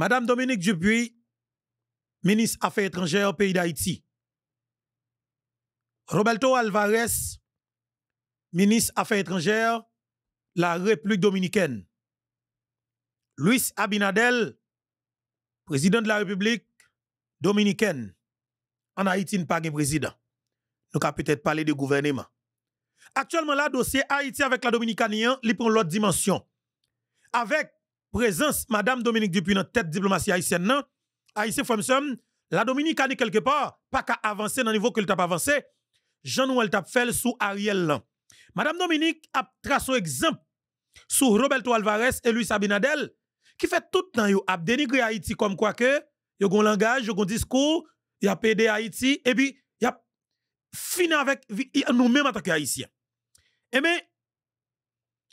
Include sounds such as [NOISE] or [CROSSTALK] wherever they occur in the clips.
Madame Dominique Dupuis, ministre Affaires étrangères au pays d'Haïti. Roberto Alvarez, ministre Affaires étrangères, la République dominicaine. Luis Abinadel, président de la République dominicaine. En Haïti, n'est pas de président. Nous avons peut-être parler de gouvernement. Actuellement, là, dossier Haïti avec la Dominicanien, il prend l'autre dimension. Avec présence Madame Dominique Dupuis dans tête diplomatie haïtienne, non, Haïtien Fomsom, la Dominicanie quelque part, pas qu'à avancer dans le niveau que t'a avancé, Jean-Noël t'a fait sous Ariel. Madame Dominique a tracé exemple sous Roberto Alvarez et Luis Abinadel, qui fait tout le temps, yo a dénigré Haïti comme quoi que, yo un langage, yo un discours, y a pédé Haïti, et puis, y a fini avec nous-mêmes en tant qu'Haïtiens. Et bien,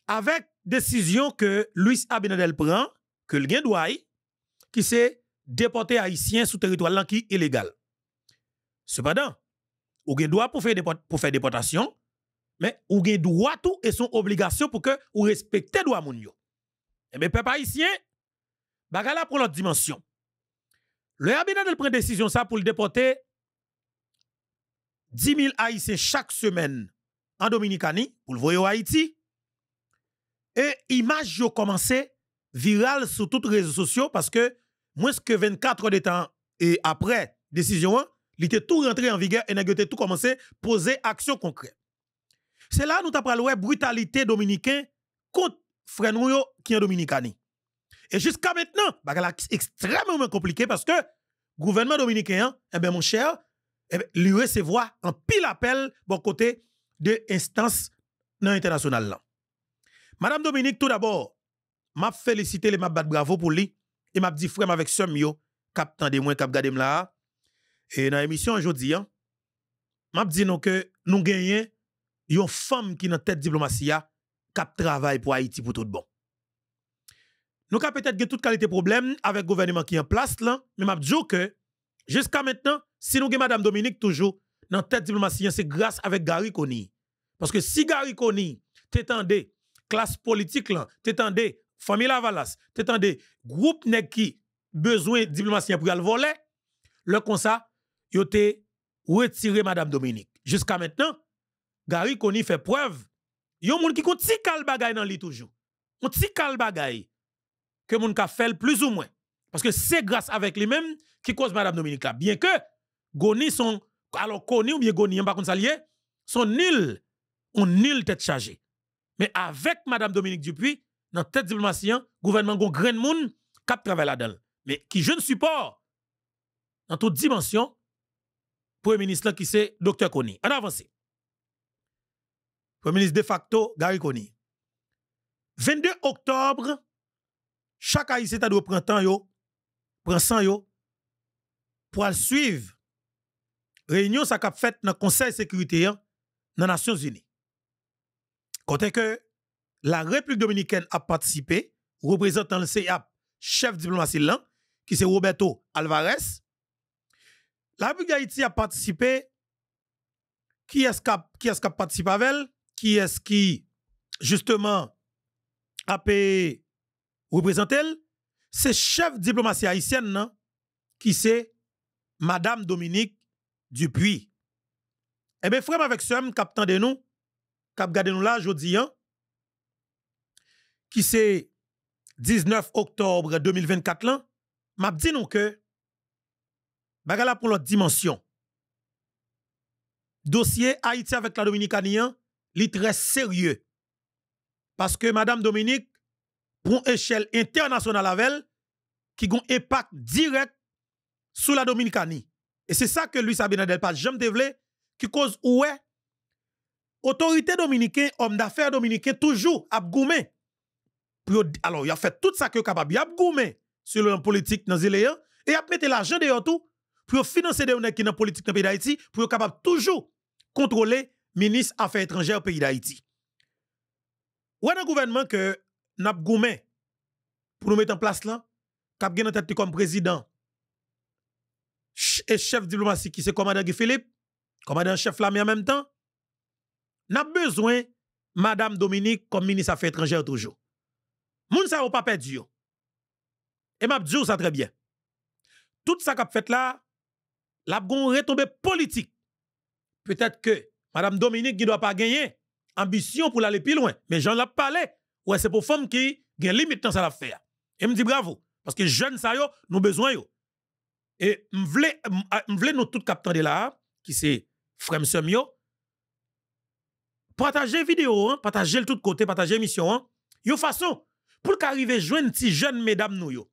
avec décision que Luis Abinadel prend, que le doit, qui c'est déporter Haïtiens sous territoire qui est illégal. Cependant, ou gen droit pour faire pour faire déportation, mais ou gen droit tout et son obligation pour que ou respecter droit moun yo. Et bien peuple haïtien, bagala pour l'autre dimension. Le Abinadel prend décision ça pour le déporter 10 000 Haïtiens chaque semaine en Dominicanie, pour le voir au Haïti. Et image yo commencé viral sur tous les réseaux sociaux parce que moins que 24 heures de temps et après décision, il était tout rentré en vigueur et il a tout commencé à poser action concrète. C'est là nous avons parlé brutalité dominicaine contre frère qui est dominicani. Et jusqu'à maintenant, c'est extrêmement compliqué parce que le gouvernement dominicain, eh bien, mon cher, eh bien, lui recevoir un pile appel bon côté de instances non internationales. Madame Dominique, tout d'abord, m'a félicité et m'a battu bravo pour lui. Et m'a dit frère avec somme yo, cap de moi, cap gade là. Et dans l'émission aujourd'hui, hein, m'a dit nous que nous gagnons une femme qui dans tête diplomatie cap travail pour Haïti pour tout bon. Nous avons peut-être toute qualité problème avec le gouvernement qui est en place là, mais m'a dit que jusqu'à maintenant, si nous avons Madame Dominique toujours dans tête diplomatie, c'est grâce avec Gary Koni. Parce que si Gary Koni t'étendait classe politique là, t'étendait famille Lavalas, t'étendais groupe nèg qui besoin diplomatie pour aller voler, le ça, yo te retiré madame Dominique. Jusqu'à maintenant, Gary Koni fait preuve, yon moun qui compte si kal bagay dans li toujours. On ti kal bagay que moun ka fait plus ou moins. Parce que c'est grâce avec lui-même qui cause madame Dominique là. Bien que Goni sont alors Koni ou bien Goni, par contre ça sont nil, on nil tête chargée. Mais avec Madame Dominique Dupuis, dans tête diplomatie, gouvernement gon grain moun cap travail là-dedans. Mais qui jeune support dans toute dimension Premier ministre qui c'est Dr Koni. On avance. Premier ministre de facto Gary Koni. 22 octobre chaque haïtien doit prendre temps yo, pour suivre réunion ça cap fait dans conseil de sécurité dans les Nations Unies. Côté que la République dominicaine a participé, représentant le CIAP, chef diplomatie là, qui c'est Roberto Alvarez. La République d'Haïti a participé. Qui est-ce qui a participé avec elle? Qui est-ce qui, justement, a payé représenter elle? C'est chef diplomatie haïtienne, non? Qui c'est Madame Dominique Dupuis. Eh bien, frère avec ce capitaine de nous, kap gade nous là jodi hein, qui c'est 19 octobre 2024 là, m'a dit nous que bagala pour l'autre dimension. Dossier Haïti avec la Dominicanien, est très sérieux. Parce que Madame Dominique, une échelle internationale avec elle, qui a un impact direct sur la Dominicanie. Et c'est ça que Luis Abinadel pas jamais développé, qui cause ouais autorité dominicaine, homme d'affaires dominicain, toujours a goumé. Alors, il a fait tout ça que capable. Il a goumé sur le politique dans les et il a mis l'argent de tout pour financer des gens qui dans politique dans le pays d'Haïti, pour capable toujours contrôler ministre affaires étrangères au pays d'Haïti. Ou un gouvernement que n'a goumé pour nous mettre en place là, cap gen tête comme président et chef diplomatie qui c'est commandant Guy Philippe, commandant chef l'armée en même temps, n'a besoin Madame Dominique comme ministre affaires étrangères toujours. Moun sa ou pas perdu Et m'a dit ça très bien. Tout ça qu'a fait là, la gon retombé politique. Peut-être que Madame Dominique qui doit pas gagner ambition pour aller plus loin, mais j'en ai parlé. Ouais, c'est pour femme qui gagne limite dans ça la faire. Et me dit bravo parce que jeunes ça yo, nous besoin yo. Et m'vle m'vle nous tout captant de là qui c'est frère partager vidéo, hein, partager le tout côté, partager émission hein. Yo façon pour qu'arriver joindre petit jeunes mesdames nous yo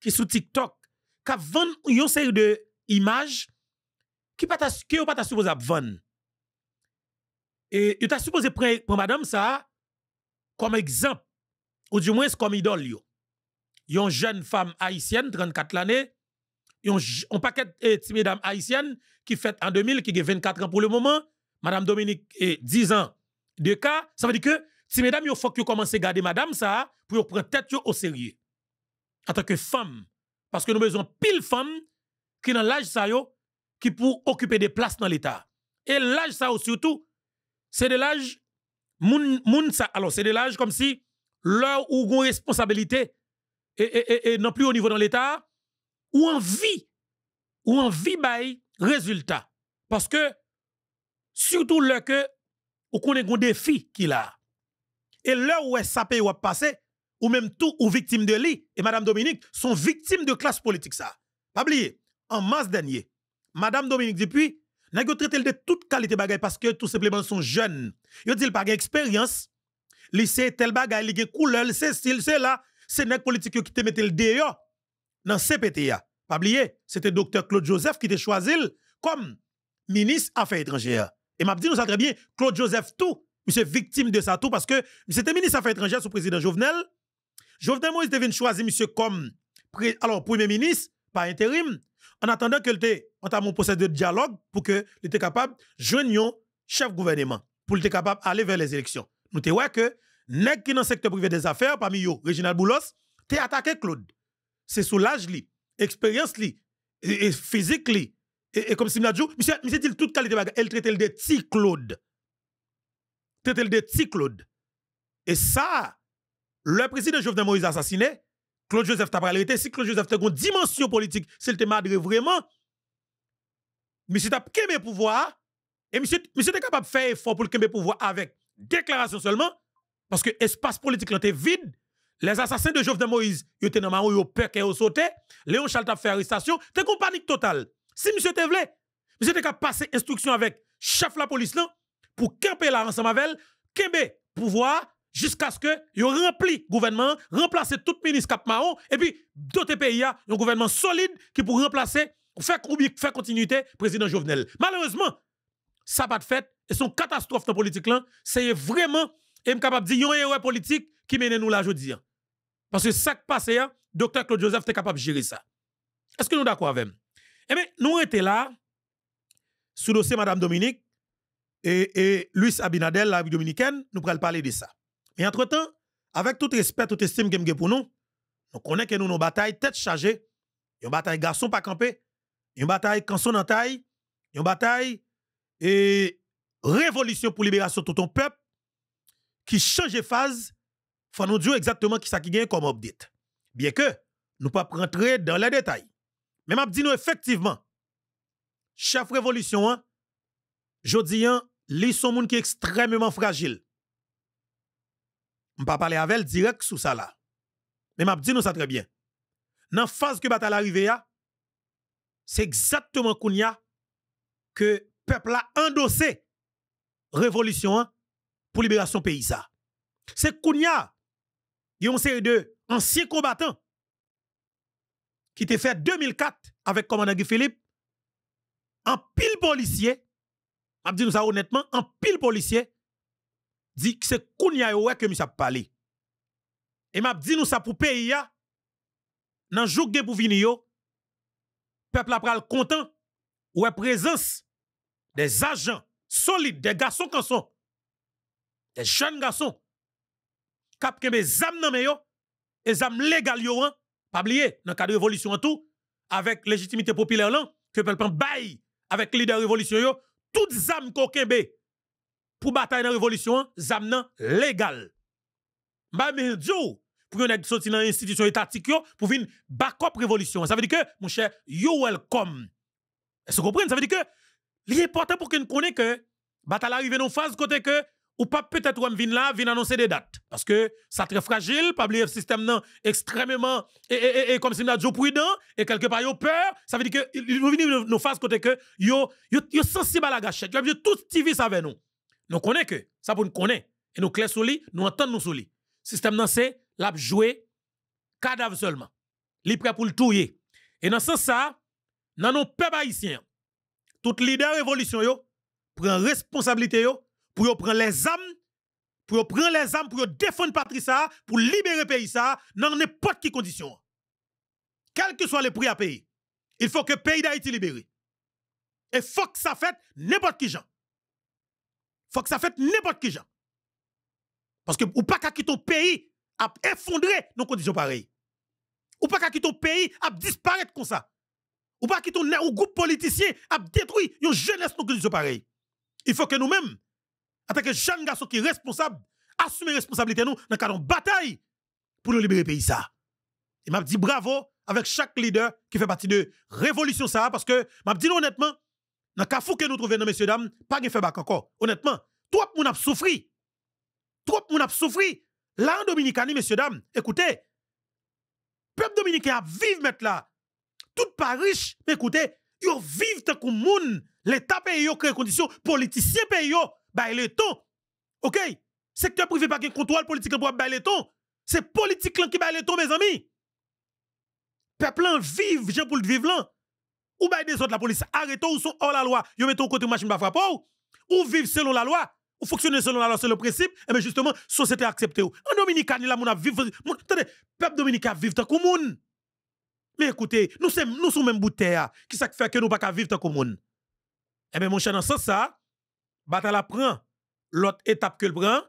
qui sur TikTok qui vendent une série de images qui pas qui pas ta supposé vendre. Et tu as supposé prendre madame ça comme exemple ou du moins comme idole yo. Yon jeune femme haïtienne 34 l'année, yon un paquet de eh, mesdames haïtiennes qui fait en 2000 qui a 24 ans pour le moment, madame Dominique et 10 ans de cas, ça veut dire que si mesdames yo faut que commencez à garder madame ça pour prendre tête au sérieux. En tant que femme parce que nous besoin pile femmes qui dans l'âge ça yo qui pour occuper des places dans l'état. Et l'âge ça surtout c'est de l'âge ça alors c'est de l'âge comme si l'heure où une responsabilité et, et, et, non plus au niveau dans l'état ou envie ou envie bail résultat parce que surtout le que ou connaît un défi qu'il a et là où est ça peut passer ou même tout ou victime de lui et madame Dominique sont victimes de classe politique ça pas oublier en mars dernier madame Dominique Dupuis n'a traité de toute qualité bagaille parce que tout simplement sont jeunes yo dit pas expérience lycée tel bagay li couleur c'est style c'est là c'est nèg politique qui te mettait le dehors dans CPTA pas oublier c'était docteur Claude Joseph qui te choisi comme ministre affaires étrangères et m'a dit nous ça très bien Claude Joseph tout monsieur victime de ça tout parce que c'était ministre affaires étrangères sous président Jovenel Jovenel Moïse devait choisir monsieur comme alors premier ministre par intérim en attendant que était entame un procès de dialogue pour que était capable de joindre chef gouvernement pour être capable d'aller vers les élections. Nous te ouais que nèg qui dans le secteur privé des affaires parmi yo Reginald Boulos t'es attaqué Claude. C'est sous l'âge expérience et, physique et, comme si m'a dit monsieur monsieur dit toute qualité bagarre, elle traite le de petit Claude. Traite le de petit Claude. Et ça le président Jovenel Moïse assassiné, Claude Joseph t'a parlé, si Claude Joseph t'a une dimension politique, s'il te madre vraiment, monsieur t'a le pouvoir, et monsieur, monsieur capable de faire effort pour le pouvoir avec déclaration seulement, parce que l'espace politique était vide. Les assassins de Jovenel Moïse, ils étaient dans rue, ils peur qu'ils sauté. Léon Charles t'a fait arrestation. T'es une panique totale. Si monsieur te voulait, monsieur t'a passer instruction avec chef la police là, pour camper là ensemble avec elle, pouvoir jusqu'à ce que yo rempli gouvernement, remplacer tout ministre Cap et puis d'autres pays a un gouvernement solide qui pour remplacer faire faire continuité président Jovenel. Malheureusement, ça pas de fait et son catastrophe dans politique là, c'est vraiment et capable de dire un erreur politique qui mène nous là aujourd'hui. Parce que ça qui passe docteur Claude Joseph est capable de gérer ça. Est-ce que nous d'accord avec Eh bien, nous étions là sous le dossier Madame Dominique et, Luis Abinadel, la dominicaine, nous pourrons parler de ça. Mais entre-temps, avec tout respect, toute estime que nous pour nous, nous connaissons que nous avons une bataille tête chargée, une bataille garçon pas campé, une bataille canson en taille, une bataille et révolution pour libération de ton peuple qui change de phase. Faut nous dire exactement qui ça qui gagne comme update. Bien que nous pas rentrer dans les détails. Mais m'a dit nous effectivement chef révolution hein, jodi an, li son moun qui extrêmement fragile pas parler avec elle direct sous ça là. Mais m'a dit nous ça très bien. Dans phase que bataille arrivé c'est exactement kounya que peuple a endossé révolution hein, pour libération pays. C'est kounya y a une série de anciens combattants qui étaient fait 2004 avec commandant Guy Philippe en pile policier, m'a dit nous ça honnêtement, en pile policier dit que c'est kounya yo que monsieur parlé. Et m'a dit nous ça pour pays ya nan jouk de pour venir yo peuple a pral content ou présence des agents solides, des garçons comme sont des jeunes garçons kap kembe zam nan yo et zam légal yo hein, pas oublier dans cadre révolution tout avec légitimité populaire là que peuple bail avec leader révolution yo tout zam ko kembe pour bataille dans la révolution, zamnan légal. Mba men pour yon sorti dans l'institution étatique pour venir backup révolution. Ça veut dire que, mon cher, you welcome. Vous comprenez? Ça veut dire que, l'important pour que nous connaissions que, bataille arrive dans phase côté que, ou pas peut-être ou venir là, venir annoncer des dates. Parce que ça très fragile, pas oublier le système non, extrêmement, et, et, et, comme si nous avons prudent, et quelque part, yo peur, ça veut dire que, vont venir nos phases côté que, yo, yo, sensible à la gâchette. Yo tout TV avec nous. Nous connaissons que, ça pour nous connaître. Et nous clairs sur lui, nous entendons nous sur lui. Système non c'est, l'a joué, cadavre seulement. Li prêt pour le touyer. Et dans ce sens ça, dans nos peuples haïtiens, tout leader révolution yo, prend responsabilité yo, pour prendre les armes, pour prendre les armes, pour défendre patrie ça, pour libérer le pays ça, dans n'importe quelle condition. Quel que soit le prix à payer. Il faut que le pays d'Haïti libéré. Et faut que ça fait n'importe qui gens. Faut que ça fait n'importe qui gens. Parce que ou pas qu'à quitter ton pays à effondrer nos conditions pareilles. Ou pas qu'à quitter ton pays à disparaître comme ça. Ou pas quitter ton groupe politicien à détruire une jeunesse nos conditions pareilles. Il faut que nous-mêmes, en tant que jeunes garçons qui sont responsables, assumer responsabilité nous dans le cadre bataille pour nous libérer pays ça. Et m'a dit bravo avec chaque leader qui fait partie de révolution ça parce que m'a dit honnêtement dans le fou que nous trouvons messieurs dames pas de fait bac encore. Honnêtement trop moun a souffri trop moun a souffri là en Dominicanie messieurs dames écoutez. Peuple dominicain a vivre mettre là. Tout pas riche mais écoutez yo vivent tant comme moun l'état pays yo crée conditions politiciens pays yo bah le temps OK? Secteur privé pas de contrôle politique pour bah le temps c'est politique qui bah le temps mes amis. Peuple vive j'ai pour le vivre là. Ou bah des autres la police arrête ou sont hors la loi. Yo mettent côté machine pas frapper ou vivre selon la loi. Ou fonctionner selon la loi c'est le principe. Et eh bien justement société accepté en dominicain là mon a vivre attendez peuple dominicain vivre tant moun mais écoutez nous sommes nous sommes même bout terre qui ça fait que nous pas vivre tant moun eh bien mon cher dans sens ça bataille prend l'autre étape que le prend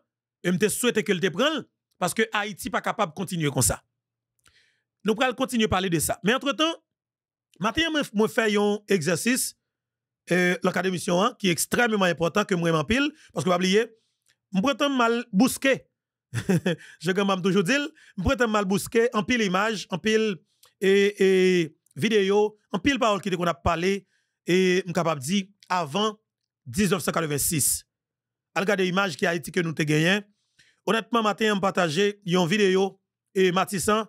et me souhaite que le te prenne parce que Haïti pas capable de continuer comme ça nous allons continuer à parler de ça. Mais entre-temps, maintenant, je fais un exercice, euh, l'académission, hein, qui est extrêmement important que moi m'en pile, parce que vous oublier, je prétends mal bousquer. [LAUGHS] je vais toujours dire, je prétends mal bousquer en pile image, en pile et, et vidéo, en pile parole qui qu'on a parlé, et je capable de dire avant 1986. Regardez l'image qui a été que nous avons gagné. Honnêtement, matin, je partagé une vidéo et Matissan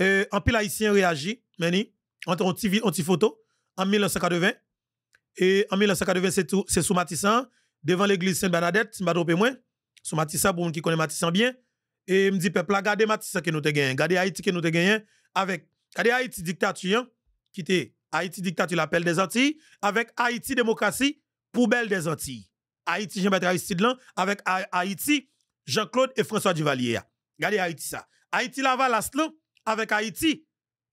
euh, en pile haïtien réagit, meni, entre un petit photo, en 1980. Et en 1980, c'est sous Matissan, devant l'église Sainte-Bernadette, je ne moins. Sous Matissan, pour qui connaissent Matissan bien. Et me dit, peuple, regardez Matissan que nous avons gagné, regardez Haïti que nous avons gagné, avec, regardez Haïti dictature, qui était Haïti dictature, l'appel des Antilles, avec Haïti démocratie, poubelle des Antilles. Haïti Jean-Baptiste Aristide avec Haïti Jean-Claude et François Duvalier. Regardez Haïti ça. Haïti Laval, avec Haïti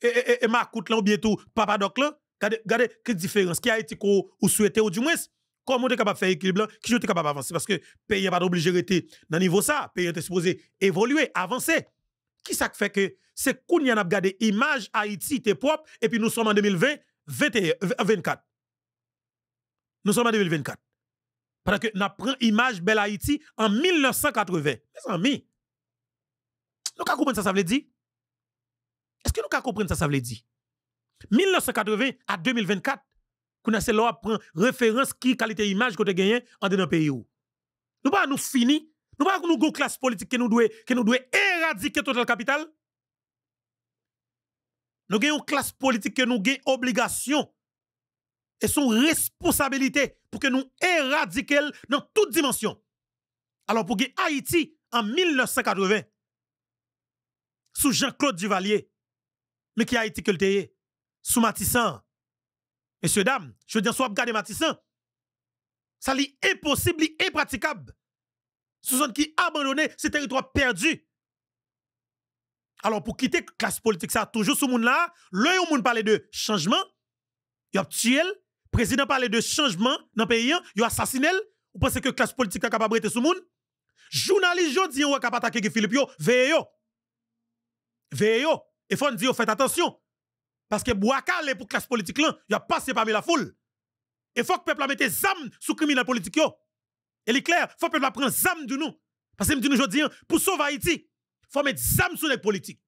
et, et, et, là ou bientôt Papa Doc là, regardez quelle différence? Qui Haïti ou souhaité ou du moins comment on est capable de faire équilibre qui est capable d'avancer? Parce que le pays n'est pas obligé de rester dans niveau ça, le pays est supposé évoluer, avancer. Qui ça fait que c'est qu'on y a regardé image Haïti t'es propre et puis nous sommes en 2020 24. Nous sommes en 2024. Parce que nous pris image belle Haïti en 1980. Mes amis, nous comprenez ça ça veut dire? Est-ce que nous comprendre ça, ça veut dire? 1980 à 2024, qu'on a là prend référence qui qualité image que gagné en dans pays où? Nous pas nous fini, nous pas nous une classe politique que nous doit que nous doit éradiquer total capital. Nous avons une classe politique que nous avons obligation et son responsabilité pour que nous éradiquions dans toute dimension. Alors pour que Haïti en 1980 sous Jean-Claude Duvalier mais qui a été que le sous Matissan. Messieurs, dames, je dire, soit regarder Matissan. Ça est impossible, impraticable. Ce sont qui abandonné ces territoires perdus. Alors, pour quitter la classe politique, ça, toujours ce monde-là, le monde parle de changement, il a tué, le président parle de changement dans le pays, il a assassiné, vous pensez que la classe politique est capable de ce monde? Journaliste, je dis, on est capable d'attaquer Philippe, veillez. Veillez. Il faut dire, faites attention. Parce que Boakale pour classe politique il a passé parmi la foule. Il faut que le peuple mette des âmes sous criminel politique. Et est clair, il faut que le peuple prenne des âmes de nous. Parce que nous dis, pour sauver Haïti, faut mettre zam sur les politiques.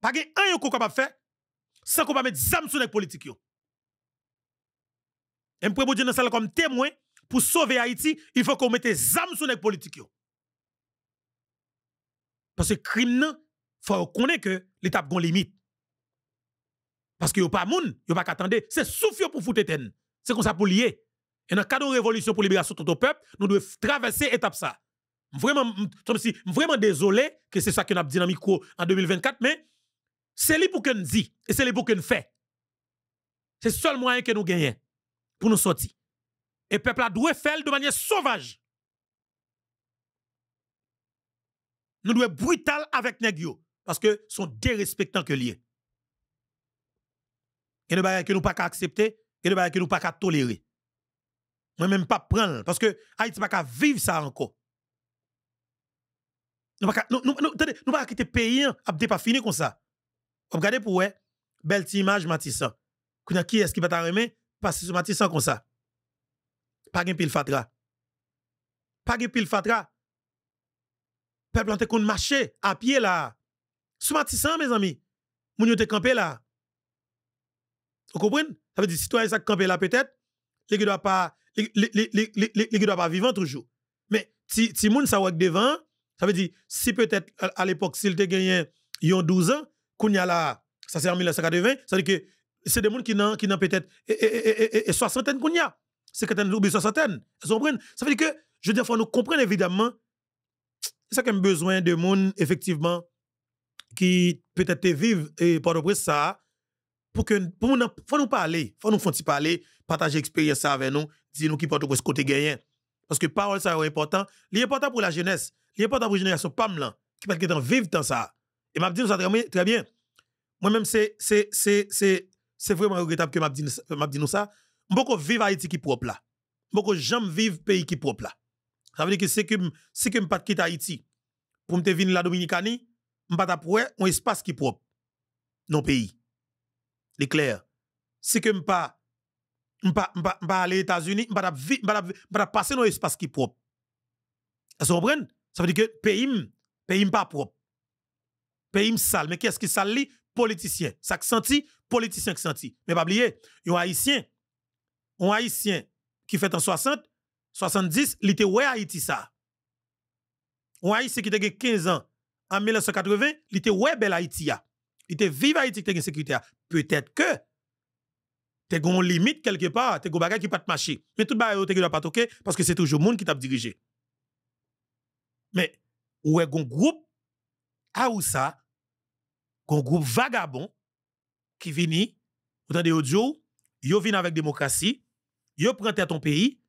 Pas un qu'on capable faire sans qu'on pas mettre zam sur les politiques. Et pour dire dans comme témoin pour sauver Haïti, il faut qu'on mette zam sur les politiques. Parce que crime nan, faut connaître que a une limite. Parce que yo pas moun, yo pas qu'attendre, c'est souffle pour foutre ten. C'est comme ça pour lier. Et dans le cadre de révolution pour libération de tout peuple, nous devons traverser étape ça. Vraiment, si, vraiment désolé que c'est ça nous avons dit dans le micro en 2024, mais c'est lui pour nous dit et c'est lui pour nous fait. C'est le seul moyen que nous gagnons pour nous sortir. Et le peuple a doit faire de manière sauvage. Nous devons brutal avec Negio parce que sont dérespectants que liés. Et ne que nous pas accepter, et ne que nous pas tolérer. Moi même pas prendre parce que Haïti pas vivre ça encore. Nous pas nous nous nous pas quitter pays à hein, pas fini comme ça. Regardez pour ouais, belle image Matissan. Qui est-ce qui va t'arrimer? Passer sur Matissan comme ça. Pas de pile fatra. Pas de pile fatra. Peuple te kon marcher à pied là. Sur Matissan mes amis. Moun yo te campé là. Vous comprenez? Ça veut dire citoyen ça campé là peut-être, les doit pas les doit pas vivant toujours. Mais si si moun ça devant, ça veut dire si peut-être à l'époque s'il te gagné yon 12 ans, qu'on y a là ça c'est en 1980, ça veut dire que c'est des gens qui n'ont qui peut-être soixantaine qu'on y a. Que ou soixantaine. Ça veut dire que je dire faut nous comprendre évidemment c'est qu'on a besoin de monde effectivement qui peut-être vivent et par le ça pour que pour nous faut nous parler, faut nous faire parler, partager expérience avec nous, dire nous qui porte ce côté gagnant. Parce que parole ça est important, c'est important pour la jeunesse, c'est important pour la génération PAM là, qui peut être vivre dans ça. Et m'a dit ça très bien. Moi-même c'est c'est c'est c'est c'est vraiment regrettable que m'a dit nous ça. Beaucoup vivre Haïti qui propre là. Beaucoup jamais vivre pays qui propre là. Ça veut dire que c'est que si que pas quitter Haïti pour me venir la Dominicanie, m'pas ta pour un espace qui propre non pays clair. Si que m'pas m'pas m'pas aller aux États-Unis, m'pas m'pas passer dans espace qui propre. Vous comprenez? Ça veut dire que pays pays pas propre. Pays sale, mais qu'est-ce qui sale Politicien. Ça senti politicien qui senti. Mais pas oublier, un haïtien un haïtien qui fait en 60 70, il était ouais Haïti ça. Un haïtien qui a 15 ans en 1980, il était ouais bel Haïti Il était vive Haïti qui a sécurité peut-être que as une limite quelque part, tu as bagage qui pas marcher. Mais tout bagage tu doit pas toquer parce que c'est toujours monde qui t'a dirigé. Mais où est un groupe à où ça un groupe vagabond qui vient autant de audio, yo vient avec démocratie, yo prend ton pays,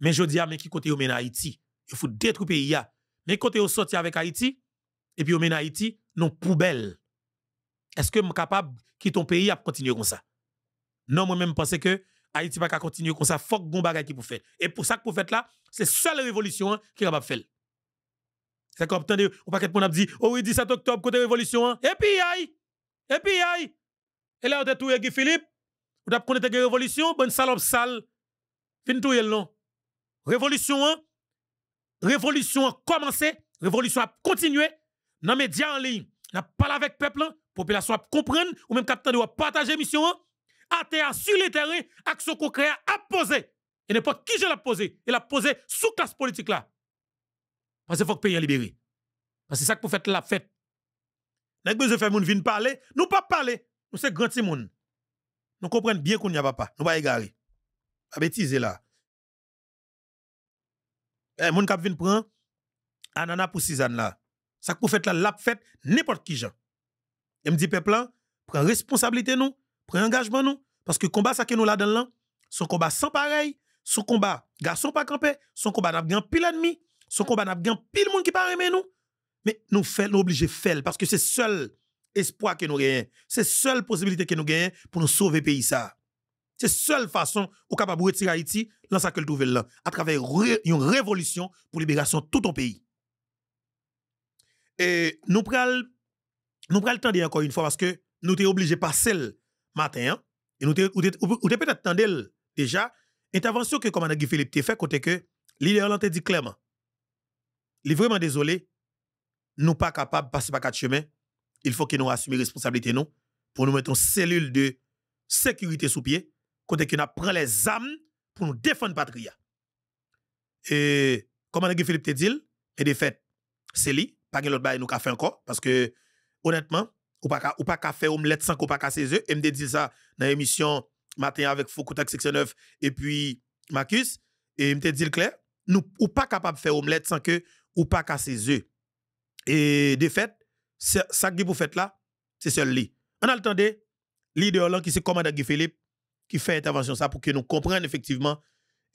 mais je dis à mais qui côté yo mène Haïti? Il faut détruire pays ya. Mais côté yo sorti avec Haïti et puis yo mène Haïti non poubelle. Est-ce que capable que ton pays a continuer comme ça? Non, moi-même, pense que Haïti va continuer comme ça. Faut bon bagay qui pour faire. Et pour ça que pour faire là, c'est seule révolution hein, qui capable faire. C'est comme attendez, on pas qu'on a dit oh oui 17 octobre côté révolution hein. et puis aïe. Et puis aïe. Et là on a tout Guy Philippe, on a connaître que révolution, bonne salope sale. Fin tout non. Révolution hein. Révolution a commencé, révolution a continué dans les médias en ligne. On a parlé avec le peuple, hein population comprendre ou même capitaine doit partager mission hein. à terre sur le terrain action concrète à poser et n'importe qui je l'a posé il a posé sous classe politique là parce qu'il faut que le pays libéré. Parce que c'est ça que pour faire la fête n'a besoin faire moun parler? Nous pas parler. Nous c'est grand monde nous comprenons bien qu'on n'y a pas nous pas égaré. Pas bêtiser là. Eh moun k'ap vinn prend anana pour six ans là. Ça pour faire la fête n'importe qui gens et me dit peuple prend responsabilité nous, prend engagement nous. Parce que combat ça que nous là dans là, son combat sans pareil, son combat garçon pas camper, son combat n'a bien pile ennemi, son combat n'a bien pile monde qui pas aimer nous. Mais nous fait nous obligé faire parce que c'est seul espoir que nous gagnons, c'est seule possibilité que nous gagnons pour nous sauver pays ça. C'est seule façon ou capable de retirer Haïti dans sa là à travers une révolution pour libération de tout ton pays. Et nous prenons nous le temps encore une fois parce que nous sommes obligés de passer le matin. Hein. et nous sommes peut-être déjà. Intervention que le commandant Guy Philippe a fait, côté que l'a dit clairement. Il est vraiment désolé. nous pas capables de passer par quatre chemins. Il faut que nous assumions responsabilité nous pour nous mettre une cellule de sécurité sous pied, côté que nous les armes pour nous défendre patria. Et comme Guy Philippe te dit, et de fait, c'est lui, pas que l'autre bail nous fait encore parce que honnêtement, ou pas ou pas faire omelette sans qu'on pas casser ses œufs, et dit ça dans l'émission matin avec Foucault section 9 et puis Marcus et me dit clair, nous ou pas capable de faire omelette sans que ou pas casser ses œufs. Et de fait, ça que vous faites là, c'est seul lui. On a le de leader là qui se commande Guy Philippe qui fait intervention ça pour que nous comprenions effectivement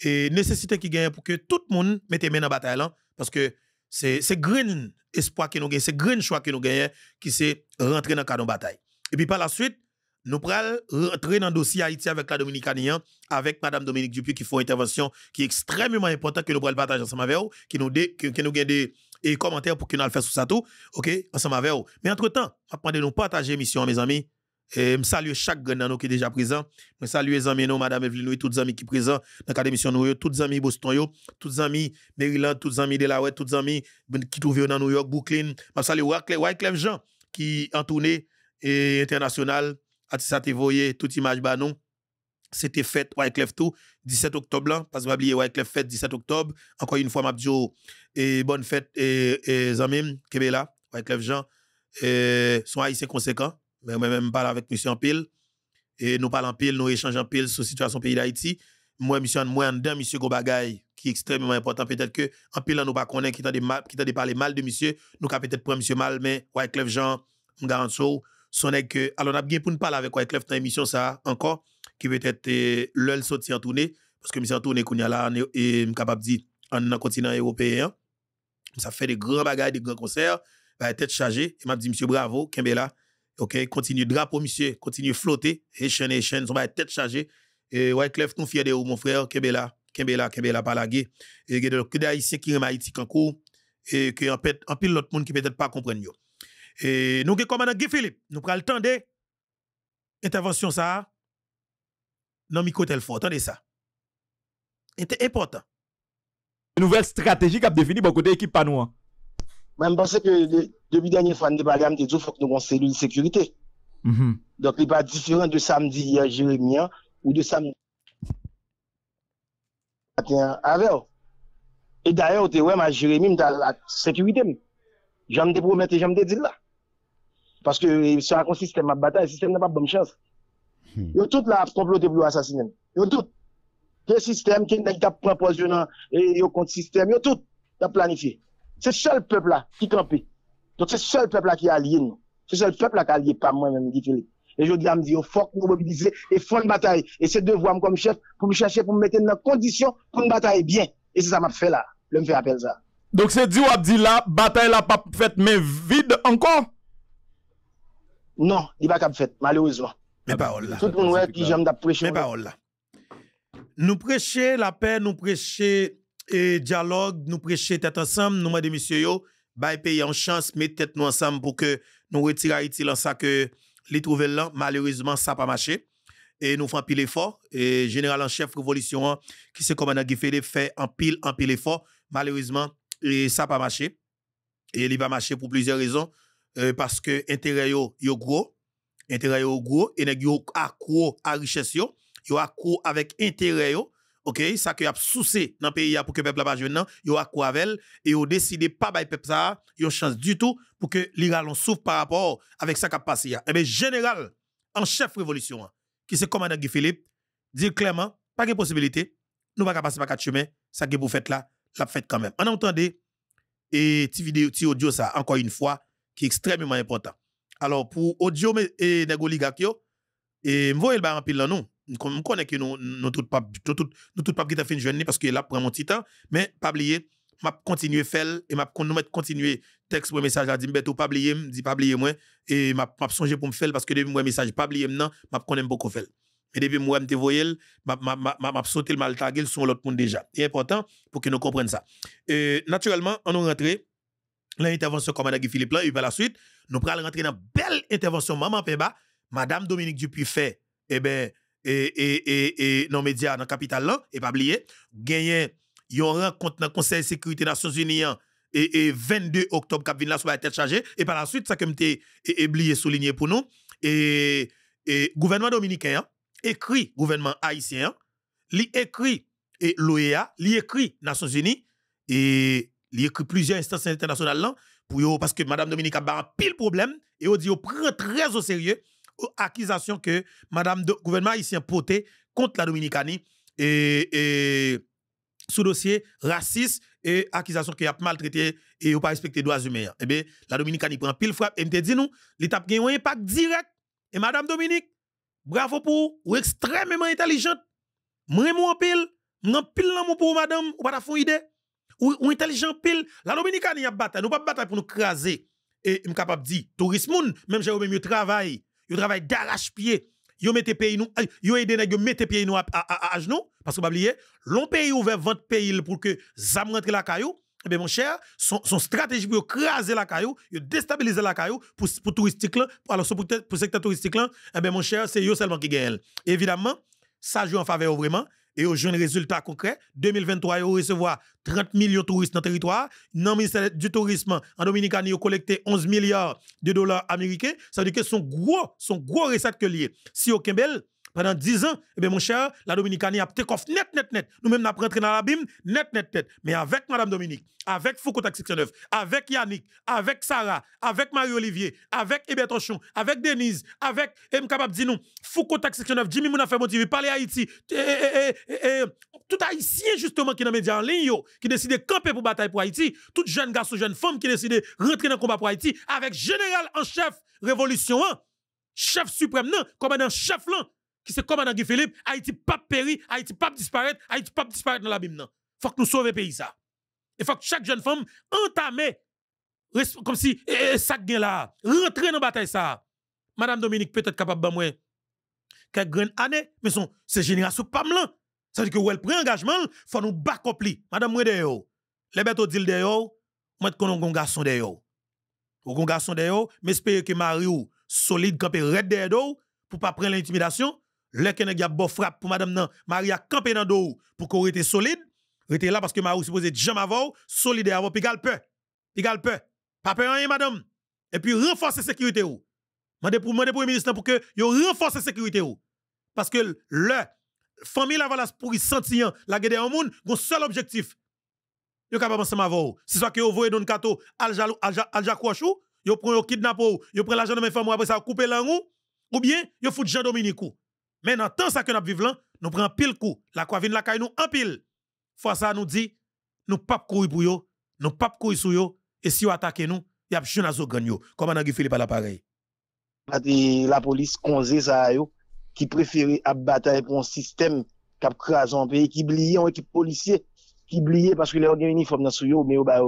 et nécessité qui gagne pour que tout le monde mette main dans bataille là parce que c'est c'est green espoir que nous gagnons c'est green choix que nous gagnons qui c'est rentrer dans cadre de bataille et puis par la suite nous prenons rentrer dans le dossier Haïti avec la Dominicanien, avec Madame Dominique Dupuis qui font intervention qui est extrêmement importante que nous prenons partager ensemble avec vous, qui nous, dé, qui, nous des commentaires pour que nous le fassions sur ça tout, ok, ensemble avec vous. Mais entre-temps, je de nous partager l'émission, mes amis. Et je salue chaque grand qui est déjà présent. Je salue les amis, Madame Evelyn, tous les amis qui sont présents dans l'émission, nous, tous les amis Boston, tous les amis Maryland, tous les amis Delaware, tous les amis qui trouvent dans New York, Brooklyn. Je salue Wyclef Jean qui est en tournée et international ça te voyé toute image ba nous c'était fait Wyclef tout 17 octobre là parce que oublier Wyclef fête 17 octobre. Encore une fois m'a et bonne fête et et zamim Kebela Wyclef Jean. Et sont haïtiens conséquents mais même parle avec monsieur en pile. Et nous parlons en pile nous échangeons en pile sur la situation pays d'Haïti. Moi monsieur moi en dedans monsieur Gobagay qui est extrêmement important. Peut-être que en pile nous pas connaît qui t'a qui t'a parler mal de monsieur. Nous peut-être prendre monsieur mal mais Wyclef Jean m'garantou son que alors on a bien pour nous parler avec Wyclef dans l'émission ça encore qui peut être euh, l'heure sorti en tournée parce que monsieur en tournée qu'on y a là et capable dire en continent européen. Ça fait des grands bagages des grands concerts. Va être chargé et m'a dit monsieur bravo Kembela. OK continue drapeau monsieur. Continue flotter. Et chaîne et chaîne. On va tête chargée. Et Wyclef nous fier de vous mon frère. Kembela Kembela Kembela palagé et que des haïtiens qui en Haïti kankou et que en pile l'autre monde qui peut-être pas comprendre et nous, comme Guy Philippe, nous prenons le temps de intervention ça dans micro fort. Attendez ça. C'est important. Une nouvelle stratégie qui a défini beaucoup d'équipes pas nous. Moi, je pense que depuis dernière fois, nous avons dit qu'il faut que nous ayons une cellule de sécurité. Mm Donc, il n'est pas différent de samedi hier, Jérémy, ou de samedi avec. Et d'ailleurs, tu vois, ma Jérémy, dans la sécurité. J'aime te promettre, j'aime te dire là. Parce que c'est un système de bataille, le système n'a pas de bonne chance. Hmm. Yo tout là comploté pour assassiner. Yo tout. Le système qui n'a pas proposé et yo contre système, yo tout a planifié. C'est seul peuple là qui campe. Donc c'est seul peuple là qui est allié nous. C'est seul peuple là qui est allié pas moi-même dit Philippe. Et je dis à me dire, il faut nous mobiliser et faire une bataille. Et c'est devoir comme chef pour me chercher, pour me mettre dans condition pour une bataille bien. Et c'est ça m'a fait là. Je me fais appel ça. Donc c'est dit ou dit là, bataille là pas faite mais vide encore? Non, il va pas fait, malheureusement. Mais parole là. Tout le monde qui j'aime prêcher. Mais parole là. Nous prêcher la paix, nous prêcher et dialogue, nous prêcher tête ensemble, nous des messieurs yo, pays en chance, mettre tête nous ensemble pour que nous retirions Haïti dans ça que les trouver là, malheureusement ça pas marché. Et nous faisons pile effort. Et général en chef révolution qui se Guy Philippe fait en pile en pile effort. Malheureusement, et ça pas marché. Et il va marcher pour plusieurs raisons. Euh, parce que intérêt yo, gros, intérêt yo gros, et nèg yo accro à richesse yo, yo accro avec intérêt OK, ça que y a souci dans pays pour que peuple pas jouer non, yo accro avec et yo décidé pas bay peuple ça, yo chance du tout pour que l'Iran souffre par rapport avec ça qui a passé. Eh bien général en chef révolution qui se commandant Guy Philippe dit clairement pas de possibilité, nous pas passer par quatre chemins, ça que vous faites là, la faites quand même. On entendez et petit vidéo, petit audio ça encore une fois qui est extrêmement important. Alors, pour audio et négoligac et m'voye le bar en pile là nous. Je connais que nous nous tout pas tout nous tout pas qui t'a une jeune parce que là prend mon petit temps, mais pas oublier m'a continuer faire et m'a nous mettre continuer texte pour message là dit m'beto pas oublier dit pas oublier moi et m'a m'a songer pour me faire parce que depuis moi message pas oublier non m'a connais beaucoup faire. Et depuis moi m'te voyel m'a m'a m'a sauté le mal taguer sur l'autre monde déjà. C'est important pour que nous comprenions ça. Et naturellement, on nous rentrer l'intervention comme Guy Philippe et par la suite, nous allons rentrer dans belle intervention Maman Pemba, Madame Dominique Dupuis fait, eh ben, et, et, et, et, dans les médias, dans la capitale là, et pas oublier, gagner, une rencontre dans le Conseil de sécurité des Nations Unies, et, et 22 octobre qui vient là sur la tête chargée. Et par la suite ça que m'était oublié souligner pour nous et gouvernement dominicain écrit gouvernement haïtien li écrit et l'OEA li écrit Nations Unies et li écrit plusieurs instances internationales là pour yo, parce que madame Dominique a un pile problème et on dit yo prend très au sérieux accusation que madame le gouvernement haïtien porté contre la Dominicanie et, sous dossier raciste et accusation qu'il a maltraité et n'a pas respecté les droits humains. Eh bien, la Dominicanie prend pile frappe et me dit nous, l'étape a un impact direct. Et Madame Dominique, bravo pour vous, extrêmement intelligente. Moi, moi, pile, moi, pile pour madame, ou pas faire idée. Ou, ou intelligent pile. La Dominicanie a bataille, nous pas bataille pour nous craser. Et je capable de dire, tourisme, même j'ai même travail, ils travaillent d'arrache-pied yo mettez pays nous yo aidé nèg yo mettez pays nous à, à, à, genoux parce que pas oublier long pays ouvert 20 pays pour que zam rentre la caillou eh bien, mon cher, son, son stratégie pour craser la caillou, pour déstabiliser la caillou pour, pour touristique là, alors pour, pour secteur touristique là, eh bien, mon cher, c'est eux seulement qui gagnent. Évidemment, ça joue en faveur vraiment et au jeune résultat concret, 2023, ils recevoir 30 millions de touristes dans le territoire. Dans le ministère du Tourisme, en Dominicanie, ils ont collecté 11 milliards de dollars américains. Ça veut dire que son gros, son gros recette que lié. Si au Kembel, pendant 10 ans, eh bien, mon cher, la Dominicanie a take off net, net, net. Nous-mêmes, nous rentré dans l'abîme, net, net, net. Mais avec Madame Dominique, avec Foucault 69, avec Yannick, avec Sarah, avec Marie-Olivier, avec Hébert avec Denise, avec, capable de dire nous, Foucault 69, Jimmy Mouna motiver, parler Haïti, et, et, tout Haïtien, justement, qui est dans les médias en ligne, qui décide de camper pour bataille pour Haïti, tout jeune garçon, jeune femme qui décide de rentrer dans le combat pour Haïti, avec général en chef, révolution 1, chef suprême, non, commandant chef là, qui c'est commandant Guy Philippe, Haïti pas péri, Haïti pas disparaître, Haïti pas disparaître dans l'abîme. Il faut que nous sauvions le pays. Il faut que chaque jeune femme entame, comme si ça gagne là, rentrer dans la bataille ça. Madame Dominique peut-être capable de moi quelques grandes années, mais son, c'est génération pas là. Ça veut dire que où elle prend engagement, faut nous backuper. Madame moi yo. Les bêtes dit de yo, moi qu'on un garçon de yo. Un garçon de yo, mais espère que Mario solide campé red de yo pour pas prendre l'intimidation. Le que y a beau frappe pour madame nan, Maria campé dans dos pour qu'on était solide. Rete là parce que Marie supposé jamais avant, solide avant, puis gal peu. Puis gal peu. Pas peur rien, madame. Et puis renforcer sécurité ou. Mandez pour mandez pour ministre pour que yo renforce sécurité ou. Parce que le famille la voilà pour y sentir la guerre en monde, un seul objectif. Yo capable ensemble avant. C'est soit que vous voyez dans kato alja alja kwachou, yo prend yo kidnappe yo prend l'argent de mes femmes après ça couper l'angou ou bien yo fout Jean Dominique. Mais dans temps ça que nous vivons nous prenons pile coup. La quoi vient la caille nous en pile. Fois ça nous dit nous pas courir pour yo, nous pas courir sur yo et si vous attaquez nous, y a jeune azo gang yo. Comment n'a Philippe à l'appareil? La police konze ça yo qui préférait à bataille pour un système qui a crasé un pays qui blié un équipe policier qui blié parce que les organes uniformes dans yo mais bah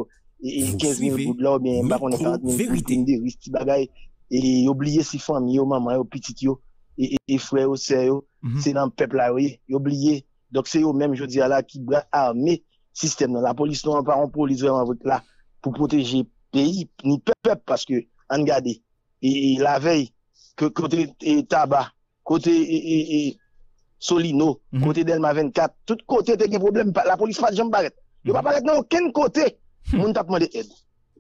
et 15 000 de là bien bah on est 40 000 de risque bagay et oublié si famille yo maman yo petit yo et, et mm-hmm. c'est dans le peuple là oui oublié. Donc c'est eux même je dis là qui bras armé système la police non pas en police vraiment là pour protéger pays ni peuple parce que en garde et, la veille que côté et tabac côté et, Solino mm -hmm. côté Delma 24 tout côté t'es un problème la police pas de jambe barrette. Yo pas barrette non aucun côté. [LAUGHS] Moun t'a demandé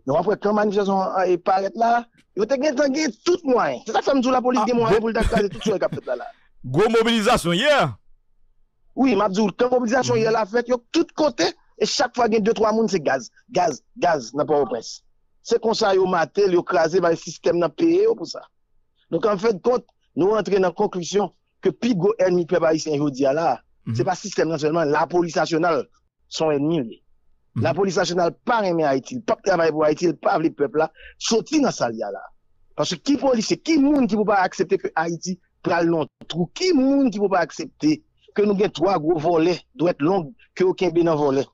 donc après quand manifestation est paraître là yo te gen tout moyen c'est ça que me dit la police gen moyen pour le tout ce qui là là gros mobilisation hier oui, m'a dit, quand mobilisation a la fête, yo tout côté, et chaque fois qu'il y a deux, trois moun, c'est gaz. Gaz, gaz, n'a pas au presse. C'est comme ça, yo maté, yo crasé par le système n'a payé pour ça. Donc, en fait, compte, nous rentrons dans la conclusion que plus gros ennemi peuple haïtien aujourd'hui là, -hmm. c'est pas le système national, la police nationale sont ennemis. Mm -hmm. La police nationale pas aimer Haïti, pas travailler pour Haïti, pas le peuple là, sorti dans ça là. Parce que qui police, qui moun qui peut pas accepter que Haïti prenne long trou, qui moun qui peut pas accepter que nous avons trois gros volets, doit être long, que aucun bien volet?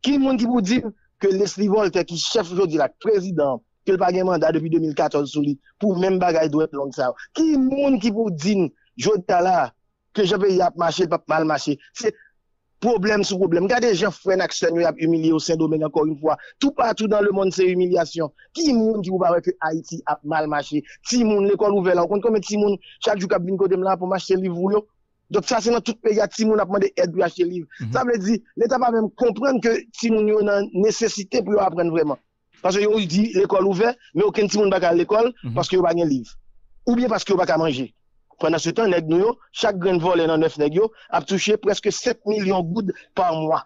Qui monde qui vous dit que Leslie Voltaire, qui chef aujourd'hui, la président, qu'il n'a pas un mandat depuis 2014 sous lui, pour même bagaille doit être long ça. Qui monde qui vous dit, je là, que je vais y marcher, pas mal marcher? C'est problème sur problème. Regardez, les gens frère action, ils ont humilié au Saint-Domingue encore une fois. Tout partout dans le monde, c'est humiliation. Qui monde qui vous parle que Haïti a mal marché? Si monde l'école ouverte, on compte combien de monde chaque jour qui a côté là pour marcher livre donc ça, c'est dans tout pays, si on a demandé aide pour acheter livre. -hmm. Ça veut dire, l'État va même comprendre que si nous avons une nécessité pour apprendre vraiment. Parce que dit l'école ouverte, mais aucun petit monde pas à l'école Mhm. parce que yo pas de livre. Ou bien parce que yo pas manger. Pendan se tan, neg nou yo, chak gren volen nan nef neg yo, ap touche preske 7 milyon goud par mwa.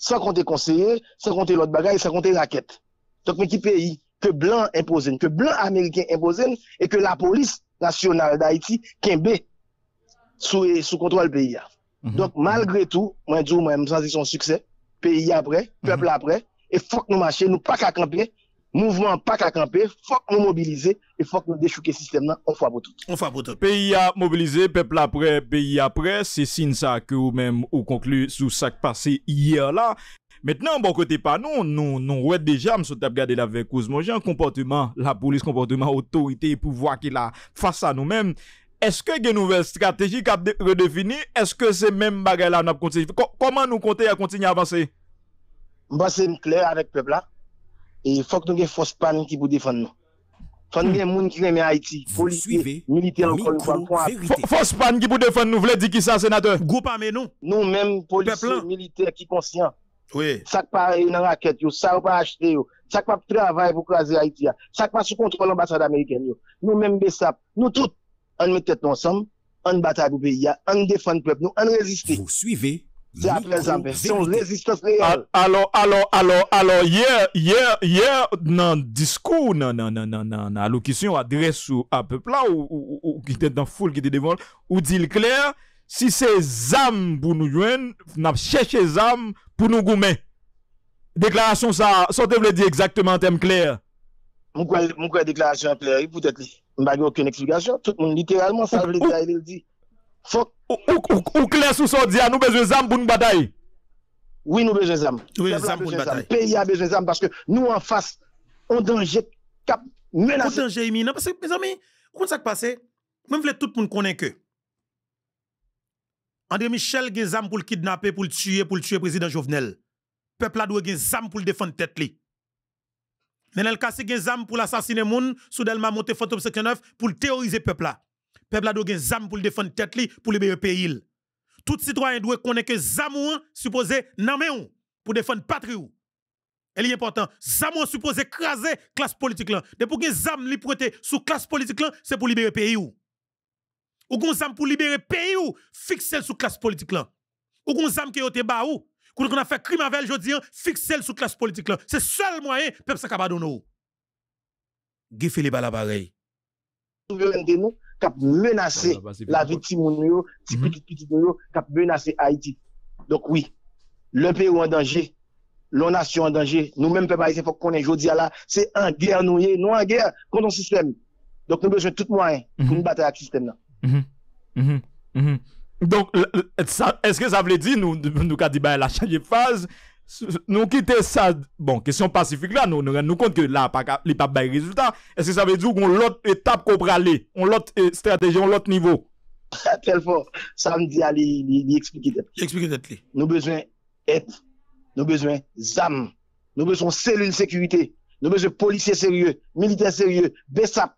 San konte konseye, san konte lot bagay, san konte raket. Tok men ki peyi, ke blan impozen, ke blan Ameriken impozen, e ke la polis nasyonal da Haiti kenbe sou, sou kontrol peyi ya. Mm -hmm. Dok malgre tou, mwen djou mwen msansi son suksè, peyi ya apre, pepl mhm. apre, e fok nou mache, nou pa kakampe, Mouvement pas qu'à camper, faut nous mobiliser et faut nous déchouquer système là, on fois pour tout. On fois pour tout. Pays a mobilisé, peuple après, pays après, c'est signe ça que ou même ou conclu sous ça passé hier là. Maintenant, bon côté pas nous, nous, nous, ouais, déjà, m'sou tap gade la avec Ousmo Jean, comportement, la police, comportement, autorité, pouvoir qu'il a face à nous-mêmes. Eske gen nouvel strategi kap redefini? Eske se men bagay la nap konti? Koman nou konti a konti nye avanse? Mba se mkler avèk pepla. Et il faut que nous ayons force pan qui pour défendre nous. Faut que nous ayons des gens qui aiment Haïti, policiers, suivez militaires, encore une fois, Force pan qui pour défendre nous, voulez dire qui ça, sénateur? Groupe armé nous. nous-mêmes, policiers, militaires qui conscients, Oui. ça qui pas la raquette, ça qui pas acheter, ça qui pas travail pour craser Haïti, ça qui pas sous contrôle l'ambassade américaine. Nous-mêmes, BESAP, nous tous, on met tête ensemble, on bataille pour le pays, on défend le peuple, nous, on résiste. Vous suivez C'est après ça, c'est une résistance réelle. Alors, alors, alors, alors, hier, hier, hier, dans le discours, dans, dans, dans, dans, dans, dans allocution adresse au- à peuple là, ou, qui était dans la foule, qui était devant, ou dit le clair, si c'est âmes pour nous joindre, n'a cherché âmes pour nous goumer. Déclaration ça, ça te veut dire exactement en termes clairs. Mon quoi, mon quoi déclaration claire, peut-être, il n'y a aucune explication, tout le monde, littéralement, ça veut dire, il dit. Faut, Ou, ou, ou, clair sous à nous besoin d'âmes pour nous batailler. oui, nous besoin a besoin une d'armes. bataille. Pays a besoin d'armes parce que nous, en face, on danger cap Au menacé. danger imminent. Parce que, mes amis, comment ça qui passe? Même voulez tout le monde connaît que. André Michel gen zam pour le kidnapper, pour le tuer, pour le tuer président Jovenel. Peuple a gen zam pour le défendre tête li. Nenel Kassi gen zam pour l'assassiner moun, sous Delma monte fantôme 59 pour le terroriser peuple là. Peuple a doit zam pour le défendre tête li, pour libérer pays. il. Tout citoyen doit connaître que zam supposé ou pour défendre patrie. Elle est important. Zam supposé craser classe politique là. De pour gen zam li prêter sous classe politique là, c'est pour libérer pays ou. Ou gon pour libérer pays ou fixer sous classe politique là. Ou gon zam qui yote ba ou. Quand on a fait crime avec jodi an, fixer sous classe politique là. C'est seul moyen peuple ça capable donner ou. Guy Philippe à. kap menase la vi ti moun yo, ti pitit pitit moun yo, kap menase Haiti. Dok oui, le pe ou an danje, lon nasyon an danje, nou men pe ba ese fok konen jodi ala, se an ger nou ye, nou an ger konton sistem. Dok nou beswen tout mwen pou nou batay ak sistem nan. Donk, eske sa vle di nou ka di ba la chanye faz, nous quitter ça, bon, question pacifique là, nous nous rendons compte que là, pas, ca- il pas de résultat. Est-ce que ça veut dire qu'on l'autre étape qu'on peut aller, on l'autre euh, stratégie, on l'autre niveau? [LAUGHS] Tel fort, lui, lui, lui expliquer. Expliquez tête li. Nous besoin d'aide, nous besoin d'armes, nous besoin cellules sécurité, nous besoin policiers sérieux, militaires sérieux, BESAP,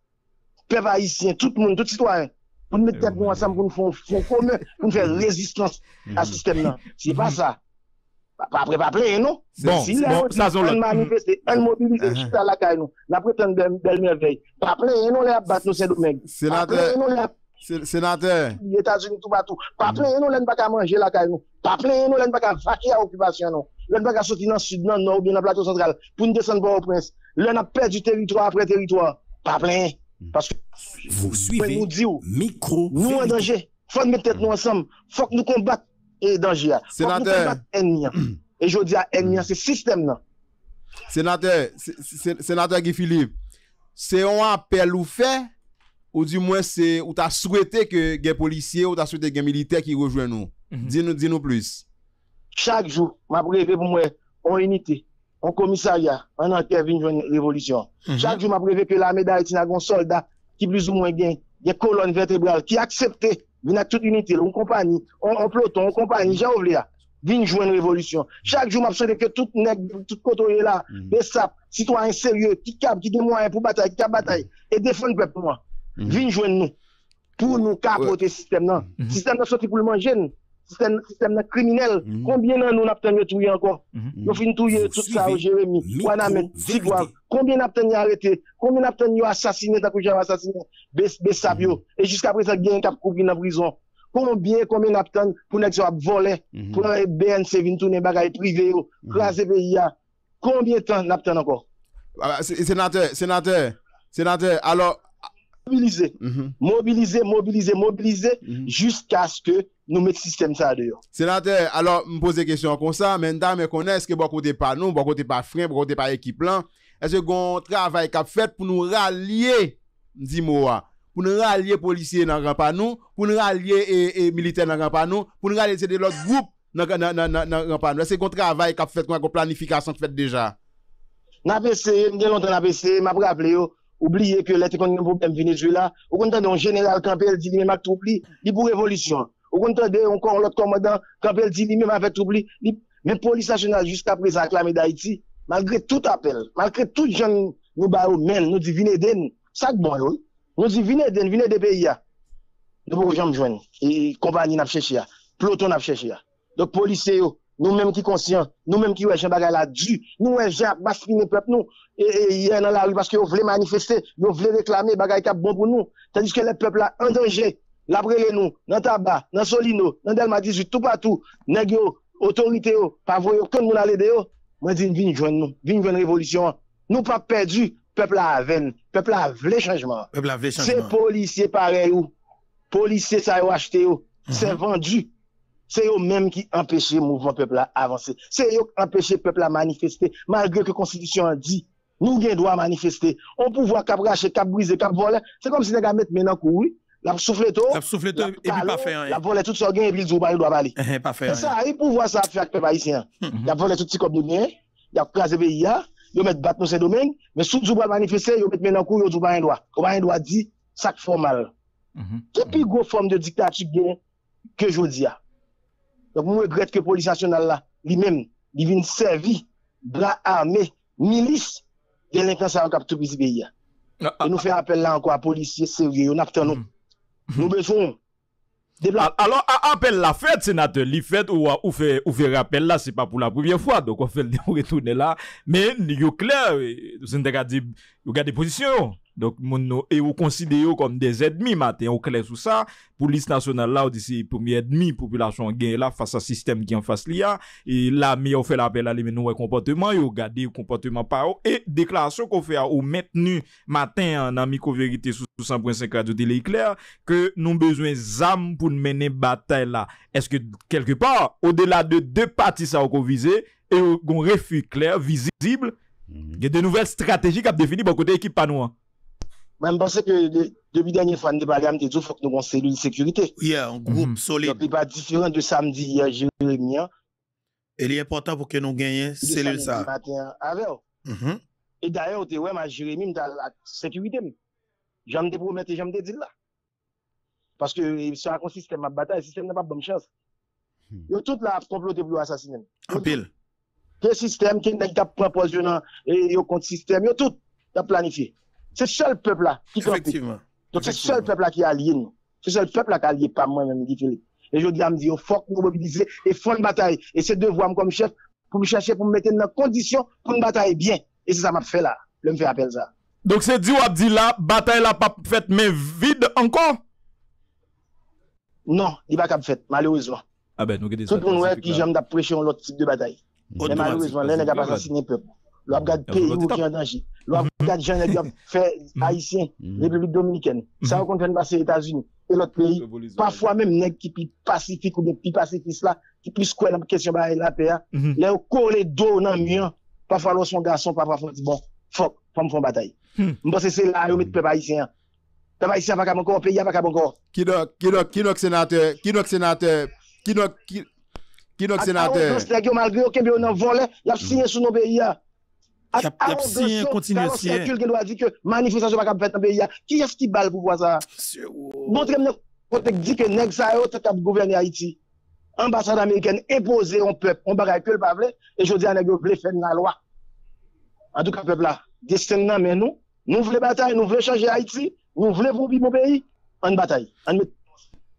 peuple haïtien, tout le monde, tout citoyen. Pour nous mettre tête nous ensemble, pour nous faire un front commun, pour nous faire résistance à ce système là. C'est pas ça. Pas après, pas plein, non? Bon, Si bon, là, ça, on l'autre. manifester, on mobiliser, Mhm. tout à la caille nous. La prétendre belle, belle merveille. Pas plein, non, les abattre nous, c'est. Pas Sénateur, non, les sénateur, les États-Unis tout partout. Pas plein, non, l'on pas qu'à manger la caille nous. Pas plein, non, l'on pas qu'à vaquer à occupation, non. L'on pas qu'à sortir dans le sud, dans le nord, ou bien dans le plateau central, pour nous descendre au prince. L'on a perdu territoire après territoire. Pas plein. Parce que, vous pour suivez nous dire, Micro nous en danger. Faut nous mettre nous ensemble. Faut le danger. Sénateur. Et je dis à l'ennemi, c'est le système, non? sénateur, sé- sé- sénateur Guy Philippe, c'est un appel ou fait, ou du moins c'est, ou t'as souhaité que des policiers, ou t'as souhaité que des militaires qui rejoignent nous? Mhm. Dis-nous, dis-nous plus. chaque jour, m'a rêvé pour moi, en unité, en commissariat, en enquête, vient une révolution. Mhm. Chaque jour, m'a rêvé que l'armée d'Haïti n'a un soldat qui plus ou moins gagne, des colonnes vertébrales, qui accepté, vient avec toute unité, en compagnie, en, en peloton, en compagnie, j'ai oublié, vient jouer une révolution. Chaque jour, m'a souhaité que tout nègre, tout citoyens sérieux, qui cap, qui ont moyens pour bataille, qui cap bataille, et défendre le peuple, moi. Mhm. Vient joindre nous, pour nous capoter le système, non. Mhm. Le système nous. système, criminel. Mhm. Combien nous yo touye encore? Mhm. Yo fin touye Vous tout ça Jérémy, Vérité. Tigouave. Combien yo arrêté? Combien yo assassiné, ta kouche assassiné? Bes, Besap yo. Et jusqu'à présent, gen kap kouvri nan prison. Combien, combien n'apten pour yo ap volé? Pour un BNC vin tourner bagay privé yo. Krasé pays ya. Combien de temps n'apten encore? Ah, sé- Sénateur, sénateur, sénateur, alors... mobiliser, mm -hmm. mobiliser, mobiliser, mobiliser, mm -hmm. jusqu'à ce que nous mettions le système ça dehors. Sénateur, alors, me pose question comme ça, maintenant, mais qu'on est-ce que bon côté pas nous, bon côté pas frein, bon côté pas équipe là, est-ce qu'on travaille qu'a fait pour nous rallier, dis-moi, pour nous rallier policiers dans grand pas nous, pour nous rallier et, et militaires dans grand pas nous, pour nous rallier de l'autre groupe dans grand pas nous. Est-ce qu'on travaille qu'a fait, qu'on planification fait déjà? N'a pas essayé, n'a pas essayé, m'a rappelé, oubliez que l'été qu'on a un problème Venezuela, qu'on entend un général Campbell dit lui-même avec troupli, il pour révolution. Qu'on entend encore l'autre commandant Campbell dit lui-même avec troupli, li- mais police nationale jusqu'à présent acclamé d'Haïti, malgré tout appel, malgré tout gens nous ba ou men, nous dit venez den, ça bon yo. Nous dit venez den, venez des pays. Nous pouvons jamais joindre. Et compagnie n'a cherché peloton n'a cherché. Donc policiers nous-mêmes qui conscients, nous-mêmes qui ouais Jean bagay la dû, nous ouais Jean baskine peuple nous et, hier dans la rue parce que vous voulez manifester, vous voulez réclamer bagay qui bon pour nous, tandis que le peuple là en danger, l'abrele nous, dans tabac, dans Solino, dans Delma 18, tout partout, nèg autorité yo, pas voyer aucun monde aller yo. Moi dis vinn joindre nous, vinn joindre révolution. Nous pas perdu, peuple là a veine, peuple là a vle changement. Peuple a fait C'est changement. policier pareil ou. Policier ça yo acheté yo. C'est vendu. C'est eux même qui empêchent le mouvement peuple à avancer. C'est eux qui empêchent le peuple à manifester, malgré que la Constitution a dit, nous avons droit à manifester. On pouvoir cap racher, cap briser, cap voler. C'est comme si les gars mettent maintenant coup, oui. La souffle tout. La souffle tout, et puis pas fait La voler tout ça gain, et puis le jour, il doit aller. Eh, Pas fait C'est ça, il pouvoir ça faire avec le peuple haïtien. Mhm. Il a volé tout petit comme de bien, il a crasé pays, il met battre dans ces domaines, mais sous le manifester, il met maintenant coup, il dit pas un droit. Il pas un droit dit, ça fait mal. Mhm. Quelle plus grosse forme de dictature que je dis à. Donc, je regrette que la police nationale là, lui-même, il vient servir, bras armés, milice, délinquants ça en tout le pays. Ah, ah, Et nous fait appel là encore à policiers sérieux, on attend nous. Mhm. Nous besoin. Alors, appel la fête, sénateur, li fête ou, ou fait, ou fait rappel là, c'est pas pour la première fois, donc on fait le [LAUGHS] retourner là. Mais, clair, c'est un dit, yo garde des positions. Dok moun nou, e ou konside yo kom des edmi maten, ou kles ou sa, polis nasyonal la ou disi pomi edmi, populasyon gen la fasa sistem ki an fas li ya, e la mi ou fe la apel ale men nou e kompoteman, yo gade yo kompoteman pa ou, e deklarasyon kon fe a ou metnu maten nan miko verite sou 100.5 radio tele ikler, ke nou bezwen zam pou menen batay la. Eske kelke par, o dela de de pati sa ou kon vize, e ou kon refu kler, vizible, mhm. gen de nouvel strategi kap defini bon kote ekip panouan. Mwen mpase ke debi denye fwa ne bagam te djou fok nou kon selou de sekurite. Yeah, an group mhm. solide. Yon pi pa diferent de samdi ya Jeremia. E li important pou ke nou genye selou sa. De samdi matin avew. E daye ou te wè ma Jeremia mta la sekurite m. Jam te promette, jam te dil la. Paske sa akon sistem ap bata, sistem nan pa bom chans. Yo tout la ap komplote pou yo asasinen. Anpil. Ke sistem, ke nek tap propos non? yo nan, yo kont sistem, yo tout tap planifiye. C'est seul peuple là qui campe. Effectivement. Donc c'est Effectivement. seul peuple là qui est allié nous. C'est seul peuple là qui est allié pas moi-même Guy Philippe. Et je dis à me dire, faut que nous mobiliser et faire une bataille. Et c'est devoir comme chef pour me chercher, pour me mettre dans condition pour une bataille bien. Et c'est ça m'a fait là. Le me fait appel ça. Donc c'est dit ou dit là, bataille là pas faite mais vide encore? Non, il va pas fait, malheureusement. Ah ben nous avons des Tout le monde ouais, qui j'aime d'apprêcher un autre type de bataille. Mais malheureusement, là, n'est pas assassiné peuple. L'on regarde Ah, pays l'autre où qui est en danger. L'on regarde gens qui ont fait haïtien, République dominicaine. Ça va qu'on passer aux États-Unis et l'autre pays. Parfois même nèg qui plus pacifique ou bien plus pacifiste là, qui plus quoi dans la question de la paix, hein. Mhm. là on colle dos dans le mur, parfois là son garçon, parfois faut dire bon, fuck, faut me faire bataille. Hmm. Je pense que c'est là où met peuple haïtien. Peuple haïtien pas encore pays, pas encore. Qui donc, qui donc, qui donc sénateur, qui donc sénateur, qui donc, qui, qui donc sénateur? Arrogance, nèg yo, malgré aucun bien on volé, il a signé sous nos pays là. Y a- y a signé, continue à signer. Calcul qui doit dire que manifestation capable faire le pays. Qui est-ce qui balle pour voir ça? Oh. Montrez-moi côté dit que nèg ça yo t'a gouverner Haïti. Ambassade américaine imposée on peuple, on bagaille que le pas vle et je dis à yo vle faire la loi. En tout cas peuple là, destin nan mais nous, nous voulons bataille, nous voulons changer Haïti, nous voulons pour mon pays, en bataille. Met-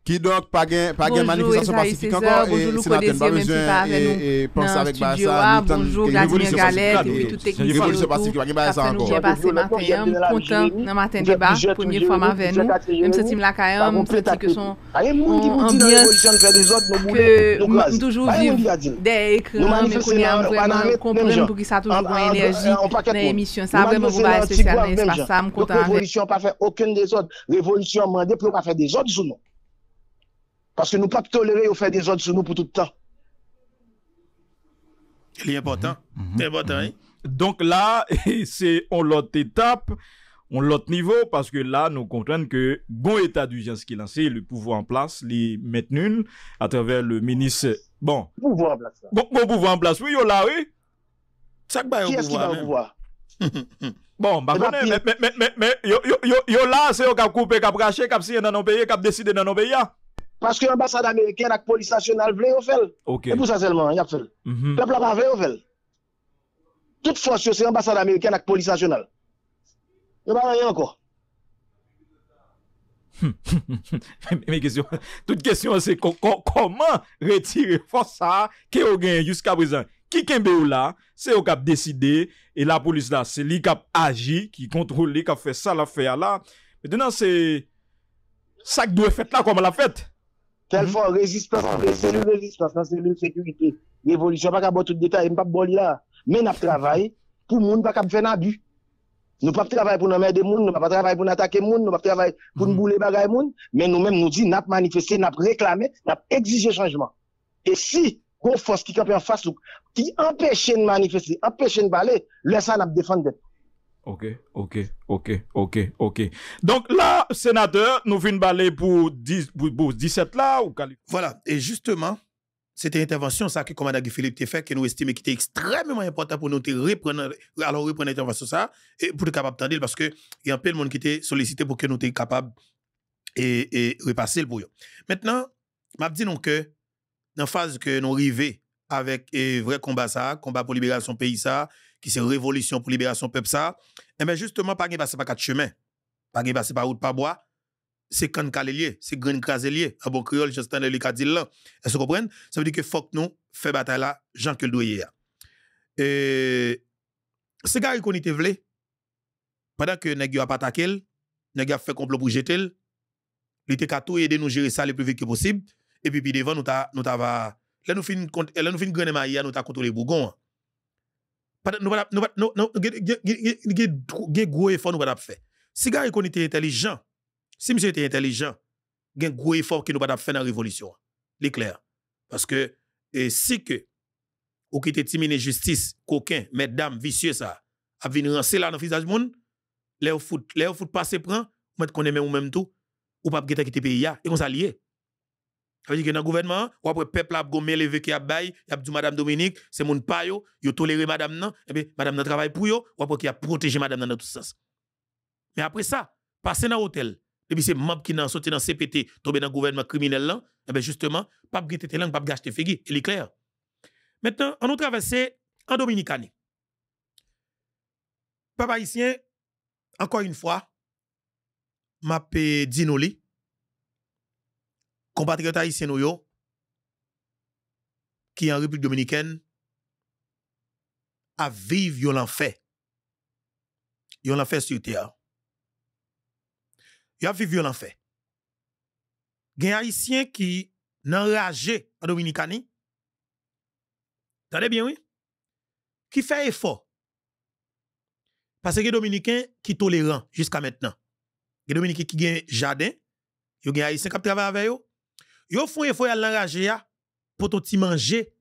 Ki donk pa gen manifestasyon pasifik ankon, e senaten ba bezwen e pense avèk ba sa, nou tan revolisyon pasifik ankon. Revolisyon pasifik ankon, ba sa ankon. Mwen pase maten yon, mwen kontan nan maten deba, pounye fòm avè nou, mwen se tim lakayan, mwen se ti ke son ambyans, ke mwen toujou viv de ekran, mwen konen mwen kompren pou ki sa toujou mwen enerji nan emisyon. Sa vreman mwen ba espèsyal nan espasa, mwen kontan avè. Revolisyon pa fè okèn de zot, revolisyon mwen de pou pa fè de zot sou nou. Paske nou pa tolere yo fè de zon sou nou pou toutan. Li important. Mm-hmm. Li important, yi. Mm-hmm. Donk la, [LAUGHS] se on lot etap, on lot nivou, paske la nou kontren ke bon etat d'urjans ki lanse, le pouvo en plas, li metnen, a traver le menis, bon. Pouvo en plas. Bon, bon pouvo en plas, oui, yo la, oui. Sak ba bon, bon, yo pouvo. Ki eski ba yo pouvo? Bon, bakone, men, men, men, men, yo la, se yo kap koupe, kap rache, kap siye nan an peye, kap deside nan an peya. Paske ambasade Ameriken ak polis nasyonal vle yo fel. Okay. E pou sa selman, yap fel. Mm -hmm. Pepl apan vle yo fel. Tout [LAUGHS] fos yo se ambasade Ameriken ak polis nasyonal. Yo ba ranyan anko. Mè kèsyon, tout kèsyon se koman retire fos sa ke yo gen jusqu'a prezant. Ki kenbe ou la, se yo kap deside, e la polis la se li kap aji, ki kontrole, kap fe sa la fe ya la. Mè denan se sak dwe fet la koman la fet. Tel fort résistance, cellule résistance, dans cellule sécurité, révolution, pas qu'à boire tout détail, pas bon là. Mais nous travaillons pour le monde, pas qu'à faire un abus. Nous pas travailler pour nous mettre des monde, nous pas travailler pour nous attaquer monde, nous pas travailler pour nous Mhm. bouler bagay monde, mais nous-mêmes nous dit, nous manifester, nous réclamer, nous exiger changement. Et si, une force qui campe en face, nous, qui empêche de manifester, empêche de parler, laisse ça, nous défendre. OK, OK, OK, OK, OK. Donc là, sénateur, nous venons baler pour 10 pour, pour 17 là ou Voilà. Et justement, c'était intervention, ça que commandant Philippe t'a fait, que nous estimons qui était extrêmement important pour nous reprendre, alors reprendre l'intervention ça, et pour être capable d'entendre, parce que il y a un peu de monde qui était sollicité pour que nous soyons capables et, et repasser le eux. Maintenant, m'a dit non que, dans la phase que nous arrivons avec un vrai combat ça, combat pour libération pays ça, qui c'est révolution pour libération peuple ça, et bien justement, pas passer par quatre chemins, pas passer par route, par bois, c'est quand calé c'est grain crasé lié. Un bon créole, je t'en le cas là. Est-ce que vous comprenez? Ça veut dire que faut que nous fait bataille là, Jean que le. Et c'est gars qu'on était vle pendant que nèg a pas attaqué, nèg a fait complot pour jeter, il était qu'à tout aider nous gérer ça le plus vite que possible et puis puis devant nous ta nous ta va là nous fin là nous fin grainer maïa nous ta bougon. hein. Pas- Nous pas nous pas nous nous gen gros effort nous pas faire. Si si monsieur était intelligent, gen gros effort que nous pas faire dans la révolution. L'éclair. Parce que et si que ou qui était timine justice, coquin, mesdames, vicieux ça, a venir rancer là dans le visage moun, les ou foot, les ou prend, mettre qu'on aime ou même tout, ou pas geta on s'allier. Ça veut dire que dans le gouvernement, ou après peuple a gommé levé qui a bail, y a dit madame Dominique, c'est mon pa yo, yo toléré madame nan, et bien madame nan travaille pour yo, ou après qui a protégé madame nan dans tout sens. Mais après ça, passer dans l'hôtel, et puis c'est mob qui nan sorti dans CPT, tombé dans le gouvernement criminel et bien justement, pas gete tes langues, pas gâcher il est clair. Maintenant, on nous traverse en Dominicanie. Papa haïtien, encore une fois, m'a dit compatriotes haïtiens nou yo, qui en République Dominicaine, à vivre yon l'enfer. Yon l'enfer sur terre. Yon vivre yon l'enfer. Gen haïtien qui n'enragé en Dominicanie, Tendez bien, oui? Qui fait effort. Parce que les Dominicains qui tolérant jusqu'à maintenant. Les Dominicains qui ont jardin, ils ont Haïtiens qui travaillent avec eux. Ils font effort à l'enrager pour tout petit manger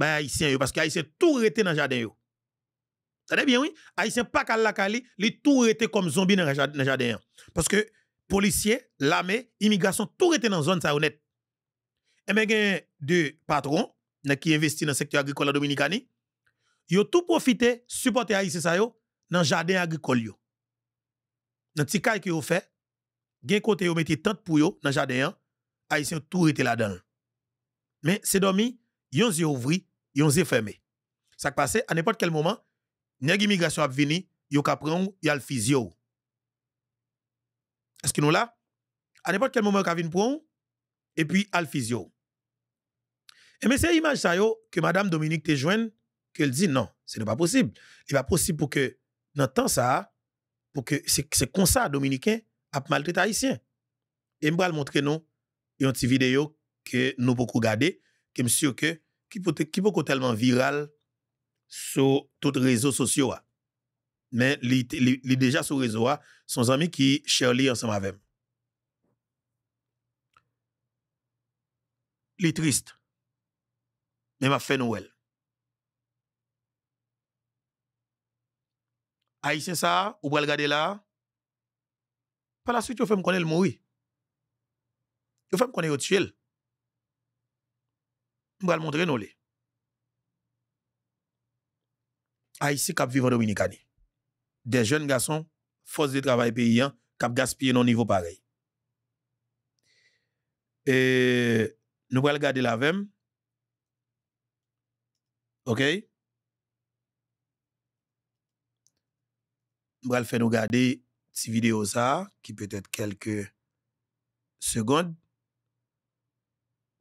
bah Haïtiens yo, parce que Haïtiens tout rete dans jardin yo. Tendez bien, oui? Haïtiens pas qu'à la kali, les tout rete comme zombie dans jardin yo. Parce que policiers, l'armée, immigration, tout rete dans zone ça honnête. Et bien, gen deux patrons nèg qui investi dans le secteur agricole en Dominicanie, yo tout profité supporter haïtien ça yo dans jardin agricole yo. Dans petit kay que yo fait, gen côté yo mette tente pour yo dans jardin, haïtien tout était là-dedans. Mais c'est dormi, yon yeux ouvri, yon yeux fermé. Ça passe à n'importe quel moment, nèg immigration a vini, yo ka ou, y a le physio. Est-ce que nous là? À n'importe quel moment ka vinn prend et puis Alfizio. Et mais c'est image ça que madame Dominique te joigne qu'elle dit non, ce n'est pas possible. Il pas possible pour que dans temps ça pour que c'est comme ça dominicain a maltraité haïtien. Et m'bral montrer nous une petite vidéo que nous beaucoup regarder que sûr que qui peut qui peut tellement viral sur tous les réseaux sociaux. Mais li, li déjà sur réseau a, son ami qui Shirley ensemble avec. Li triste. Mais m'a fait Noël. Haïtien ça, ou pral regarder là. Par la suite, yo fait me connaître le mourir. Yo fait me connaître le tuer. Je vais le qui vivent en Dominicanie. Des jeunes garçons, force de travail paysan, qui gaspillé non niveau pareil. Et nous allons regarder la VEM. OK? Nous allons faire nous regarder cette vidéo ça, qui peut être quelques secondes,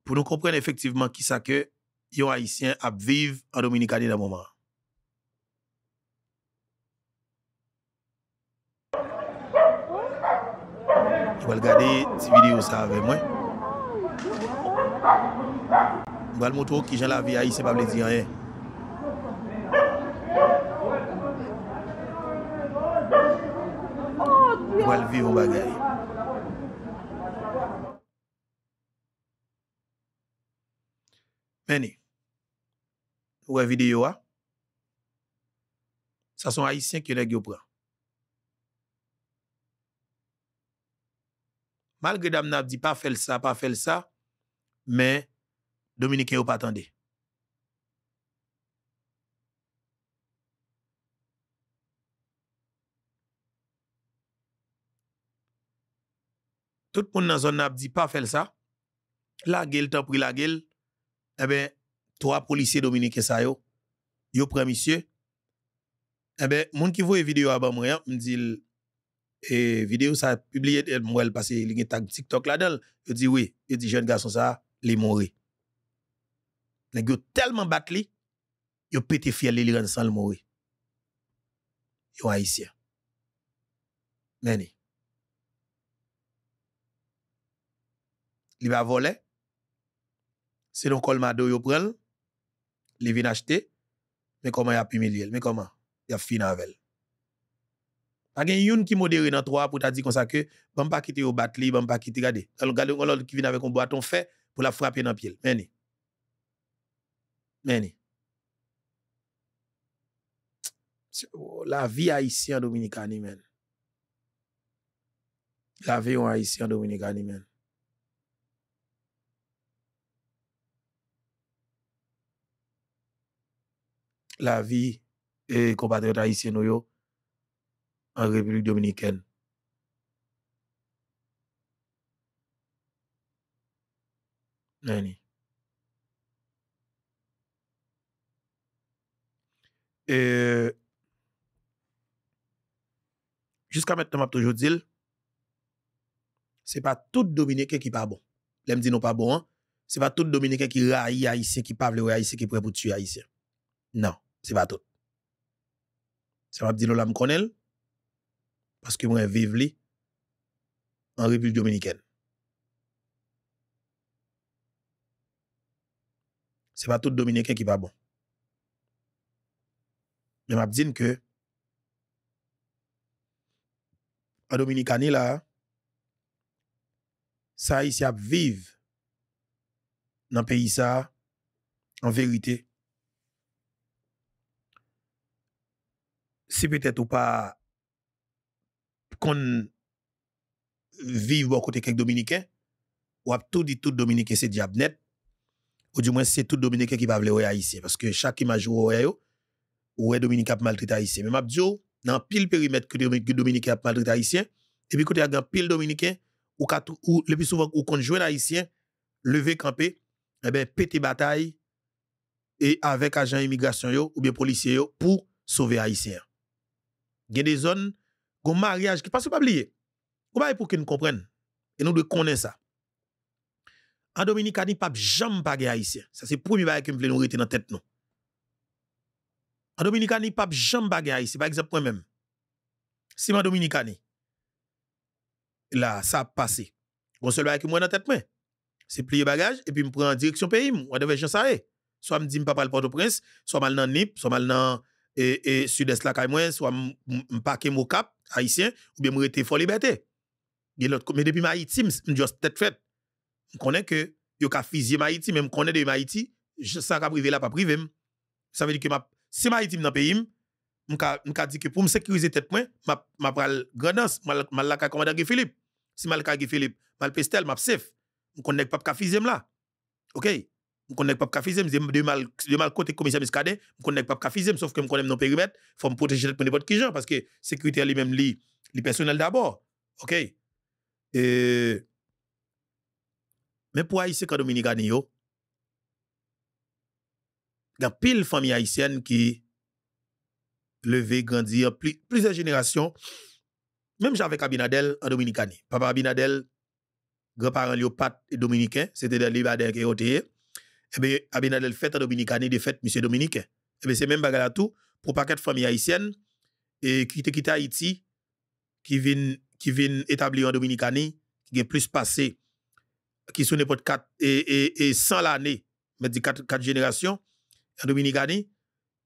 pour nous comprendre effectivement qui ça que les Haïtiens à vivre en Dominicanie dans le moment. Je vais regarder cette vidéo ça avec moi. Je vais montrer qui j'ai la vie haïtienne, pas dire rien. Je vais vivre un bagage. Meni, ou e videyo a, sa son haisyen ki neg yo pran. Malgre dam nan ap di pa fel sa, pa fel sa, men Dominiken yo pa atande. Tout moun nan zon nan ap di pa fel sa, la gel tan pri la gel, Eh ben, trois policiers dominicains ça yo, yo prend monsieur. Eh ben, moun qui voit vidéo avant moi, me dit et vidéo ça publié elle moi elle passé il y a tag TikTok là-dedans. Il dit oui, il dit jeune garçon ça, il est mort. Nèg yo tellement battu li, yo pété fiel li rend sans le mourir. Yo haïtien. Meni. Li va voler. C'est donc Colmado yo prend, li vient acheter, mais comment y a humilié, mais comment? Y a fini avec. Pas gen youn qui modéré dans trois pour t'a dit comme ça que bon pas quitter au battre li, bon pas quitter regarder. Alors regarde on l'autre qui vient avec un bâton fait pour la frapper dans pied. Meni. Meni. Oh, La vie haïtienne en Dominicanie, men. La vie en haïtien en Dominicanie, men. la vi e kompatriot haisyen nou yo an Republik Dominiken. Nani. E, jiska mètnen map toujou dil, se pa tout Dominiken ki pa bon. Lem di nou pa bon an, se pa tout Dominiken ki ra haisyen ki pa vle ou haisyen ki pre pou tsu haisyen. Nan. C'est pas tout. Ça m'a dit là, me connaît, parce que moi, vive li en République dominicaine. C'est pas tout Dominicain qui pas bon. Mais m'a dit que en Dominicanie là, ça ici a vivre dans le pays ça, en vérité, c'est peut-être ou pas qu'on vive bon côté quelques Dominicains, ou a tout dit tout Dominicain c'est diable net, ou du moins c'est tout Dominicain qui va vouloir haïtien, parce que chaque image ou ou est Dominicain a maltraité haïtien. Mais m'a dit yo, dans pile périmètre que Domi- que Dominicain a maltraité haïtien, et puis côté a pile Dominicain, ou, le plus souvent ou kon joue haïtien, lever camper, eh ben péter bataille, et avec agent immigration yo, ou bien policier yo, pour sauver haïtien. Il y a des zones, gon mariage, qui que pas oublier. Ou pas pour nous comprennent. Et nous devons connaître ça. en Dominicani, pas jamais pas haïtien. Ça, c'est le premier bagage que je nous rester dans la tête. En Dominicani, pas jamais pas haïtien. Par exemple, moi-même. Si en Dominicani, là, ça a passé. Bon, seul bagage que moi dans la tête. C'est plier bagage et puis me prendre en direction pays. Moi, devais ça Soit me dit pas le Port-au-Prince, soit mal dans Nip, soit mal dans et, et sud-est la Caïmoyen, soit m'paquer mon cap haïtien, ou bien m'rete fort liberté. Mais depuis Haïti, m'just tête faite. M'connais que yo ka fizye Haïti, mais m'connais de Haïti, ça ka privé là, pas privé. Ça veut dire que ma, si Haïti dans pays, m'ka, ka dit que pour me sécuriser tête moi, m'a, m'a pral grandance, mal, mal la ka commandant Philippe. Si m'a la ka Philippe, m'a le pestel, m'a psef. M'connais pas ka fizye là. OK? Je connais pas ka fizem, de mal de mal côté commissaire Miscadet, je connais pas fizem sauf que je connais non périmètre, faut me protéger de n'importe qui gens parce que sécurité lui même li, li personnel d'abord. OK? Et mais pour Haïtien quand Dominicain yo, a pile famille haïtienne qui levé, grandi en plusieurs générations. Même j'avais Abinadel en Dominicanie. Papa Abinadel, grand-parent Léopat et dominicain, c'était des Libanais qui étaient. Eh bien, Abinadel fait en Dominicanie, de fait, monsieur dominicain. Eh bien, c'est même bagarre tout pour paquet de famille haïtienne et qui te quitté Haïti, qui vient qui établir en Dominicanie, qui est plus passé, qui sont n'importe 4 et, et, et 100 l'année, mais dit 4, 4 générations en Dominicanie,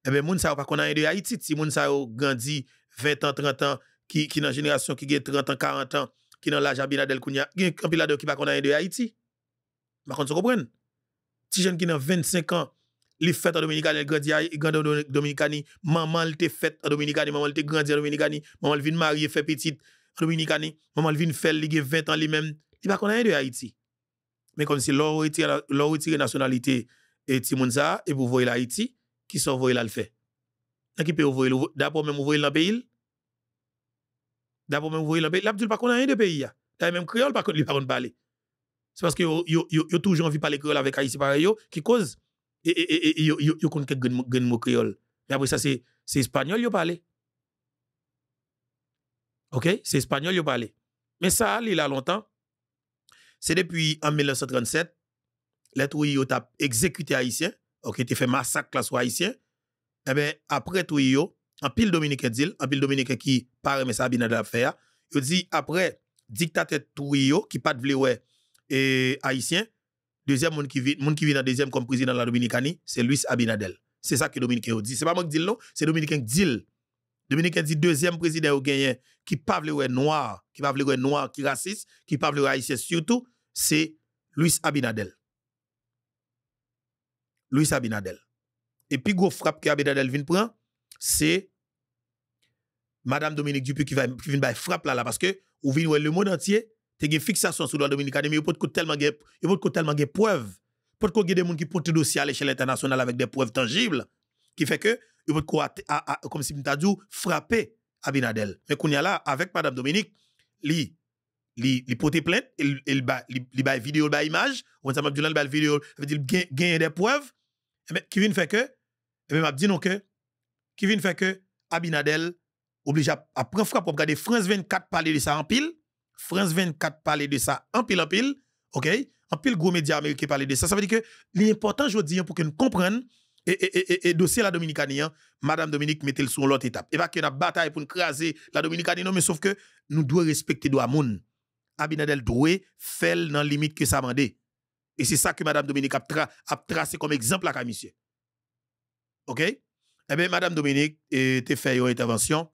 eh bien, moun sa pas connaît de Haïti, si moun sa grandi 20 ans, 30 ans, qui qui dans génération qui a 30 ans, 40 ans, qui dans l'âge Abinadel Kounia, y a un qui pas connaît de Haïti. Par contre, vous comprenez? Si jeune qui a 25 ans, les fêtes en Dominicanie, il grandi en Dominicanie, maman elle fait en Dominicanie, maman elle grandi en Dominicanie, maman elle vient marier, fait petite en Dominicanie, maman elle vient faire, il 20 ans lui-même, il pas connaît de Haïti. Mais comme si l'on retire la nationalité et Timonza, et vous voyez l'Haïti, qui sont voyez là le fait. Qui peut voyer d'abord même vous voyez dans le pays. D'abord même vous voyez dans le pays. Là, pas connaît rien de pays. D'ailleurs même créole pas lui pas parler. C'est parce que yo toujours envie de parler créole avec Haïti pareil qui cause et et et yo connaît quelques créole. Mais après ça c'est espagnol yo parler. OK, c'est espagnol yo parler. Mais ça il a longtemps. C'est depuis en 1937 les yo t'a exécuté haïtien, OK, tu fait massacre sur haïtien. Eh ben après yo en pile dit, en pile dominicain qui paraît mais ça bien d'affaire, yo dit après dictateur yo qui pas de ouais et haïtien. Deuxième monde qui vit, monde qui dans deuxième comme président de la Dominicanie, c'est Luis Abinadel. C'est ça que Dominicain dit. C'est pas moi qui dis non, c'est Dominicain qui dit. Dominicain dit deuxième président gagné qui parle ouais noir, qui parle ouais noir, qui raciste, qui parle haïtien surtout, c'est Luis Abinadel. Luis Abinadel. Et puis gros frappe que Abinadel vient prendre, c'est Madame Dominique Dupuis qui qui vient frappe là là parce que ou vient le monde entier te une fixation sur le Dominicain, mais il peut tellement il de preuves. Il peut y des gens qui portent dossier à l'échelle internationale avec des preuves tangibles qui fait que il peut comme si dit frapper Abinadel. Mais qu'on y a là avec madame Dominique, li li li porter plainte, il il ba li ba vidéo ba image, on ça m'a dit la vidéo, veut dire gagner des preuves. Mais qui vient faire que et m'a dit que qui vient faire que Abinadel oblige à, prendre frappe pour regarder France 24 parler de ça en pile France 24 parlait de ça en pile en pile, OK? En pile gros médias américains parlaient de ça. Ça veut dire que l'important, dis, pour que nous comprenions, et, et, dossier la Dominicanie, hein, Madame Dominique mettait sur l'autre étape. Et pas qu'il y a une bataille pour craser la Dominicanie, non, mais sauf que nous devons respecter droit moun. Abinadel doit faire dans la limite que ça m'a Et c'est ça que Madame Dominique a, tracé comme exemple à monsieur. OK? Eh bien, Madame Dominique était fait une intervention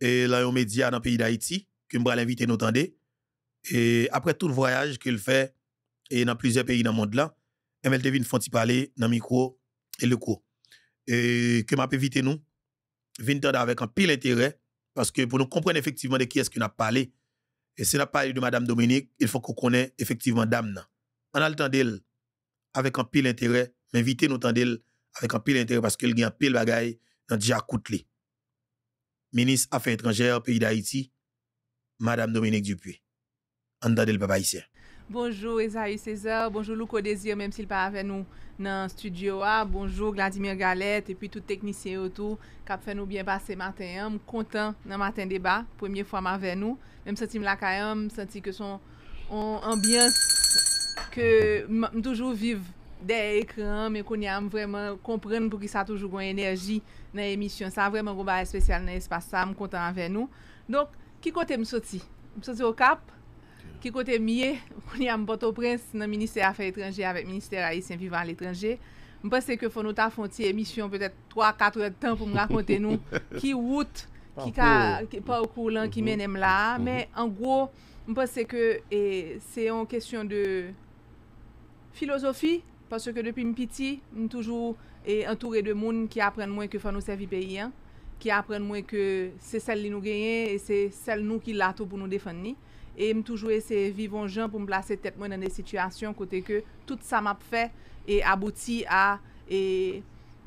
et là, un média dans le pays d'Haïti que je l'inviter nous Et après tout le voyage qu'il fait et dans plusieurs pays dans le monde là, elle devine font parler dans le micro et le cours. Et que m'a invité nous, venir avec un pile intérêt parce que pour nous comprendre effectivement de qui est-ce qu'on a parlé. Et si on a parlé de Madame Dominique, il faut qu'on connaisse effectivement Dame. On a le temps avec un pile intérêt, m'inviter nous d'elle avec un pile intérêt parce qu'il y a un pile bagaille dans Dia Koutli. Ministre Affaires étrangères, pays d'Haïti, Madame Dominique Dupuis. Andade le papa ici. Bonjour Esaü César, bonjour Louko Désir, même s'il pas avec nous dans le studio. A. Bonjour Vladimir Galette et puis tout technicien autour qui a fait nous bien passer matin. Je suis content dans matin débat, première fois avec nous. Même senti la je senti que son on, ambiance que je toujours vive des écrans, mais qu'on a vraiment comprendre pour qui ça a toujours une énergie dans l'émission. Ça a vraiment un gros spécial dans l'espace. Ça, je suis content avec nous. Donc, ki kote m soti? M soti o kap, okay. ki kote m ye, kouni a m boto prens nan Ministèr Afè Étranger avèk Ministèr Haïtien Vivant à l'Étranger. M pense ke foun nou ta fon ti emisyon petèt 3-4 tan pou m rakonte nou ki wout, ki ka, ki pa ou kou lan, ki menem la. Mè an gwo, m pense ke eh, se yon kesyon de filosofi, parce ke depi m piti, m toujou eh, entoure de moun ki apren mwen ke foun nou servi peyi an. ki apren mwen ke se sel li nou genyen e se sel nou ki lato pou nou defen ni. E m toujou ese vivon jan pou m plase tet mwen nan de situasyon kote ke tout sa map fe e abouti a e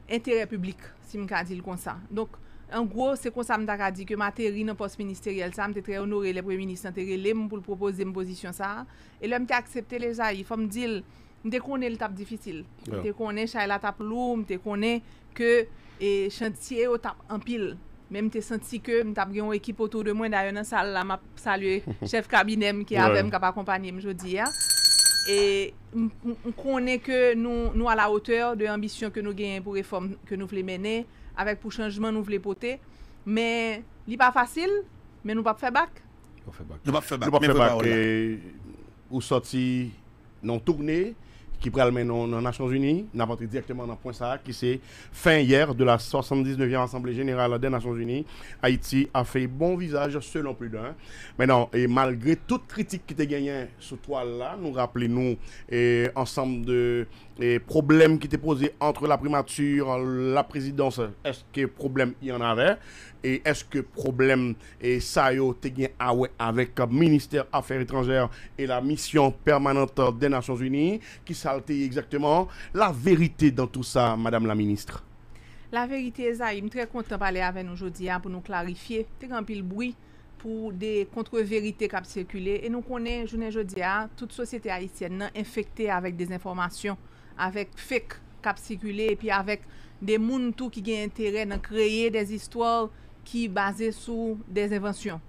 interè publik si m ka dil kon sa. Donk, an gwo se kon sa m tak a di ke materi nan post ministeriel sa m te tre honore le pre-ministre anterre le m pou l propose m posisyon sa. E le m te aksepte le zayi, fom dil m te konen l tap difisil. M te bon. konen chay la tap lou, m te konen ke E chantye yo tap anpil. Mem te senti ke m tap gen yon ekip otou de mwen dayon nan sal la map salye [LAUGHS] chef kabinem ki avem kap akompanyem jodi ya. E m konen ke nou, nou a la oteur de ambisyon ke nou gen pou reform ke nou vle mene, avek pou chanjman nou vle pote. Men li pa fasil, men nou pa fe bak. Nou pa fe bak. Nou pa fe bak. E ou soti nan tourne, qui pral dans les Nations Unies, n'a pas directement dans point ça, qui c'est fin hier de la 79e Assemblée Générale des Nations Unies. Haïti a fait bon visage selon plus d'un. Maintenant, et malgré toute critique qui était gagnée sur toile là, nous rappelons nous ensemble de problèmes qui étaient posés entre la primature, la présidence, est-ce que problème il y en avait? et est-ce que problème et ça yo avec ministère affaires étrangères et la mission permanente des Nations Unies qui salte exactement la vérité dans tout ça madame la ministre La verite e zay, m tre kontan pale ave nou jodi an pou nou klarifiye. Te gampil broui pou de kontre-verite kap sirkule. E nou konen jounen jodi an, tout sosyete Haitienne nan infekte avèk dezinformasyon, avèk fek kap sirkule, epi avèk de moun tou ki gen intere nan kreye des istwar ki base sou des invensyon.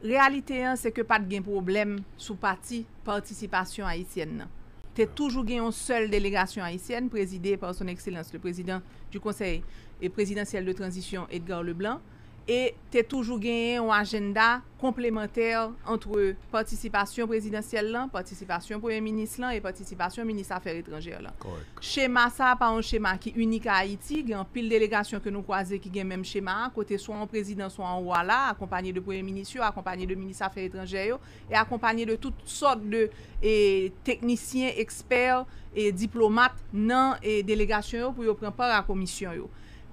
Realite an, se ke pat gen problem sou pati participasyon Haitien nan. Te toujou gen yon sel delegasyon Haitien, prezide par son ekselans, le prezident du konsey et prezidentiel de transisyon Edgar Leblanc, et te toujou genyen ou agenda komplementer antre participasyon prezidentiel lan, participasyon premier minis lan, et participasyon minis afer etranjer lan. Chema sa pa an chema ki unik a Haiti, gen pil delegasyon ke nou kwaze ki gen menm chema, kote so an prezident, so an wala, akompanyen de premier minis yo, akompanyen de minis afer etranjer yo, e akompanyen de tout sort de e, teknisyen, ekspert, e, diplomat nan delegasyon yo pou yo pren par a komisyon yo.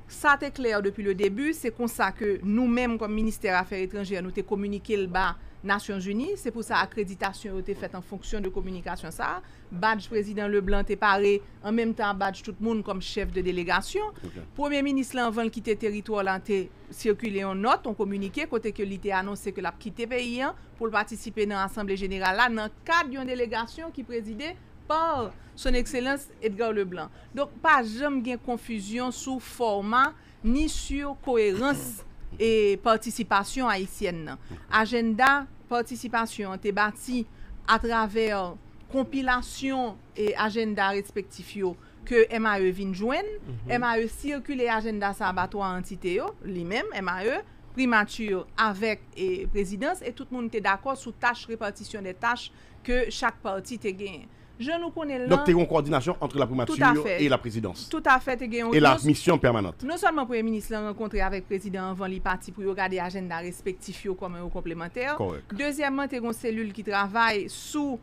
Sa te kler depi le debu, se konsa ke nou menm kom Ministèr Affaires Étrangères nou te komunike l ba Nasyons Unis, se pou sa akreditasyon yo te fet an fonksyon de komunikasyon sa. Badj Prezident Leblanc te pare, an menm tan badj tout moun kom chef de delegasyon. Okay. Premier Ministre lan van kite teritwa lan te sirkule yon not, on komunike, kote ke li te anonse ke la kite peyi an pou l patisipe nan Assemblée Générale la nan kad yon delegasyon ki prezide par son ekselans Edgar Leblanc. Donk pa jom gen konfuzyon sou forma ni sur koherans e participasyon Haitien nan. Agenda participasyon te bati a traver kompilasyon e agenda respektif yo ke MAE vinjwen, mm -hmm. MAE sirkule agenda sabatwa antite yo, li men, MAE, primatur avek e prezidans, e tout moun te d'akor sou tache repartisyon de tache ke chak parti te gen. Je nou konen lan... Donc, te yon koordinasyon entre la primature et la présidence. Tout à fait. Et la mission permanente. Non seulement Premier Ministre l'a rencontré avec Président Van Li Parti pou yon gade agenda respectif comme yon komplementaire. Deuxièmement, te yon cellule ki travaye sou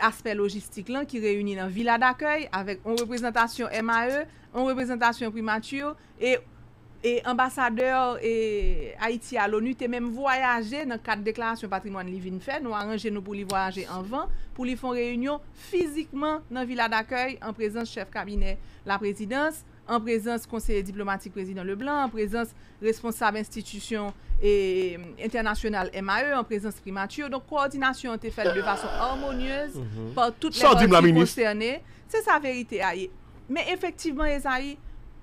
aspect logistique lan ki reyouni nan villa d'accueil avek yon reprezentasyon MAE, yon reprezentasyon primature et E ambasadeur e Haiti a l'ONU te menm voyaje nan kat deklarasyon patrimoine li vin fè. Nou aranje nou pou li voyaje anvan pou li fon reyunyon fizikman nan vila d'akèy an prezans chef kabinet la prezidans, an prezans konseye diplomatik prezident Leblanc, an prezans responsable institisyon e internasyonal MAE, an prezans primatio. Donk koordinasyon te fèl de fason harmonyez mm -hmm. par tout le parti konserne. Se sa verite a ye. Men efektivman e sa ye,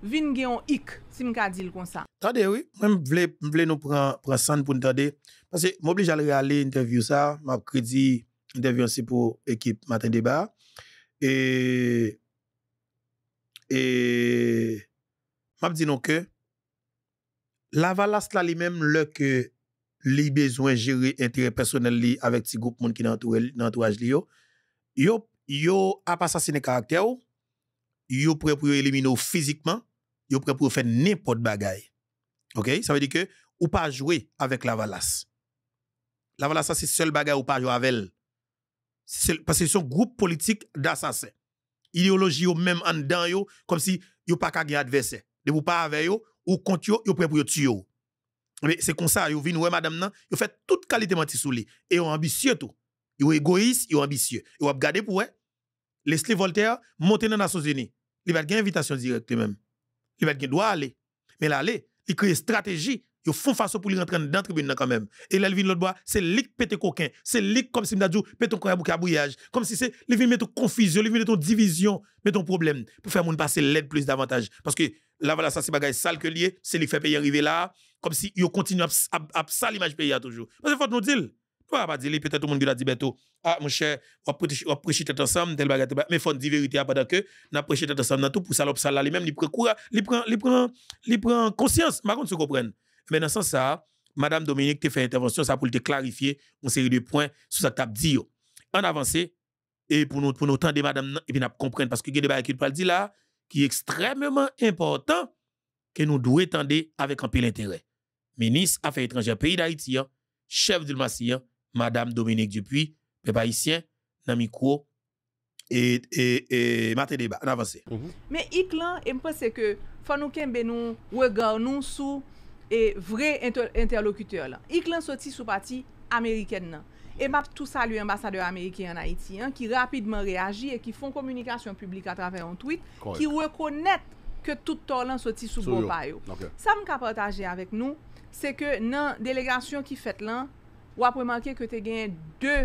vin gen yon ik, si m ka dil kon sa. Tade, oui, mwen vle, vle nou pran, pran san pou nou tade, pase m oblige al reale interview sa, m ap kredi interview ansi pou ekip Matin Deba, e, e, m ap di nou ke, la valas la li menm le ke li bezwen jere entere personel li avèk ti goup moun ki nan entouaj li yo, yo, yo ap asasine karakter ou, yo pre pou yo elimine ou fizikman, yo prêt pour faire n'importe bagaille. OK? Ça veut dire que, ou pas jouer avec la valasse. La valasse, c'est seul bagaille ou pas jouer avec elle. Parce que c'est un groupe politique d'assassins. Idéologie même en dedans yo, comme si yo pas qu'à adversaire. De vous pas avec yo, ou contre yo, yo prêt pour yo tuer yo. Mais c'est comme ça, yo vin ouais madame nan, yo fait toute qualité menti sous lui. Et yo ambitieux tout. Yo égoïste, yo ambitieux. Yo a regarder pour ouais. Leslie Voltaire monter dans les Nations Unies. Il va gagner invitation directe même. Il va droit aller. Mais là il crée stratégie. Ils font façon pour lui rentrer dans la tribune quand même. Et là, il vient l'autre bois, c'est lui qui pète coquin. C'est lui qui, comme si m'dadjou, pète ton coin à bouillage. Comme si c'est, il vient mettre confusion, vient mettre division, mettre problème. Pour faire moun passer l'aide plus davantage. Parce que là, voilà, ça, c'est bagay sale que lié, c'est lui qui fait payer arriver là. Comme si il continue à, à, à l'image pays toujours. Parce qu'il faut nous dire. Pas dire, peut-être tout le monde qui a dit, bientôt, ah, mon cher, on va prêcher- tête ensemble, tel bagay. Mais il faut dire vérité à pendant que, on a prêché tête ensemble dans tout, pour ça, ça là, lui-même, il prend courage, il prend, conscience. Par contre, tu comprends. Mais dans ce sens, ça, Madame Dominique te fait intervention, ça pour te clarifier une série de points sur ça que tu as dit. En avancé, et pour nous, pour nous tendre, madame, et puis nous comprendre, parce que il y a des parle dit là, qui est extrêmement important, que nous devons tendre avec un peu l'intérêt. Ministre Affaires étrangères, pays d'Haïti, hein, chef de hein, Madame Dominique Dupuis, pe pa isyen, nan mikwo, e, e, e mater deba, nan avanse. Mm -hmm. Men ik lan, e mpase ke fwa nou kenbe nou wegan nou sou e vre inter interlokuteur lan. Ik lan soti sou pati Ameriken nan. E map tout salu ambasadeur Ameriken en Haiti, an, ki rapidman reagi e ki fon komunikasyon publik a travè an tweet, Correct. ki rekonet ke tout tolan soti sou so bon payo. Okay. Sa m ka partaje avek nou, se ke nan delegasyon ki fet lan, wap remanke ke te gen de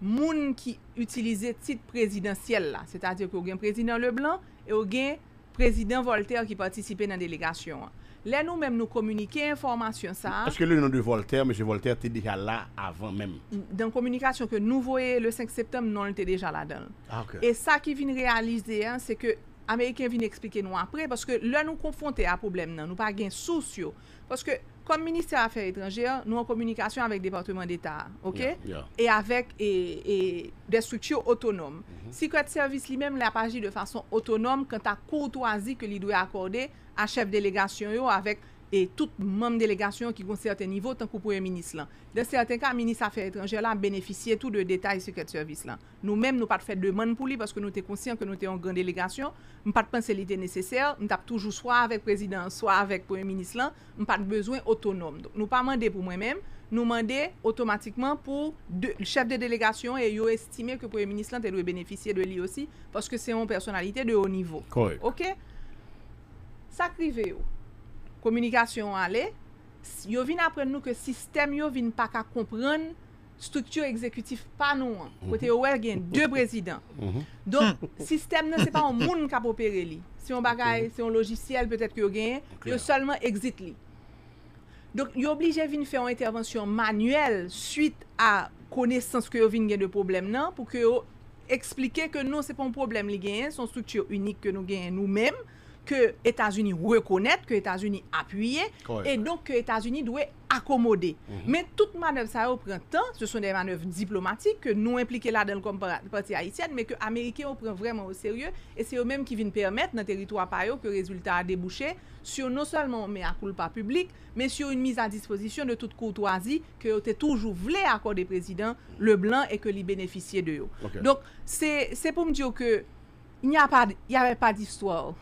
moun ki utilize tit prezidentiel la. Se ta dire ki ou gen prezident Leblanc e ou gen prezident Voltaire ki patisipe nan delegasyon. Le nou menm nou komunike informasyon sa. Eske le nou de Voltaire, M. Voltaire te deja la avan menm? Dan komunikasyon ke nou voye le 5 septem, non te deja la dan. Ah, okay. E sa ki vin realize, se ke Ameriken vin explike nou apre, paske le nou konfonte a problem nan, nou pa gen sous yo. Paske comme ministère des Affaires étrangères, nous en communication avec le département d'État, OK? Yeah, yeah. Et avec et, et des structures autonomes. Mm -hmm. Secret Service lui-même l'a agi de façon autonome quant à courtoisie que lui doit accorder à chef délégation avec e tout mèm delegasyon ki goun certain nivou tan kou pouye minis lan. De certain ka, minis afer etranger lan beneficye tout de detay sekret servis lan. Nou mèm nou pat fè deman pou li, paske nou te konsyen ke nou te yon gran delegasyon, m pat pense li te neseser, m tap toujou swa avèk prezident, swa avèk pouye minis lan, m pat bezwen otonom. Nou pa mande pou mwen mèm, nou mande otomatikman pou de, chef de delegasyon e yo estime ke pouye minis lan te dwe beneficye de li osi, paske se yon personalite de yo nivou. Ok? Sakrive yo. komunikasyon ale, yo vin apren nou ke sistem yo vin pa ka kompren struktur ekzekutif pa nou an. Mhm. Kote yo wè gen dè mhm. prezident. Mhm. Don, sistem nan se pa an moun kap opere li. Si yon bagay, si yon logiciel, petèt ki yo gen, yo solman exit li. Don, yo oblige vin fè an intervensyon manuel suite a konesans ki yo vin gen de problem nan pou ki yo explike ke nou se pa pon problem li gen, son struktur unik ke nou gen nou menm, que États-Unis reconnaître, que États-Unis appuyer, Correct. et donc que États-Unis doit accommoder. Mais toute manœuvre ça au printemps, ce sont des manœuvres diplomatiques que nous impliqués là-dedans comme par- partie haïtienne, mais que les Américains prend vraiment au sérieux, et c'est eux-mêmes qui viennent permettre dans le territoire par que le résultat a débouché sur non seulement un mea culpa public, mais sur une mise à disposition de toute courtoisie que ont toujours voulu accorder président Leblanc et que lui bénéficier de eux. Donc, c'est pour me dire que il n'y avait pas d'histoire.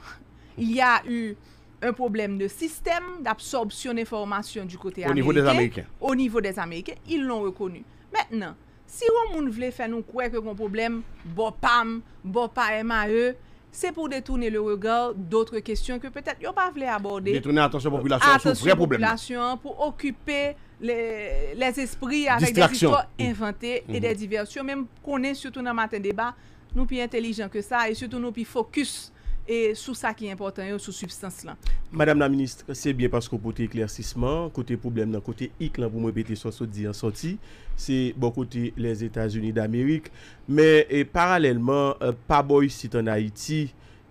Il y a eu un problème de système d'absorption d'informations du côté Au américain. niveau des Américains. Au niveau des Américains, ils l'ont reconnu. Maintenant, si on moun voulait faire nous croire que un problème, bon PAM, bon pas MAE, c'est pour détourner le regard d'autres questions que peut-être ils pas voulu aborder. Détourner l'attention de la population sur Attention vrai problème. population pour occuper les, les esprits avec des histoires Mhm. inventées et des diversions. Même qu'on est surtout dans le matin débat, nous plus intelligents que ça et surtout nous plus focus e sou sa ki important yo sou substans lan. Madame la ministre, se bien pasko pote eklersisman, kote problem nan kote ik lan pou mwen pete so sot di an soti, se bon kote les Etats-Unis d'Amerik, men e paralelman, euh, pa boy sit an Haiti,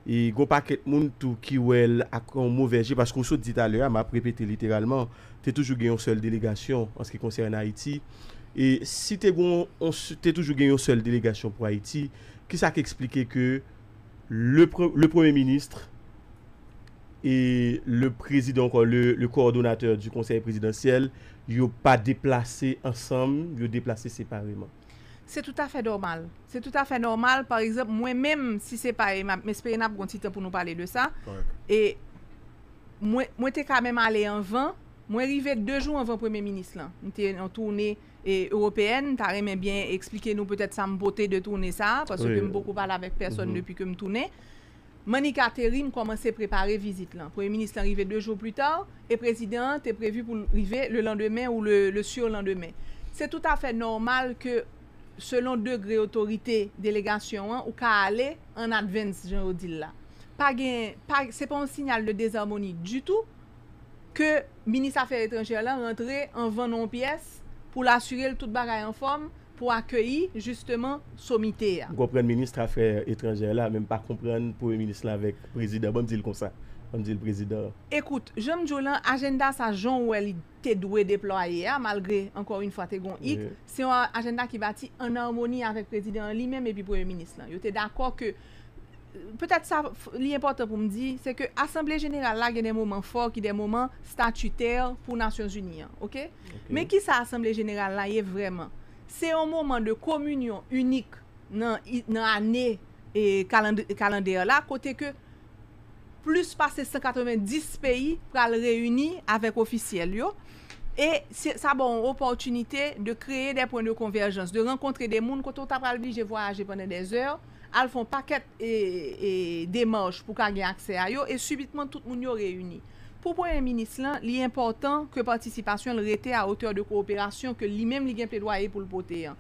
e go paket moun tou ki wel akon an mouveje, pasko sot di alè ma prepete literalman, te toujou gen yon sel delegasyon an se ki konsern Haiti, e si te, bon, te toujou gen yon sel delegasyon pou Haiti, ki sa ki eksplike ke le, pre, le Premier ministre et le président, le, le coordonnateur du conseil présidentiel, yo pas déplacé ensemble, yo déplacé séparément. C'est tout à fait normal. C'est tout à fait normal. Par exemple, moi-même, si c'est pas, m'espérer n'a pas titre pour nous parler de ça. Correct. Et moi, moi t'es quand même allé en vain. Moi, arrivé deux jours avant Premier ministre là. Moi, en tournée et européenne. T'as aimé bien expliquer nous peut-être ça me beauté de tourner ça, parce que je beaucoup parlé avec personne Mhm. depuis que me tournais. Monica Terim commençait à préparer visite là. Premier ministre est arrivé deux jours plus tard et président est prévu pour arriver le lendemain ou le, le surlendemain. C'est tout à fait normal que selon degré autorité délégation hein, ou qu'à aller en advance, je dis là. Pas pas c'est pas un signal de désharmonie du tout que ministre Affaires étrangères là rentrer en non pièce pou la suril tout bagay an form pou akyeyi justeman somite ya. Gopren ministre afe etranjè la, menm pa kompren pou ministre la vek prezident, bon di l kon sa. Mdil prezidor. Ekout, jom djolan, agenda sa jon wè li te dwe deploye ya, malgre, ankor un fwa te gon ik, oui. se yon agenda ki bati an harmoni avèk prezidor li mèm epi pou yon minis lan. Yo te d'akor ke peut-être ça, l'important pour me dire, c'est que Assemblée générale, là, il y a des moments forts, qui des moments statutaires pour Nations Unies. Hein, okay? OK? Mais qui ça, l'Assemblée générale, là, est vraiment? C'est un moment de communion unique dans l'année et calendaire là, côté que plus passer 190 pays pour le réunir avec officiels. Et ça bon opportunité de créer des points de convergence, de rencontrer des mondes quand on t'a obligé de voyager pendant des heures. al fon paket e, e demanj pou ka gen akse a yo, e subitman tout moun yo reyuni. Pou poyen minis lan, li important ke participasyon l rete a oteur de kooperasyon ke li mem li gen ple doye pou l pote.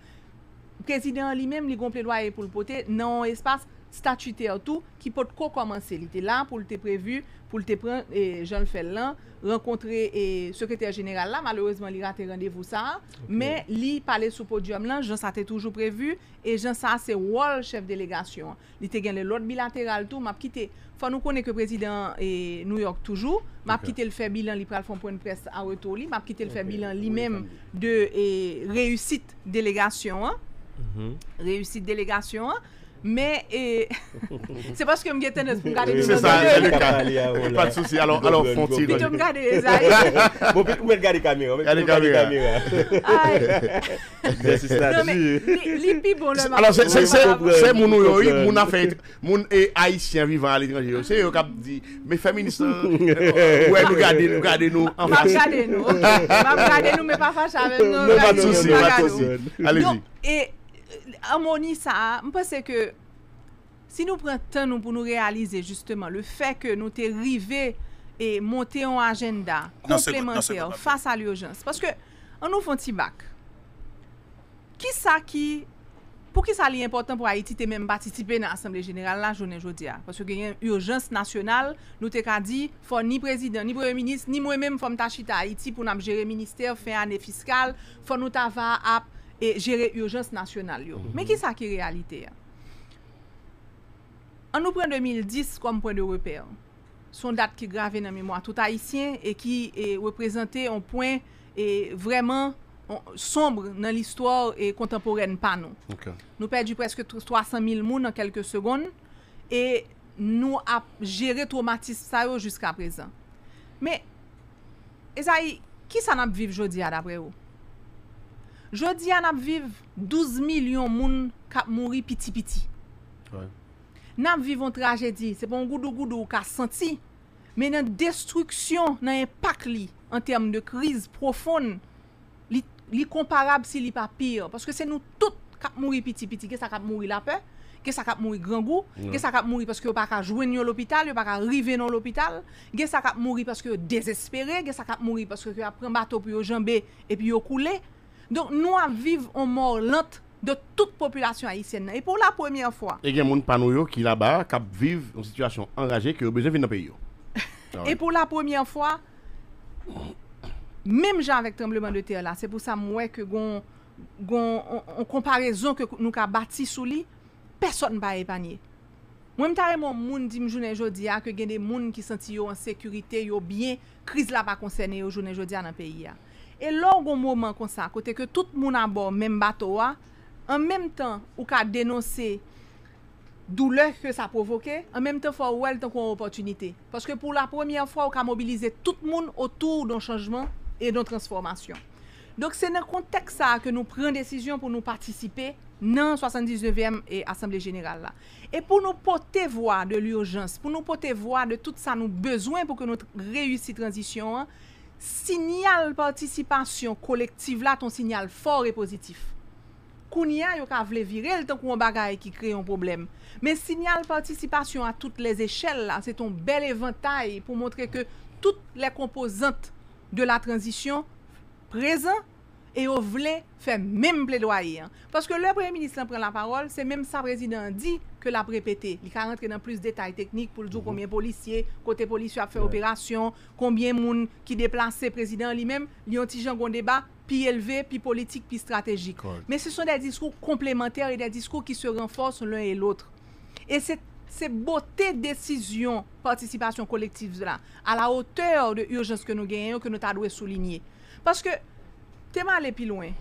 Prezident li mem li gon ple doye pou l pote nan espas statutè an tou ki pot ko komanse. Li te la pou lte prevu, pou lte pren, e, Jean Fellan, renkontre e, sekretèr jeneral la, malourezman li rate randevou sa, okay. men li pale sou podium lan, jan sa te toujou prevu, e jan sa se wol chef delegasyon. Li te gen le lot bilateral tou, map kite, fwa nou konen ke prezident e, New York toujou, map okay. kite l fe bilan li pral fon pon pres a reto li, map kite l fe okay. bilan li mem de reyusit delegasyon an, mm -hmm. reyusit delegasyon an, mais et, [LAUGHS] c'est parce que me gete tendance pour regarder C'est ça, les c'est le cas. Pas Pas de souci. Alors, alors, font-ils. Puis tu me regardes les. [LAUGHS] Bon, puis, vous regardez caméra. Regardez Regardez caméra. Aïe. Merci, Non mais c'est-à-dire. li li pi bon le Alors, c'est c'est- c'est- comprends, c'est moun je yo, oui, comprends. moun a fait, moun et haïtien vivant à l'étranger. C'est eux qui ont dit, mais féministes, [LAUGHS] euh, ouais, nous gardez, nous gardez nous face. nous. regardé nous mais pas fâché avec nous. Non, pas de souci, pas de nous. souci. Allez-y. harmonie ça, je pense que si nous prenons temps nous pour nous réaliser justement le fait que nous t'es rivé et monter un agenda complémentaire face à l'urgence. Parce que on nous font petit bac. Qui ça qui pour qui ça li important pour Haïti te même participer dans l'Assemblée générale la journée aujourd'hui parce que y a une urgence nationale nous t'es qu'a dit faut ni président ni premier ministre ni moi-même faut me tâcher Haïti pour nous gérer ministère faire année fiscale faut nous va à e jere urjans nasyonal yo. Mm -hmm. Men ki sa ki realite ya? An nou pren 2010 kom pren de reper. Son dat ki grave nan mèmwa tout haïtien e ki e reprezentè an poin e vreman sombre nan l'histoire e kontemporène pa nou. Okay. Nou perdi preske 300.000 moun nan kelke segoun e nou ap jere traumatisme sa yo jiska prezan. Men, e zayi, ki sa nan ap viv jodi ad apre yo? Jodi an ap viv 12 milyon moun kap mouri piti-piti. Ouais. Nan ap viv an tragedi, se pon goudou-goudou ka senti, men nan destruksyon nan impak li an term de kriz profon, li, li komparab si li pa pir. Paske se nou tout kap mouri piti-piti, ke sa kap mouri la pe, ke sa kap mouri grangou, non. ke sa kap mouri paske yo pa ka jwen yo l'opital, yo pa ka rive nan l'opital, ke sa kap mouri paske yo desespere, ke sa kap mouri paske yo apren bato pou yo jembe epi yo koule, Donk nou ap viv an mor lant de tout populasyon Haitienne nan. E pou la premiye fwa. E gen moun panou yo ki la ba kap viv an situasyon enraje ki yo beze vin nan peyi yo. E pou la premiye fwa, mèm jan vek trembleman de ter la, se pou sa mwen ke gon, gon komparezon ke nou ka bati sou li, person ba epanye. Mwen mtare moun moun di m jounen jodia ke gen de moun ki senti yo an sekurite, yo bien, kriz la pa konsene yo jounen jodia nan peyi ya. E lor goun mouman kon sa, kote ke tout moun abor menm bato wa, an menm tan ou ka denonse doule ke sa provoke, an menm tan fwa ou el tan kon opotunite. Paske pou la premiye fwa ou ka mobilize tout moun otou don chanjman e don transformasyon. Dok se nan kontek sa ke nou pren desisyon pou nou partisipe nan 79e et Assemblée Générale la. E pou nou pote voa de l'urjans, pou nou pote voa de tout sa nou bezwen pou ke nou reyusi transisyon an, sinyal participasyon kolektiv la ton sinyal for e pozitif. Kounia yo ka vle virel tan kou an bagay ki kre yon problem. Men sinyal participasyon a tout les echel la, se ton bel eventay pou montre ke tout le kompozant de la transisyon prezant et au vle fait même plaidoyer. hein. Parce que le premier ministre prend la parole, c'est même ça président dit que l'a répété. Il a rentré dans plus de détails techniques pour le dire combien de policiers, côté policier a fait opération, combien de monde qui déplacé président lui-même, il y a un débat puis élevé, puis politique, puis stratégique. Mais ce sont des discours complémentaires et des discours qui se renforcent l'un et l'autre. Et c'est c'est beauté décision, participation collective là, à la hauteur de urgence que nous gagnons, que nous devons souligner. Parce que, Tema ale pi loin.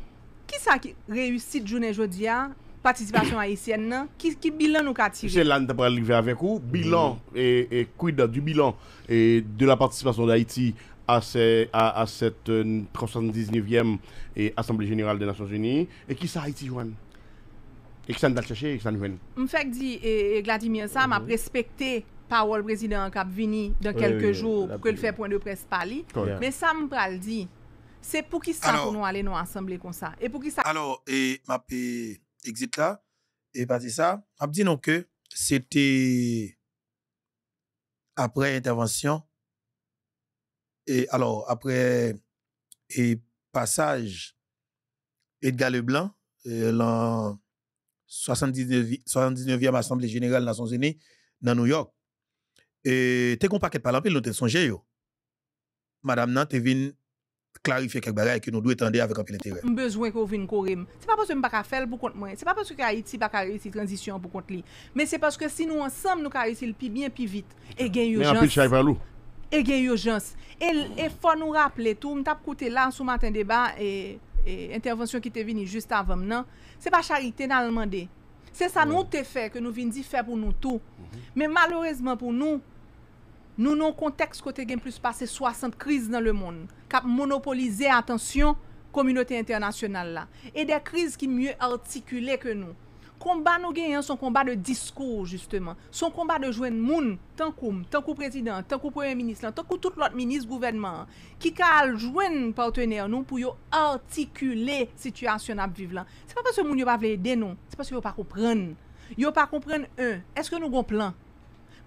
Ki sa ki reyusit jounen jodi ya, patisipasyon Haitienne nan, ki, ki bilan nou ka tire? Se lan tapre alivè avèk ou, bilan, mm. e, e kouida du bilan et de la patisipasyon d'Haïti à, à, à, cette euh, 79e et Assemblée Générale des Nations Unies, et qui ça Haïti joine Et qui ça nous a cherché et qui ça nous joine M'fèk di, et, et Gladimir Sam mm -hmm. a respecté parole président Kapvini dans oui, quelques oui, jours oui, pour que le fait point de presse pali, mais Sam pral di, c'est pour qui ça Alors- pour nous aller nous assemblée comme ça? Et pour qui ça? Alors, et m'a pe exit là, et parti ça, m'a dit non que c'était après intervention, et alors après et passage Edgar Leblanc, l'an 79, 79e Assemblée Générale Nations Unies dans New York. Et t'es qu'on paquet par l'empile, nous te songé yo. Madame nan te vin klarifiye kek bagay ki nou dwe tende avèk anpil entere. Mbezwen ko vin korem. Se pa paske mba ka fel pou kont mwen. Se pa paske Haiti pa ka reysi transisyon pou kont li. Men se paske si nou ansam nou ka reysi l pi bien pi vit. E gen yojans. Men anpil chay valou. E gen yojans. E, e fò nou rappele tou mtap koute lan sou matin deba e, e intervensyon ki te vini just avam nan. Se pa charite nan alman de. Se sa nou te fe ke nou vin di fe pou nou tou. Mhm. Men malorezman pou nou Nou nou konteks kote gen plus pase 60 kriz nan le moun, kap monopolize atensyon kominote internasyonal la. E de kriz ki mye artikule ke nou. Komba nou gen yon son komba de diskou justement. Son komba de jwen moun, tankoum, tankou prezident, tankou premier ministre, tankou tout lot ministre gouvernement, ki ka al jwen partener nou pou yo artikule situasyon ap vive lan. Se pa pas se moun yo pa vle ede nou, se pas se yo pa kompren. Yo pa kompren un, eske nou gon plan?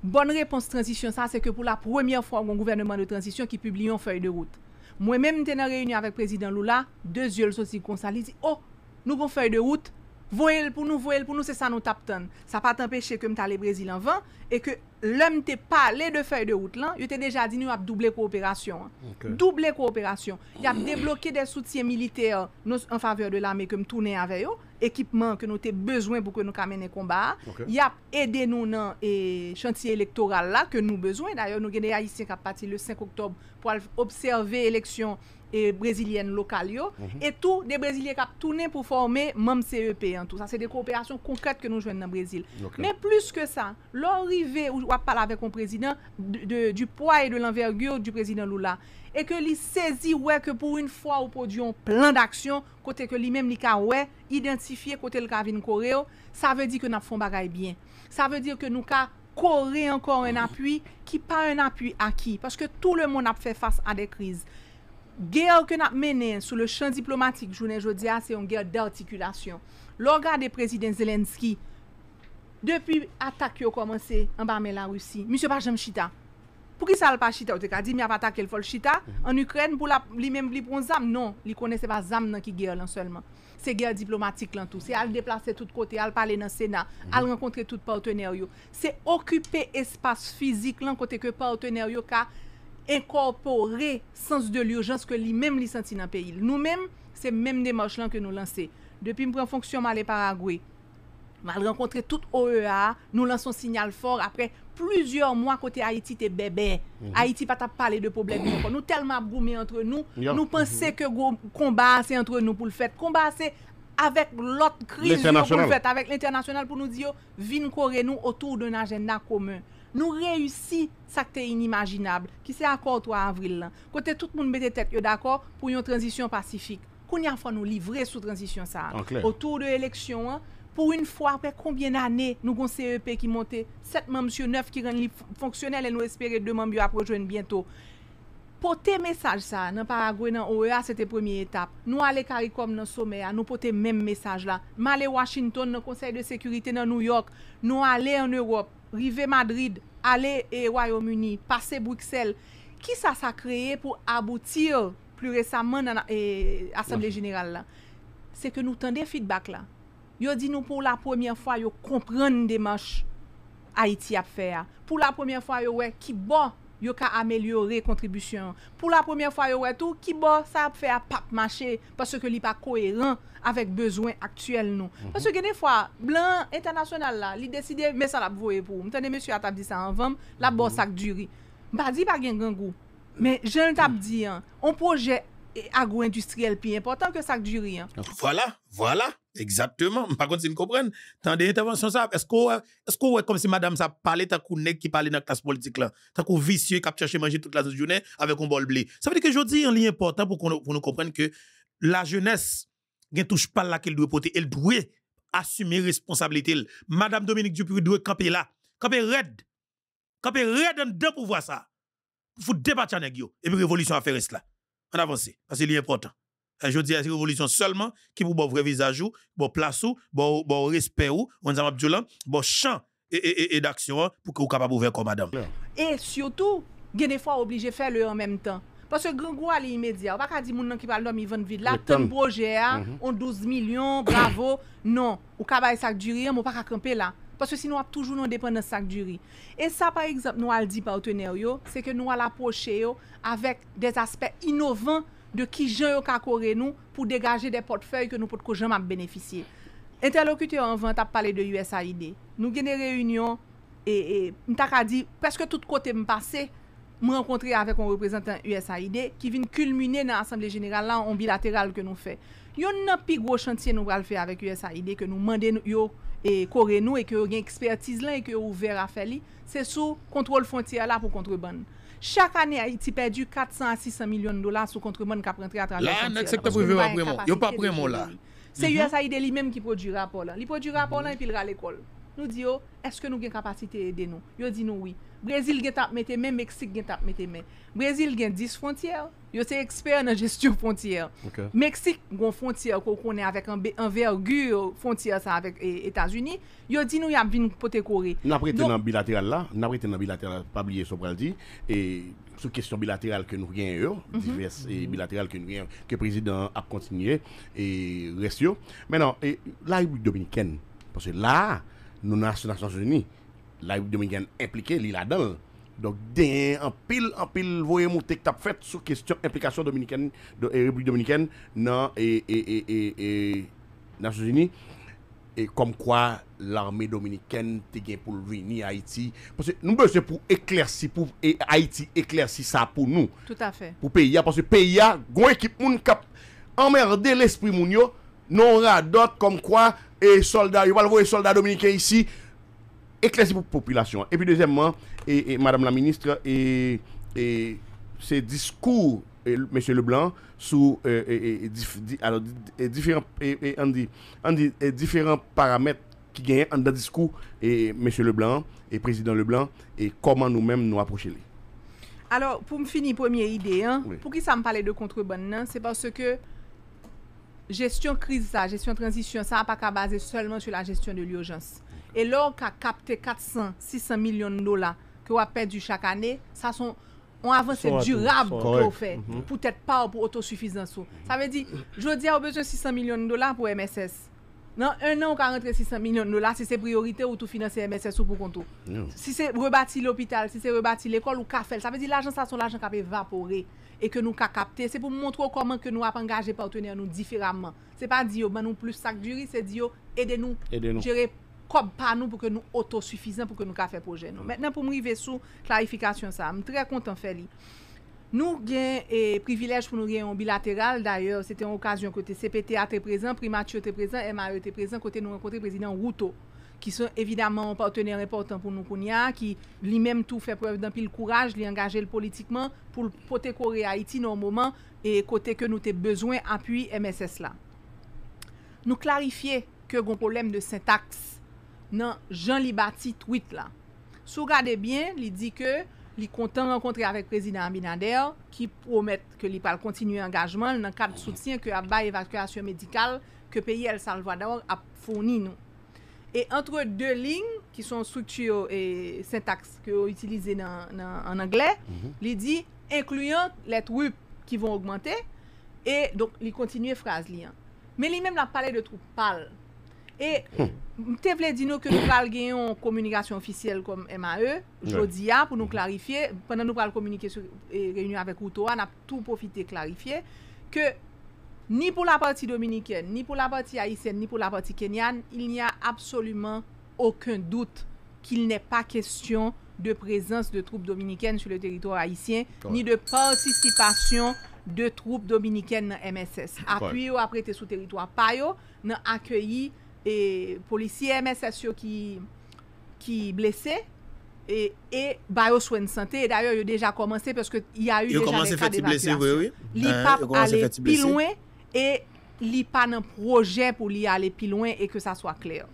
Bonne réponse transition, ça, c'est que pour la première fois, mon gouvernement de transition qui publie une feuille de route. Moi-même, j'étais en réunion avec le président Lula, deux yeux aussi comme ça, il dit, oh, nous avons feuille de route, voyez-le pour nous, voyez-le pour nous, c'est ça nous tapons. Ça pas t'empêcher que m'ta le Brésil en vent et que l'homme t'est parlé de feuille de route là, il t'a déjà dit nous a doublé coopération. Okay. Doublé coopération. Il a débloqué des soutiens militaires nous, en faveur de l'armée comme tourner avec eux ekipman ke nou te bezwen pou ke nou kamene komba. Okay. Yap, ede nou nan e chantiye elektoral la ke nou bezwen. D'ayon, nou gene Haitien kap pati le 5 Oktob pou al observe eleksyon e brezilyen lokal yo, mm -hmm. et tou de brezilyen kap toune pou forme mem CEP an tou. Sa se de kooperasyon konkret ke nou jwen nan Brezil. Okay. Men plus ke sa, lor rive ou wap pala vek kon prezident du poy e de l'envergure du prezident Lula, e ke li sezi wè ke pou un fwa ou podyon plan d'aksyon, kote ke li mem li ka wè, identifiye kote l kavin kore yo, sa ve di ke nap fon bagay bien. Sa ve di ke nou ka kore ankon an apuy ki pa an apuy aki, paske tout le moun ap fe fase an de kriz. Ger ke nap menen sou le chan diplomatik jounen jodi a, se yon ger d'artikulasyon. Lò gade prezident Zelenski, depi atak yo komanse, an ba men la Rusi, misyo pa jem chita. Pou ki sal pa chita, ou te ka di mi ap atak el fol chita, mm -hmm. an Ukren pou la, li men li pon zam, non, li kone se pa zam nan ki ger lan selman. Se ger diplomatik lan tou, se al deplase tout kote, al pale nan Sena, mm -hmm. al renkontre tout partener yo. Se okupe espas fizik lan kote ke partener yo ka, inkorpore sens de l'urjans ke li menm li senti nan peyi. Nou menm, se menm demarche lan ke nou lanse. Depi m pren fonksyon male Paragwe, mal renkontre tout OEA, nou lanson sinyal for apre plusieurs mwa kote Haiti te bebe. Mm -hmm. Haiti pata pale de problem. mm -hmm. [COUGHS] nou telman ap goume entre nou, yeah. nou pense ke komba ase entre nou pou l'fet. Komba ase avèk lot kriz yo pou l'fet, avèk l'internasyonal pou nou diyo vin kore nou otou d'un agenda komè. nou reyusi sakte inimaginable, ki se akor 3 avril lan, kote tout moun mette tet yo d'akor pou yon transisyon pasifik. Koun ya fwa nou livre sou transisyon sa. Ah, Otou de eleksyon an, pou yon fwa apè konbyen anè nou gon CEP ki monte, 7 man msye 9 ki ren li fonksyonel, e nou espere 2 man bi aprojwen bientou. Pote mesaj sa nan Paraguay nan OEA, se te premye etap. Nou ale Karikom nan somè a, nou pote menm mesaj la. Male Washington nan Konsey de Sekurite nan New York, nou ale an Europe. rive Madrid, ale e Royaume-Uni, pase Bruxelles, ki sa sa kreye pou aboutir plus resaman nan e, Assemblée Générale la? Se ke nou tende feedback la. Yo di nou pou la pwemye fwa yo kompren demanche Haiti ap fè ya. Pou la pwemye fwa yo wè ki bon yo ka amelyore kontribusyon. Pou la premye fwa yo wè tou, ki bo sa ap fè a pap mache, paswe ke li pa koheran avèk bezwen aktuel nou. Mm -hmm. Paswe genè fwa, blan internasyonal la, li deside, mè sa la pou voye pou. Mtene mè sou a tap di sa anvam, la bo mhm. sak duri. Mpa di pa gen gangou. Mè jen tap mhm. di an, on proje agro-industriel pi important ke sak duri an. Voilà, voilà, exactement. Par contre, si nous comprenons, dans des interventions, ça, est-ce qu'on est-ce qu'on comme si madame ça parlait, coup nèg qui parlait dans la classe politique là, t'as coup vicieux qui a cherché manger toute la journée avec un bol blé. Ça veut dire que je dis un lien important pour qu'on nous comprendre que la jeunesse, gen touche pas là qu'elle doit porter, elle doit assumer responsabilité. Madame Dominique Dupuy doit camper là, camper raide, camper raide en dedans pour voir ça. Faut débattre avec yo. Et puis révolution à faire reste là. On avance, parce que c'est important. Euh, Je dis à révolution seulement qui pour bon vrai visage ou, bon place ou, bon, bon respect ou, on dit Abdoulan, bon champ et, et, et, et d'action hein, pour que vous capable ouvrir comme madame. Et surtout, gen des fois obligé faire le en même temps. Parce que grand gros ali immédiat. On va pas dire moun nan qui parle d'homme vendre vide là, ton projet a, on 12 millions, bravo. Non, ou ka bay sac du riz, on pas Paske si nou ap toujou nou depen nan sak duri. E sa par exemple nou al di partener yo, se ke nou al aposhe yo avek des aspek inovan de ki jen yo kakore nou pou degaje de portfey ke nou pot ko jen map beneficye. Interlokuteur anvan tap pale de USAID. Nou gene reunion e, e mta ka di peske tout kote mpase m renkontre avek an reprezentant USAID ki vin kulmine nan Assemble General la an bilateral ke nou fe. Yon nan pi gwo chantye nou pral fe avek USAID ke nou mande yo e kore nou e ke gen ekspertise lan e ke ouver a feli, se sou kontrol fontiya la pou kontreban. Chak ane Haiti perdi 400 a 600 milyon dola sou kontreban kap rentre a travè fontiya la. La, nek sekte pou vive apremon. Yo pa apremon la. Se USAID mm-hmm. li menm ki prodjou rapor lan. Li prodjou rapor lan epi lra l'ekol. Nou di yo, eske nou gen kapasite ede nou? Yo di nou oui. Brezil gen tap mette men, Meksik gen tap mette men. Brezil gen 10 frontiyer, yo se eksper nan gestyon frontiyer. Okay. Meksik gon frontiyer ko konen avèk envergure frontiyer sa avèk e, Etats-Unis, yo di nou yap vin pote kore. Naprete nan bilateral la, naprete nan bilateral la, pabliye sou pral di, e sou kesyon bilateral ke nou gen yo, mm -hmm. divers e, mm -hmm. bilateral ke nou gen yo, ke prezident ap kontinye, e res yo. Menan, e, la Republik Dominikèn, parce la, nou nan Nations Unies, la Republik Dominikèn implike li la dal. Donk den an pil, an pil voye moutek tap fet sou kestyon implikasyon Dominikèn, do, e Republik Dominikèn non, nan e, e, e, e, Nasyon Zini. E kom kwa l'armè Dominikèn te gen pou l'vini Haiti. Pase nou be se pou eklersi, pou e, Haiti eklersi sa pou nou. Tout a fe. Pou peya, pase peya, gwen ekip moun kap emmerde l'esprit moun yo, non radot kom kwa e soldat, yo valvo e soldat Dominikèn isi, éclaircir pour population et puis deuxièmement et, et madame la ministre et, et ces discours et, monsieur Leblanc sous et- alors, différents et, et, on dit, on dit, et différents paramètres qui gagnent dans le discours et monsieur Leblanc et président Leblanc et comment nous-mêmes nous approcher les. Alors, pour me finir, première idée, hein, Oui. pour qui ça me parlait de contrebande, hein, c'est parce que gestion crise, ça, gestion transition, ça n'a pas qu'à baser seulement sur la gestion de l'urgence. E lò ka kapte 400, 600 milyon dola ki wap perdi chak ane, sa son an avanse durab ki wap fè. Pou tèt pa ou pou otosufizansou. Sa ve di, jodi a ou bezon 600 milyon dola pou MSS. Nan, un an ou ka rentre 600 milyon dola, si se priorite ou tou finanse MSS ou pou kontou. No. Si se rebati l'opital, si se rebati l'ekol ou ka fel. Sa ve di, l'ajan sa son l'ajan ka pe vapore. E ke nou ka kapte. Se pou mwontrou koman ke nou ap angaje partenè nou diferamman. Se pa di yo, ban nou plus sak duri, se di yo, ede nou. Ede nou. Jere pou. kob pa nou pou ke nou otosufizan pou ke nou ka fe proje nou. Mètnen pou mrive sou klarifikasyon sa, m tre kontan fe li. Nou gen e privilèj pou nou gen yon bilateral, d'ayor, se te yon okasyon kote CPTA te prezant, Primatio te prezant, MAE te prezant, kote nou renkontre prezident Routo, ki son evidaman partener important pou nou konya, ki li menm tou fè preuve dan pil kouraj, li angaje l politikman pou pote kore Haiti nou mouman, e kote ke nou te bezwen apuy MSS la. Nou klarifiye ke gon problem de syntaxe nan Jean Libati tweet la. Sou gade bien, li di ke li kontan renkontre avèk prezident Abinader ki promet ke li pal kontinuye engajman nan kat soutien ke ap bay evakuasyon medikal ke peyi El Salvador ap founi nou. E entre de ling ki son struktur e syntax ke ou itilize nan, nan, an anglè, mm -hmm. li di inkluyon let wip ki von augmente e donk li kontinuye fraz li an. Men li menm la pale de troup pal. E hmm. mte vle di nou ke nou pral genyon komunikasyon ofisyel kom MAE, jodi ya pou nou klarifiye, penan nou pral komunike sou e, reynyon avek Outoa, nap tou profite klarifiye, ke ni pou la parti dominiken, ni pou la parti haisyen, ni pou la parti kenyan, il n'y a absolument aucun doute qu'il n'est pas question de présence de troupes dominicaines sur le territoire haïtien, ouais. ni de participation de troupes dominicaines dans MSS. Appui ouais. ou apprêté sous territoire payo, n'a accueilli e polisye MSS yo ki, ki blese, e, e bayo swen sante, e d'ayor yo deja komanse, peske y a yo deja de ka de evakuasyon. Li pap ale pi loin, e li pa nan proje pou li ale pi loin, e ke sa swa kler.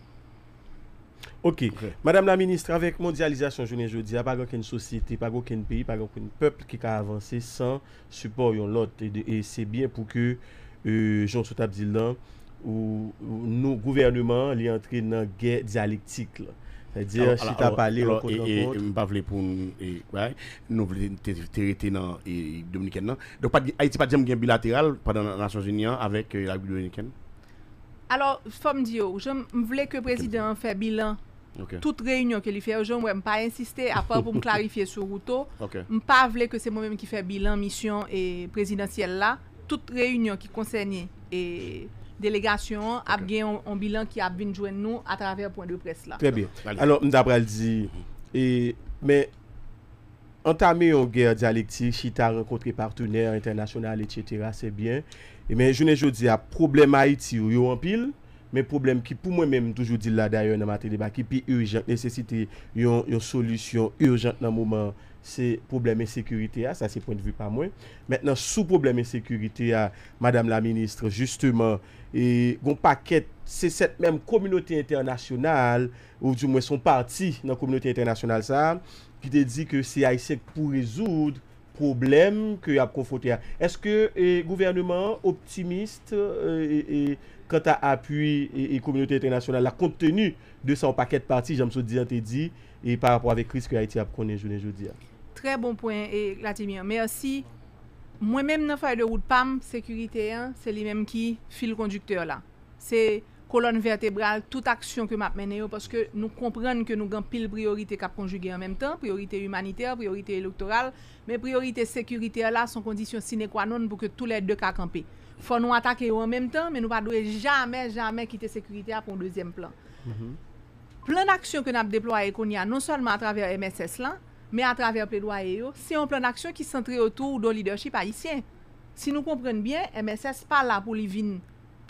Ok, Madame la Ministre, avèk mondializasyon jounen jodi, apag anken sosyete, apag anken peyi, apag anken pepl ki ka avanse san support yon lot, e, e se bien pou ke euh, Jean Soutabdil lan, ou, ou nou gouvernement li entri nan gen dialektik la. C'est-à-dire, alors, si tu as parlé alors, au et, et, et, pas pour ouais, nous territoires dans dominicaine Donc pas Haïti pas de bilatéral pendant les Nations Unies avec euh, la République dominicaine. Alors, femme Dio, je voulais que le président okay. fasse bilan Okay. Toute réunion que lui fait, je ne pas insister, à part pour me clarifier sur Routo. Je okay. ne pas que c'est moi-même qui fait bilan, mission et présidentielle là. Toute réunion qui concernait et gen yon, yon bilan ki ap vin jwen nou a traver point de presse la. Très bien. Allez. Alors, m'dapral di, et, mais, entame yon guerre dialektik, chita renkontre partenaire internasyonal, etc., c'est bien. Et men, jounen jodi a problem Haiti ou yo an pil, men problem ki pou mwen menm toujou di la dayon nan mater debat, ki pi urgent, nesesite yon, yon solusyon urgent nan mouman, se problem insekurite a, sa se point de vue pa mwen. Maintenant, sou problem insekurite a, Madame la Ministre, justement, e gon paket se set menm kominote internasyonal ou di mwen son parti nan kominote internasyonal sa ki te di ke se Haitien pou rezoud problem ke ap konfote a. Eske e, gouvernement optimiste e, e, kant a apuy e, e kominote internasyonal la kontenu de san paket parti jam sou diyan te di e par rapport avek kriz ke Haiti ap konen jounen joudi a. Très bon point, e, Latimien. Merci. Mwen menm nan fay de wout pam, sekurite an, se li menm ki fil kondukteur la. Se kolon vertebral, tout aksyon ke map mene yo, paske nou komprenn ke nou gan pil priorite kap konjuge an menm tan, priorite humaniter, priorite elektoral, men priorite sekurite la son kondisyon sine kwa non pou ke tou lè ka kampe. Fon nou atake yo an menm tan, men nou pa dwe jamè, jamè kite sekurite a pon dezyen plan. Mm -hmm. Plan aksyon ke nap deploye kon ya, non solman a traver MSS lan, men a traver ple doye yo, se yon plan aksyon ki sentre otou do leadership haisyen. Si nou kompren bien, MSS pa la pou li vin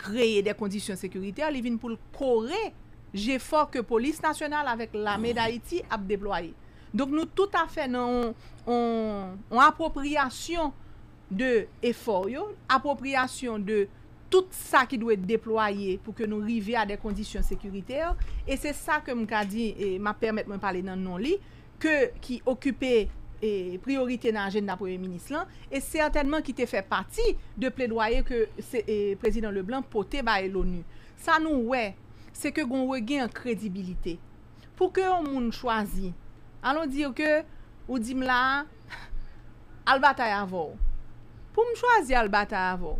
kreye de kondisyon sekuriter, li vin pou l kore je fok ke polis nasyonal avek la me da iti ap deploye. Donk nou tout afe nan an apopriyasyon de efor yo, apopriyasyon de tout sa ki dwe deploye pou ke nou rive a de kondisyon sekuriter, e se sa ke m ka di, e ma permette mwen pale nan non li, ke ki okupè e priorite nan ajen nan Premier Ministre lan, e certainman ki te fè pati de ple doye ke e, Prezident Leblanc pote ba e l'ONU. Sa nou wè, se ke goun wè gen kredibilite. Pou ke ou moun chwazi, [LAUGHS] alon dir ke ou dim la, al batay avou. Pou m chwazi al batay avou,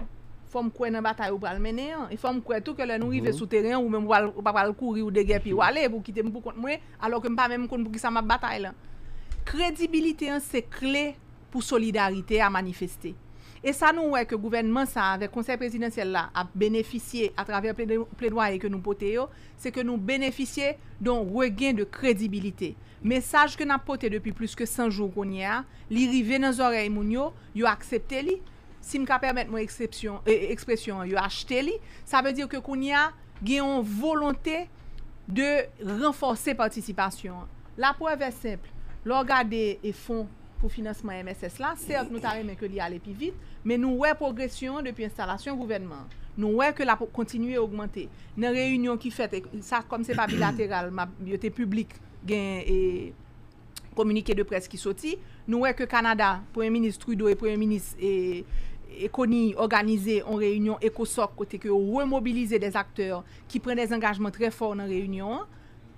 fòm kwen nan batay ou pral mene an. E fòm kwen tou ke lè nou rive mm -hmm. sou terren ou mèm wal, ou pa pral kouri ou degè pi wale pou kite m pou kont mwen, alò ke m pa mèm kont pou ki sa map batay lan. Kredibilite an se kle pou solidarite a manifeste. E sa nou wè ke gouvenman sa avè konsey presidensyel la a beneficye a travèr plèdwaye ke nou pote yo, se ke nou beneficye don regyen de kredibilite. Mesaj ke nan pote depi plus ke 100 jou konye a, li rive nan zorey moun yo, yo aksepte li, si m ka permèt mwen ekspresyon e, e, yo achete li, sa ve dir ke koun ya gen yon volonté de renforse participasyon. La pou preve simple, lor gade e fon pou financeman MSS la, cert nou tare men ke li ale pi vit, men nou wè progresyon depi instalasyon gouvenman. Nou wè ke la kontinuye augmente. Nan reyunyon ki fète, sa kom se pa bilateral, ma biote publik gen e komunike de pres ki soti, nou wè ke Kanada, Premier Ministre Trudeau et Premier Ministre et e koni organize yon reyunyon ekosok kote ke remobilize des akteur ki pren des engajman tre for nan reyunyon.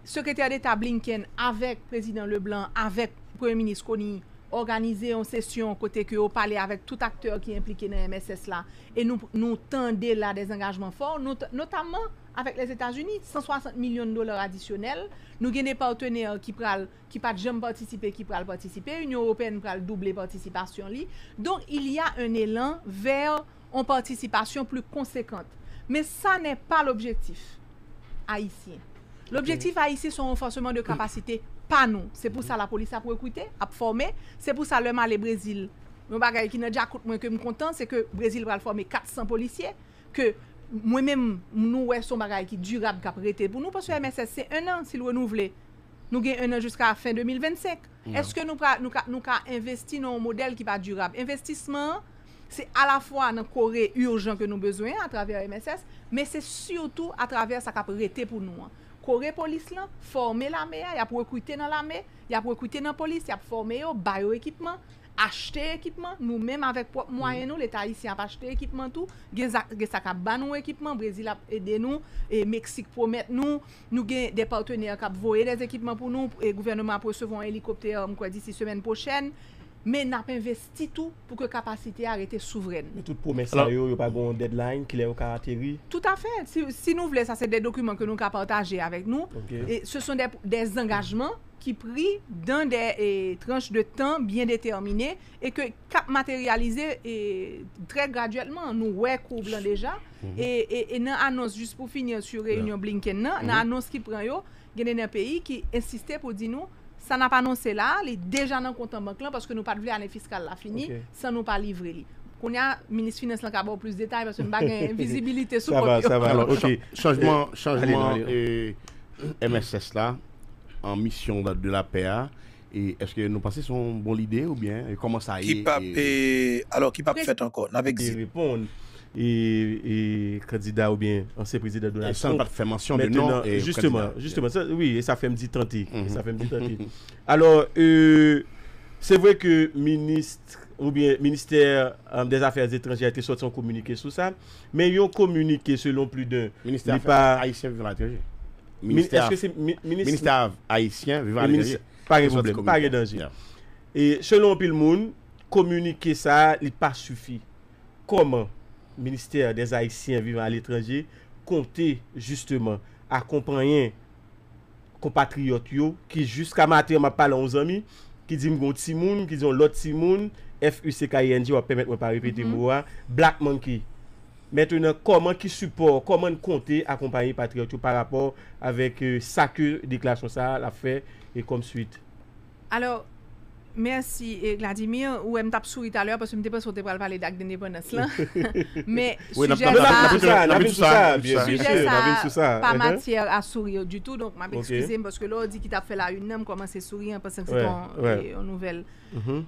Sekretèr d'Etat Blinken avèk prezident Leblanc, avèk pou yon minis koni organize yon sesyon kote ke yo pale avèk tout akteur ki implike nan MSS la. E nou, nou tende la des engajman for, not, notaman avèk les Etats-Unis, 160 milyon dolar adisyonel, nou gen de partener ki pral, ki pat jom partisipe, ki pral partisipe, Union Européenne pral double participasyon li, donk il y a un elan ver an participasyon plou konsekant, men sa nè pa l'objektif haïsien. L'objektif haïsien son renforceman de kapasite pa nou. Se pou sa la polis ap rekwite, ap forme, se pou sa lèman le Brezil. Mwen bagay ki nan di akout mwen ke m kontan, se ke Brezil pral forme 400 polisye, ke mwen men nou wè son bagay ki durab kap rete pou nou, pas wè MSS se 1 an si lwen nou vle. Nou gen 1 an jusqu'a fin 2025. Yeah. Eske nou, nou, ka, nou ka investi nou model ki pa durab? Investisman, se a la fwa nan kore urjan ke nou bezwen a traver MSS, men se surtout a traver sa kap rete pou nou an. kore polis lan, forme la me ya, ya pou rekwite nan la me, ya pou rekwite nan polis, ya pou forme yo, bayo ekipman, achete ekipman, nou menm avèk pwop mwayen mm. nou, l'Etat isi ap achete ekipman tou, gen, gen sa kap ban nou ekipman, Brezil ap ede nou, e Meksik promet nou, nou gen de partenèr kap voye des ekipman pou nou, e gouvernement pou recevon helikopter mkwa disi semen pochèn, men nap investi tou pou ke kapasite a rete souveren. Men tout promes sa yo, yo pa gon deadline ki le yo karateri? Tout a fe, si, si nou vle, sa se de dokumen ke nou ka partaje avek nou, okay. se son de, des engajman ki pri dan de tranche de tan bien determine, e ke kap materialize tre graduellement, nou we koublan deja, mhm. e nan anons, just pou finir sur reunion yeah. Blinken nan, nan mm -hmm. anons ki pran yo, genen an peyi ki insiste pou di nou, sa n'a pas annoncé là, il est déjà dans le compte en banque là parce que nous pas voulu l'année fiscale là fini, okay. sans nous pas livrer li. Qu'on y a ministre finance là qui plus de détails parce que nous pas [LAUGHS] visibilité sur Ça va, ça va. Alors, OK, changement eh, changement euh, eh, MSS là en mission de, de la PA et est-ce que nous pensons son bon idée ou bien? Comment ça y est? Qui alors qui pas fait encore? Avec répondre et candidat ou bien ancien président de la Sans pas faire mention de nom. Et justement, justement ça, oui, et ça fait me dit tenter. Ça fait me tenter. Alors, euh, c'est vrai que ministre ou bien ministère euh, des Affaires étrangères a été sorti en communiqué sur ça, mais ils ont communiqué selon plus d'un. Ministère pas... haïtien vivant à l'étranger. Ministère, ministère haïtien vivant à l'étranger. Pas de problème, pas de danger. Et selon monde, communiquer ça, il pas suffit. Comment? Ministère des Haïtiens vivant à l'étranger compter justement accompagner compatriotes qui jusqu'à matin m'a parlé aux amis qui dit m'gon ti moun qui dit l'autre ti moun F U C K I N G va permettre moi pas répéter Mhm. moi Black Monkey Maintenant, comment qui support, comment compter accompagner patriotes par rapport avec euh, ça que déclaration ça l'a fait et comme suite. Alors, mersi eh, Vladimir, ou m tap souri taler, paske m te pas sote pral pale dak dendependens lan. Men, Oui, suje n'a- n'a- n'a- sa, n'a- n'a- Navin sous ça, bien sûr, sa, ça. pa Uh-huh. matière a souri du tout, donc m ap Ok. ekskuse m, paske lò di ki tap fè la une nan, m komanse souri, an pasen Ouais, se ton ouais. eh, nouvel. Mhm.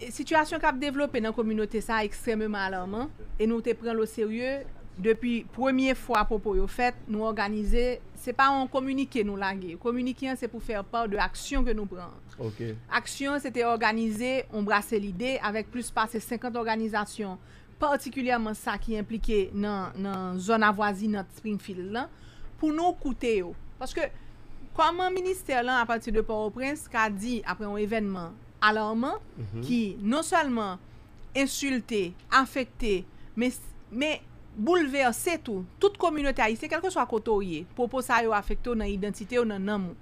E, Situasyon kap devlope nan kominote sa ekstrememan alarman, e nou te pren lo serye, depi premier fwa apopo se pa an komunike nou lage. Komunike an se pou fèr pa de aksyon ke nou pran. Ok. Aksyon se te organize, on brase l'ide, avek plus pase 50 organizasyon, partikulyèman sa ki implike nan, nan zon avwazi nan Springfield lan, pou nou koute yo. Paske, koman minister lan apati de Port-au-Prince ka di apre an evenman alarman, mm -hmm. ki non selman insulte, afekte, men bouleverse tout, tout kominote a yise, kelke swa koto ye, popo sa yo afekte ou nan identite ou nan nanmou.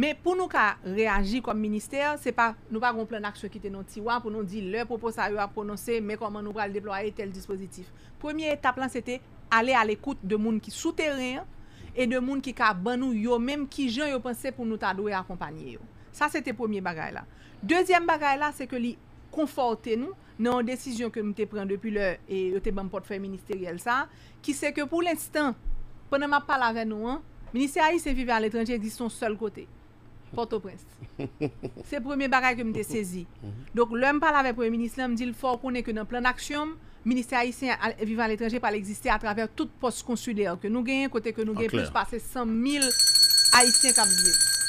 Men pou nou ka reagi kom minister, se pa nou pa gon plan aksyon ki te non tiwa, pou nou di le popo sa yo a prononse, men koman nou pral deploye tel dispositif. Premier etap lan se te, ale al ekoute de moun ki souterren, e de moun ki ka ban nou yo, menm ki jan yo pense pou nou ta doye akompanye yo. Sa se te premier bagay la. Dezyen bagay la, se ke li konforte nou, nan desisyon ke nou te pren depi le, e yo te ban portfè ministeriel sa, ki se ke pou l'instant, pwene ma pal ave nou an, Ministère a yi se vive al etranje, existe son sol kote. Port-au-Prince. [LAUGHS] Se premier bagay ke mte sezi. Donk lèm pal ave premier ministre, lèm di l fò konen ke nan plan aksyon, Ministère a yi se vive al etranje pal existe a traver tout post konsulèr ke nou gen, kote ke nou gen plus pase 100.000 Haitien kap vive.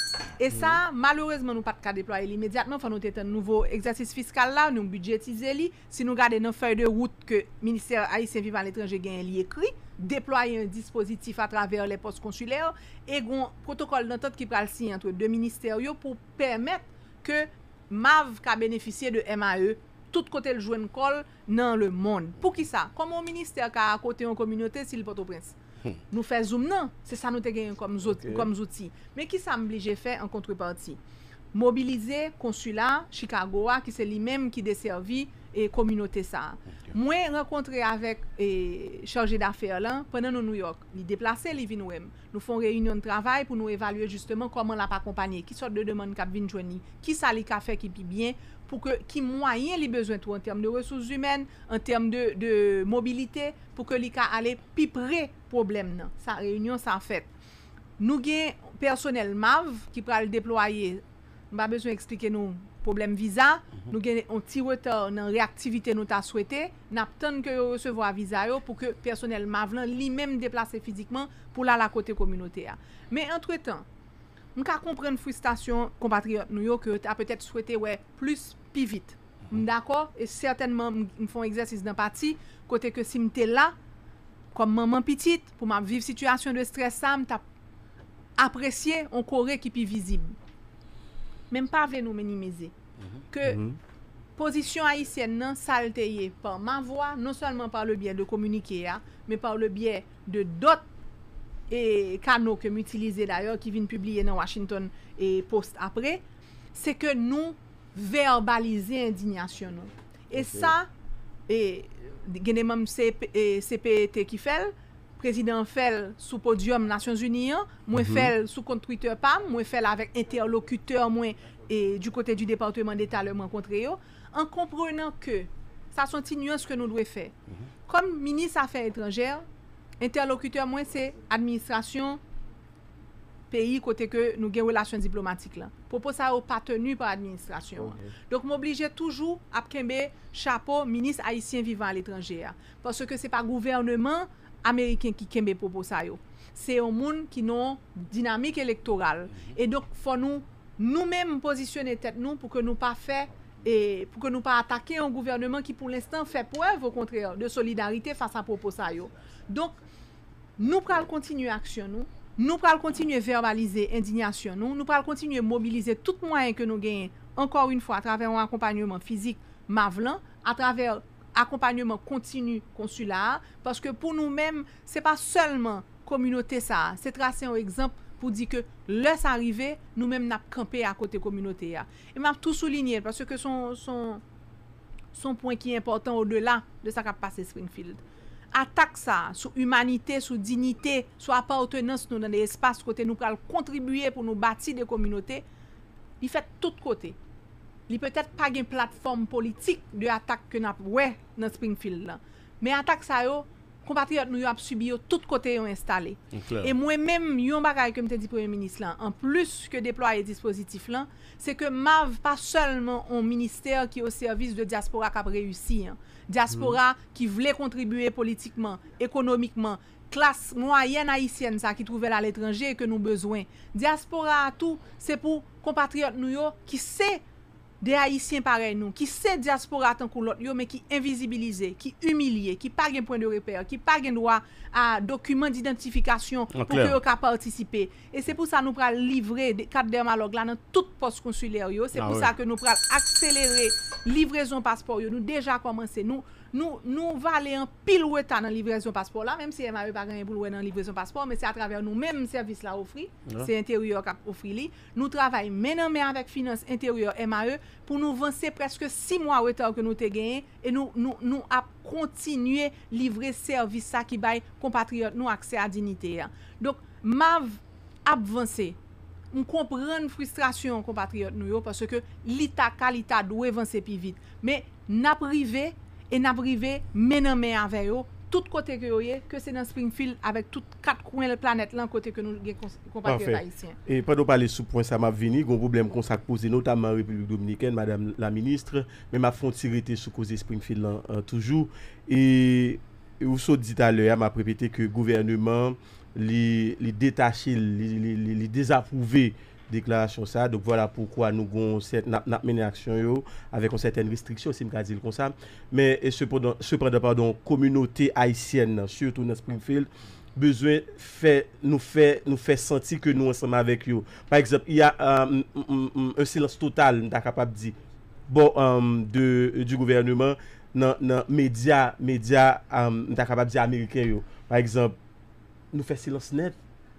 E sa, malourezman nou pat ka deploye li imediatman, fwa nou tete nouvo egzersis fiskal la, nou budjetize li, si nou gade nan fey de wout ke Ministèr Haïtien Vivant l'étranger gen li ekri, deploye un dispositif a traver le post konsulèr, e gon protokol nan tot ki pral si entre de ministèr yo pou permèt ke MAV ka beneficye de MAE tout kote l jwen kol nan le moun. Pou ki sa? Koman ministèr ka akote yon komynyote si l Port-au-Prince? Hmm. Nou fè zoom nan, se sa nou te genyen kom, okay. kom zouti. Men ki sa mblije fè an kontreparti? Mobilize konsula Chicago a ki se li menm ki deservi e kominote sa. Okay. Mwen renkontre avèk e, charge d'affer lan, pwennan nou New York. Li deplase li vin wèm. Nou fon reyunyon travay pou nou evalue justement koman la pa kompanyen. Ki sot de deman kap vin jweni. Ki sa li ka fè ki pi bien. pou ke ki mwayen li bezwen tou an term de resous humen, an term de, de mobilite, pou ke li ka ale pi pre problem nan. Sa reyunyon sa fet. Nou gen personel MAV ki pral deploye, mba bezwen eksplike nou problem visa, mhm. nou gen an ti wotor nan reaktivite nou ta swete, nap ton ke yo resevo a viza yo pou ke personel MAV lan li menm deplase fizikman pou la la kote kominote ya. Men entre tan, mka kompren frustrasyon kompatriot nou yo ke ta petet souwete we plus pi vit. M d'akor, e certainman m fon egzersis nan pati, kote ke si m te la, kom maman pitit, pou m ap viv situasyon de stres sa, m tap apresye an kore ki pi vizib. Men m pa vle nou menimize. Ke mm -hmm. pozisyon haisyen nan salteye pa ma vwa, non salman par le biye de komunike ya, men par le biye de dot e kano ke m utilize d'ayor ki vin publie nan Washington e post apre, se ke nou verbalize indignasyon nou. E sa, e, mèm CPT ki fel, prezident fel sou podium Nasyons Uniyan, mwen mm fel sou kont Twitter PAM, mwen fel avèk interlokuteur mwen e, du kote du Departement d'Etat lè mwen kontre yo, an komprenan ke sa son ti nyans ke nou dwe fe. Kom Minis Afèr Étrangère, interlokuteur mwen se administrasyon peyi kote ke nou gen relasyon diplomatik lan. Popo sa yo patenu par administrasyon. Okay. Dok m'oblije toujou ap kembe chapo minis haisyen vivan al etranjera. Paske ke se pa gouvernement Ameriken ki kembe popo sa yo. Se yo moun ki nou dinamik elektoral. Mm -hmm. E dok fon nou nou menm posisyone tet nou pou ke nou pa fe e pou ke nou pa atake yon gouvernement ki pou l'instant fe poev au kontrèr de solidarite fasa popo sa yo. Donk nou pral kontinu aksyon nou Nou pral kontinye verbalize indignasyon nou, nou pral kontinye mobilize tout mwayen ke nou genye, ankor un fwa, a traver an akompanyouman fizik mavlan, a traver akompanyouman kontinu konsular, paske pou nou men, se pa selman kominote sa, se trase an ekzamp pou di ke lès arrive, nou men nap kampe a kote kominote ya. E map tou soulinye, paske son, son, son poin ki important ou de la de sa kap pase Springfield. atak sa sou humanite, sou dinite, sou apantenans nou nan de espas kote nou pral kontribuye pou nou bati de kominote, li fet tout kote. Li petet pa gen platform politik de atak ke nap we nan Springfield lan. Me atak sa yo, kompatriot nou yo ap subi yo tout kote yo installe. E mwen menm yon bagay ke mte di Premier Ministre lan, an plus ke deploye dispositif lan, se ke MAV pa selman an minister ki yo servis de diaspora kap reyusi. Diaspora mm. ki vle kontribuye politikman, ekonomikman, klas mwayen haisyen sa ki trouve la l'étranger ke nou bezwen. Diaspora a tou, se pou kompatriot nou yo ki se de Haïtien parey nou, ki se diaspora tan kou lot yo, men ki invizibilize, ki humiliye, ki pa gen point de repère, ki pa gen doa a dokumen d'identifikasyon En pou clair. ke yo ka partisipe. E se pou sa nou pral livre de kat dermalog la nan tout post konsuler yo, se Ah pou ouais. sa ke nou pral akselere livrezon paspor yo, nou deja komanse, nou Nou, nou va le an pil wè ta nan livrezyon paspor la, mèm si MAE pa ganyen pou wè nan livrezyon paspor, mè se a travèr nou mèm servis la ofri, yeah. se interior kap ofri li, nou travay menan mè avèk finance interior MAE pou nou vansè preske 6 mwa wè ta ou ke nou te genyen, e nou, nou, nou ap kontinye livre servis sa ki bay kompatriot nou akse a dinite ya. Dok, mav ap vansè, m kompren frustrasyon kompatriot nou yo, parce ke li ta kalita dwe vansè pi vit, mè naprive, e nap rive menan men avè yo, tout kote ke yo ye, ke se nan Springfield, avèk tout kat kwen le planet lan kote ke nou gen kompatriot haïtien. E pado pale sou pwen sa map vini, goun problem kon sa kouze, notaman Republik Dominikèn, Madame la Ministre, men ma fon tirete sou kouze Springfield lan an, toujou, e, e ou so dit alè, a ma prepete ke gouvernement li, li detache, li, li, li dezapouve, déclaration ça. Donc voilà pourquoi nous avons mené action yo, avec une certaine restriction, si je comme ça. Mais et cependant, cependant, pardon, communauté haïtienne, surtout dans Springfield, besoin fait nous fait nous fait sentir que nous ensemble avec eux. Par exemple, il y a um, um, un silence total, on capable de dire, bon, um, de, du gouvernement dans les médias, médias, euh, capable de dire américains. Par exemple, nous fait silence net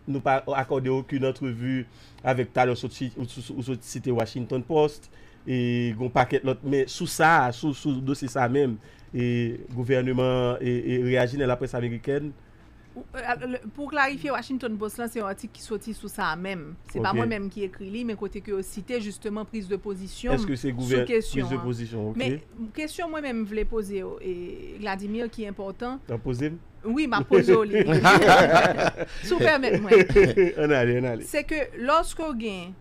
nou pa akorde akoun entrevu avèk tal ou sot site Washington Post, e goun paket lot, men sou sa, sou, sou dosi sa men, e gouvernement e e reagi nan la pres Ameriken. Euh, euh, Pou klarifiye Washington Post lan, se yon atik ki soti sou sa men. Se okay. pa mwen men ki ekri li, men kote ki yo site justement prise de posisyon sou kesyon. Prise de posisyon, ok. Men, kesyon mwen men vle pose yo, oh, e Vladimir ki important. An pose m? Oui, ma pozo li. [LAUGHS] Sou permet mwen. An ale, an ale. Se ke losko gen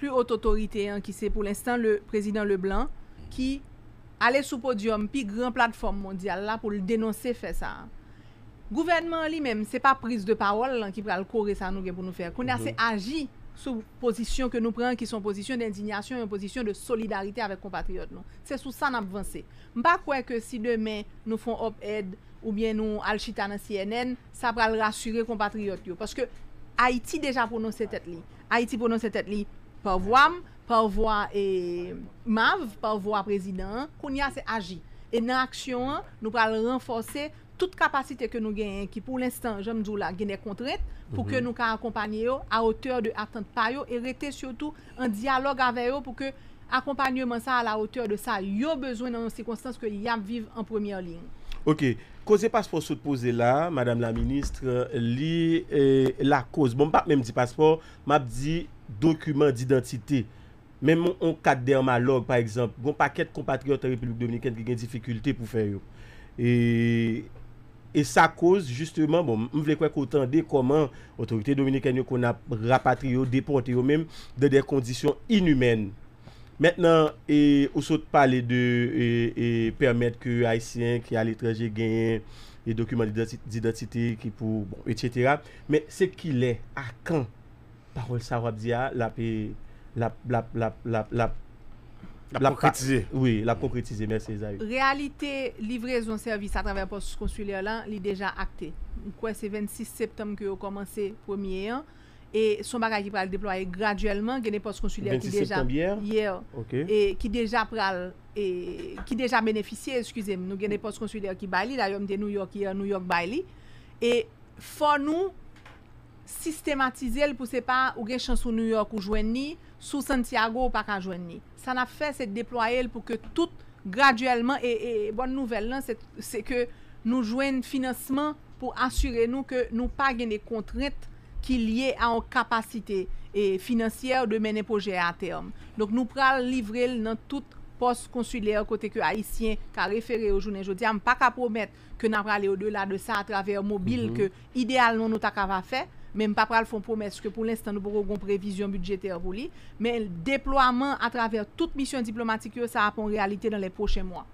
plu ot otorite an ki se pou l'instant le prezident Leblanc ki ale sou podium pi gran platform mondial la pou l denonse fe sa an. Gouvernement li menm, se pa prise de parol lan ki pral kore sa nou gen pou nou fer. Kon a mm -hmm. se agi sou posisyon ke nou pren ki son posisyon d'indignasyon, yon posisyon de solidarite avek kompatriot nou. Se sou sa nan avanse. Mpa kwe ke si demen nou fon op ed, ou bien nou al chita nan CNN, sa pral rasyure kompatriot yo. Paske Haiti deja prononse tet li. Haiti prononse tet li pa vwam, pa vwa e mav, pa vwa prezident, koun ya se aji. E nan aksyon, an, nou pral renforse tout kapasite ke nou genyen ki pou l'instant, jom mhm. djou la, genye kontret, pou ke nou ka akompanye yo a oteur de atente pa yo, e rete surtout an diyalog ave yo pou ke akompanyen sa a la oteur de sa yo bezwen nan yon sikonstans ke yam viv an premye lin. Ok, koze paspor sou te pose la, Madame la Ministre, li eh, la koz, bon pa mèm di paspor, map di dokumen d'identité. Mèm on kat dermalog, par exemple, bon paket kompatriote Republik Dominikèn ki gen difficulté pou fè yo. E, e sa koz, justement, bon, m vle kwe kotande koman otorite Dominikèn yo kon ap rapatri yo, deponte yo mèm, de de kondisyon. Mètnen, ou sot pale de e, permèt ke Haitien ki al etranje genyen e dokumen d'identite ki pou, bon, etc. Mè se ki lè, a kan, parol sa wap diya, ah, la pe, la, la, la, la, la, La la konkretize. Oui, la konkretize. Mersi, Zahir. Realite livrezon servis a traver postus konsuler lan li deja akte. Kwen se 26 septem ki yo komanse premier an, E son bagay ki pral deploye graduelman, gen e post konsuler ki deja... 26 septembier? Yeah. Ok. E ki deja pral... E ki deja beneficye, excusez-m, nou gen e post konsuler ki bay li, da yon de New York, hier New York bay li. E fò nou sistematize l pou se pa ou gen chansou New York ou jwen ni, sou Santiago ou pa ka jwen ni. Sa na fè se deploye l pou ke tout graduellement e, e bon nouvel lan, se ke nou jwen financement pou asyre nou ke nou pa gen e kontret ki liye an kapasite e financier de menen proje a term. Donk nou pral livrel nan tout post konsuler kote ke Haitien ka refere ou jounen jodi. Am pa ka promet ke nan pral e o de la de sa a traver mobil mm -hmm. ke ideal non nou ta ka kava fe, men pa pral fon promes ke pou l'instant nou pou gon prevision budjeter pou li, men deploiement a traver tout mission diplomatique yo sa apon realite dans les prochains mois.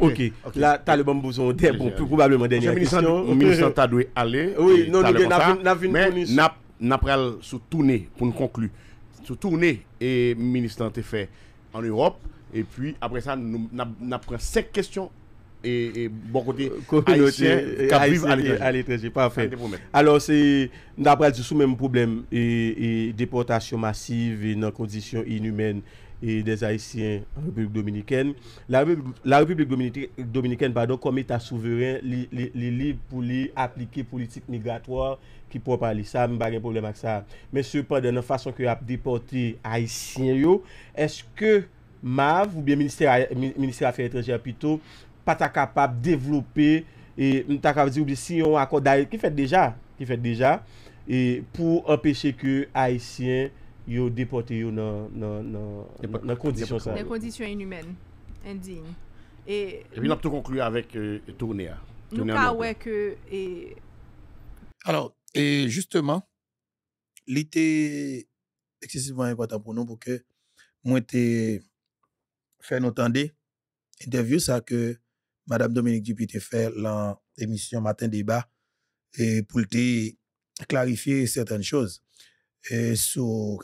Ok, la Taliban bouzon de, bon, Ok. pou probablement Monsieur denye le ministre, question. le ministre ta dwe ale. Oui, non, ta nou le gen kon sa, nav- nav vin men koni- nap nap pral sou tourne pou nou konklu. Sou tourne e ministre te fe en Europe. Et puis, après ça, nous n'a pris cinq questions et, et bon côté communauté haïtienne à l'étranger. Parfait. Alors, c'est d'après du sous même problème et, et déportation massive et dans conditions inhumaines et des Haïtiens en République dominicaine. La, République, la République dominicaine, dominicaine pardon, comme État souverain, li, li, li libre pour li appliquer politique migratoire qui propre parler ça, pas de problème avec ça. Mais cependant, la façon que a déporté Haïtiens, est-ce que MAV ou bien ministère, ministère Affaires étrangères plutôt pata kapab devlope, e, mta kapab di oubli si yon akor da, ki fet deja, ki fet deja, e, pou empeshe ke Haitien yo depote yo nan, nan, nan, nan kondisyon sa. Nan kondisyon inhumen, indine. E, e bin ap te konklu avèk e, tournea. Nou ka wèk... Alors, et justement, li te eksesivman important pou nou pou ke mwen te fè nou tende interview sa ke Madame Dominique Duputé fait l'émission Matin Débat et pour te clarifier certaines choses. Et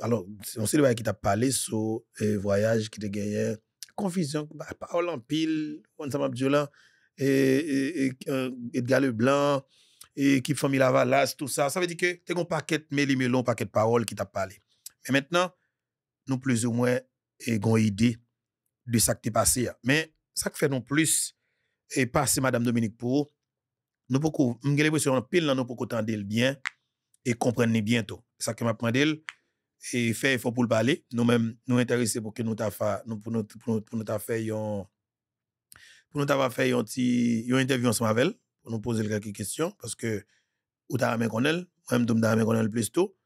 alors, on sait le qui t'a parlé sur le voyage qui te gagné, confusion, bah, parole en pile, on s'en là, et, euh, Edgar Leblanc, et équipe famille Lavalas, tout ça. Ça veut dire que tu as un paquet de melon, paquet de paroles qui t'a parlé. Mais maintenant, nous plus ou moins avons une idée de ça qui t'est passé. Mais ça qui fait non plus et passer Madame Dominique pour nous beaucoup, j'ai l'impression pile, là, nous beaucoup entendre bien et comprendre bientôt. Ça que m'a demandé et fait effort pour le parler. Nous-mêmes, nous intéressés pour que nous t'a nous, pour nous, pour nous, pour nous t'a fait un, pour nous t'a fait un petit, une interview ensemble avec elle, pour nous poser quelques questions, parce que, ou t'as aimé qu'on moi-même, nous t'as aimé qu'on plus tôt,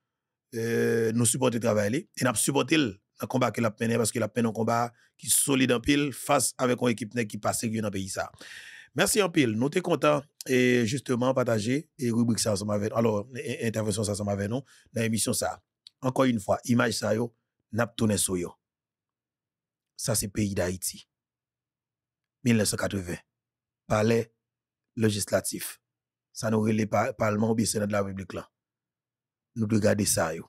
euh, nous supporter le travail, li, et nous supporter le le combat qu'il a mené, parce qu'il a mené un combat qui est solide en pile, face avec une équipe qui passe dans le pays. Merci en pile. Nous sommes contents et justement partager et rubrique ça ensemble avec alors intervention ça ensemble avec nous dans l'émission ça. Encore une fois, image ça yo, n'a tourné sur. Ça c'est pays d'Haïti. 1980. Palais législatif. Ça nous relève par parlement ou bien de la République là. Nous devons garder ça yo.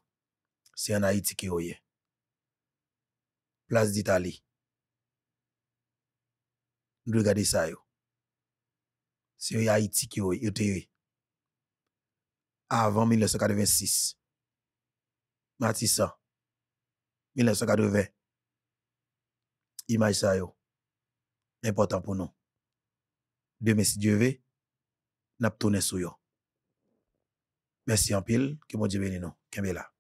C'est en Haïti qui est. Place d'Italie. Nous garder ça. C'est Haïti qui est. Avant 1986. Matissa. 1980. Image ça. Important pour nous. Demain, si Dieu veut, n'a tourné sur. Merci en pile, que mon Dieu bénisse nous. Kembe là.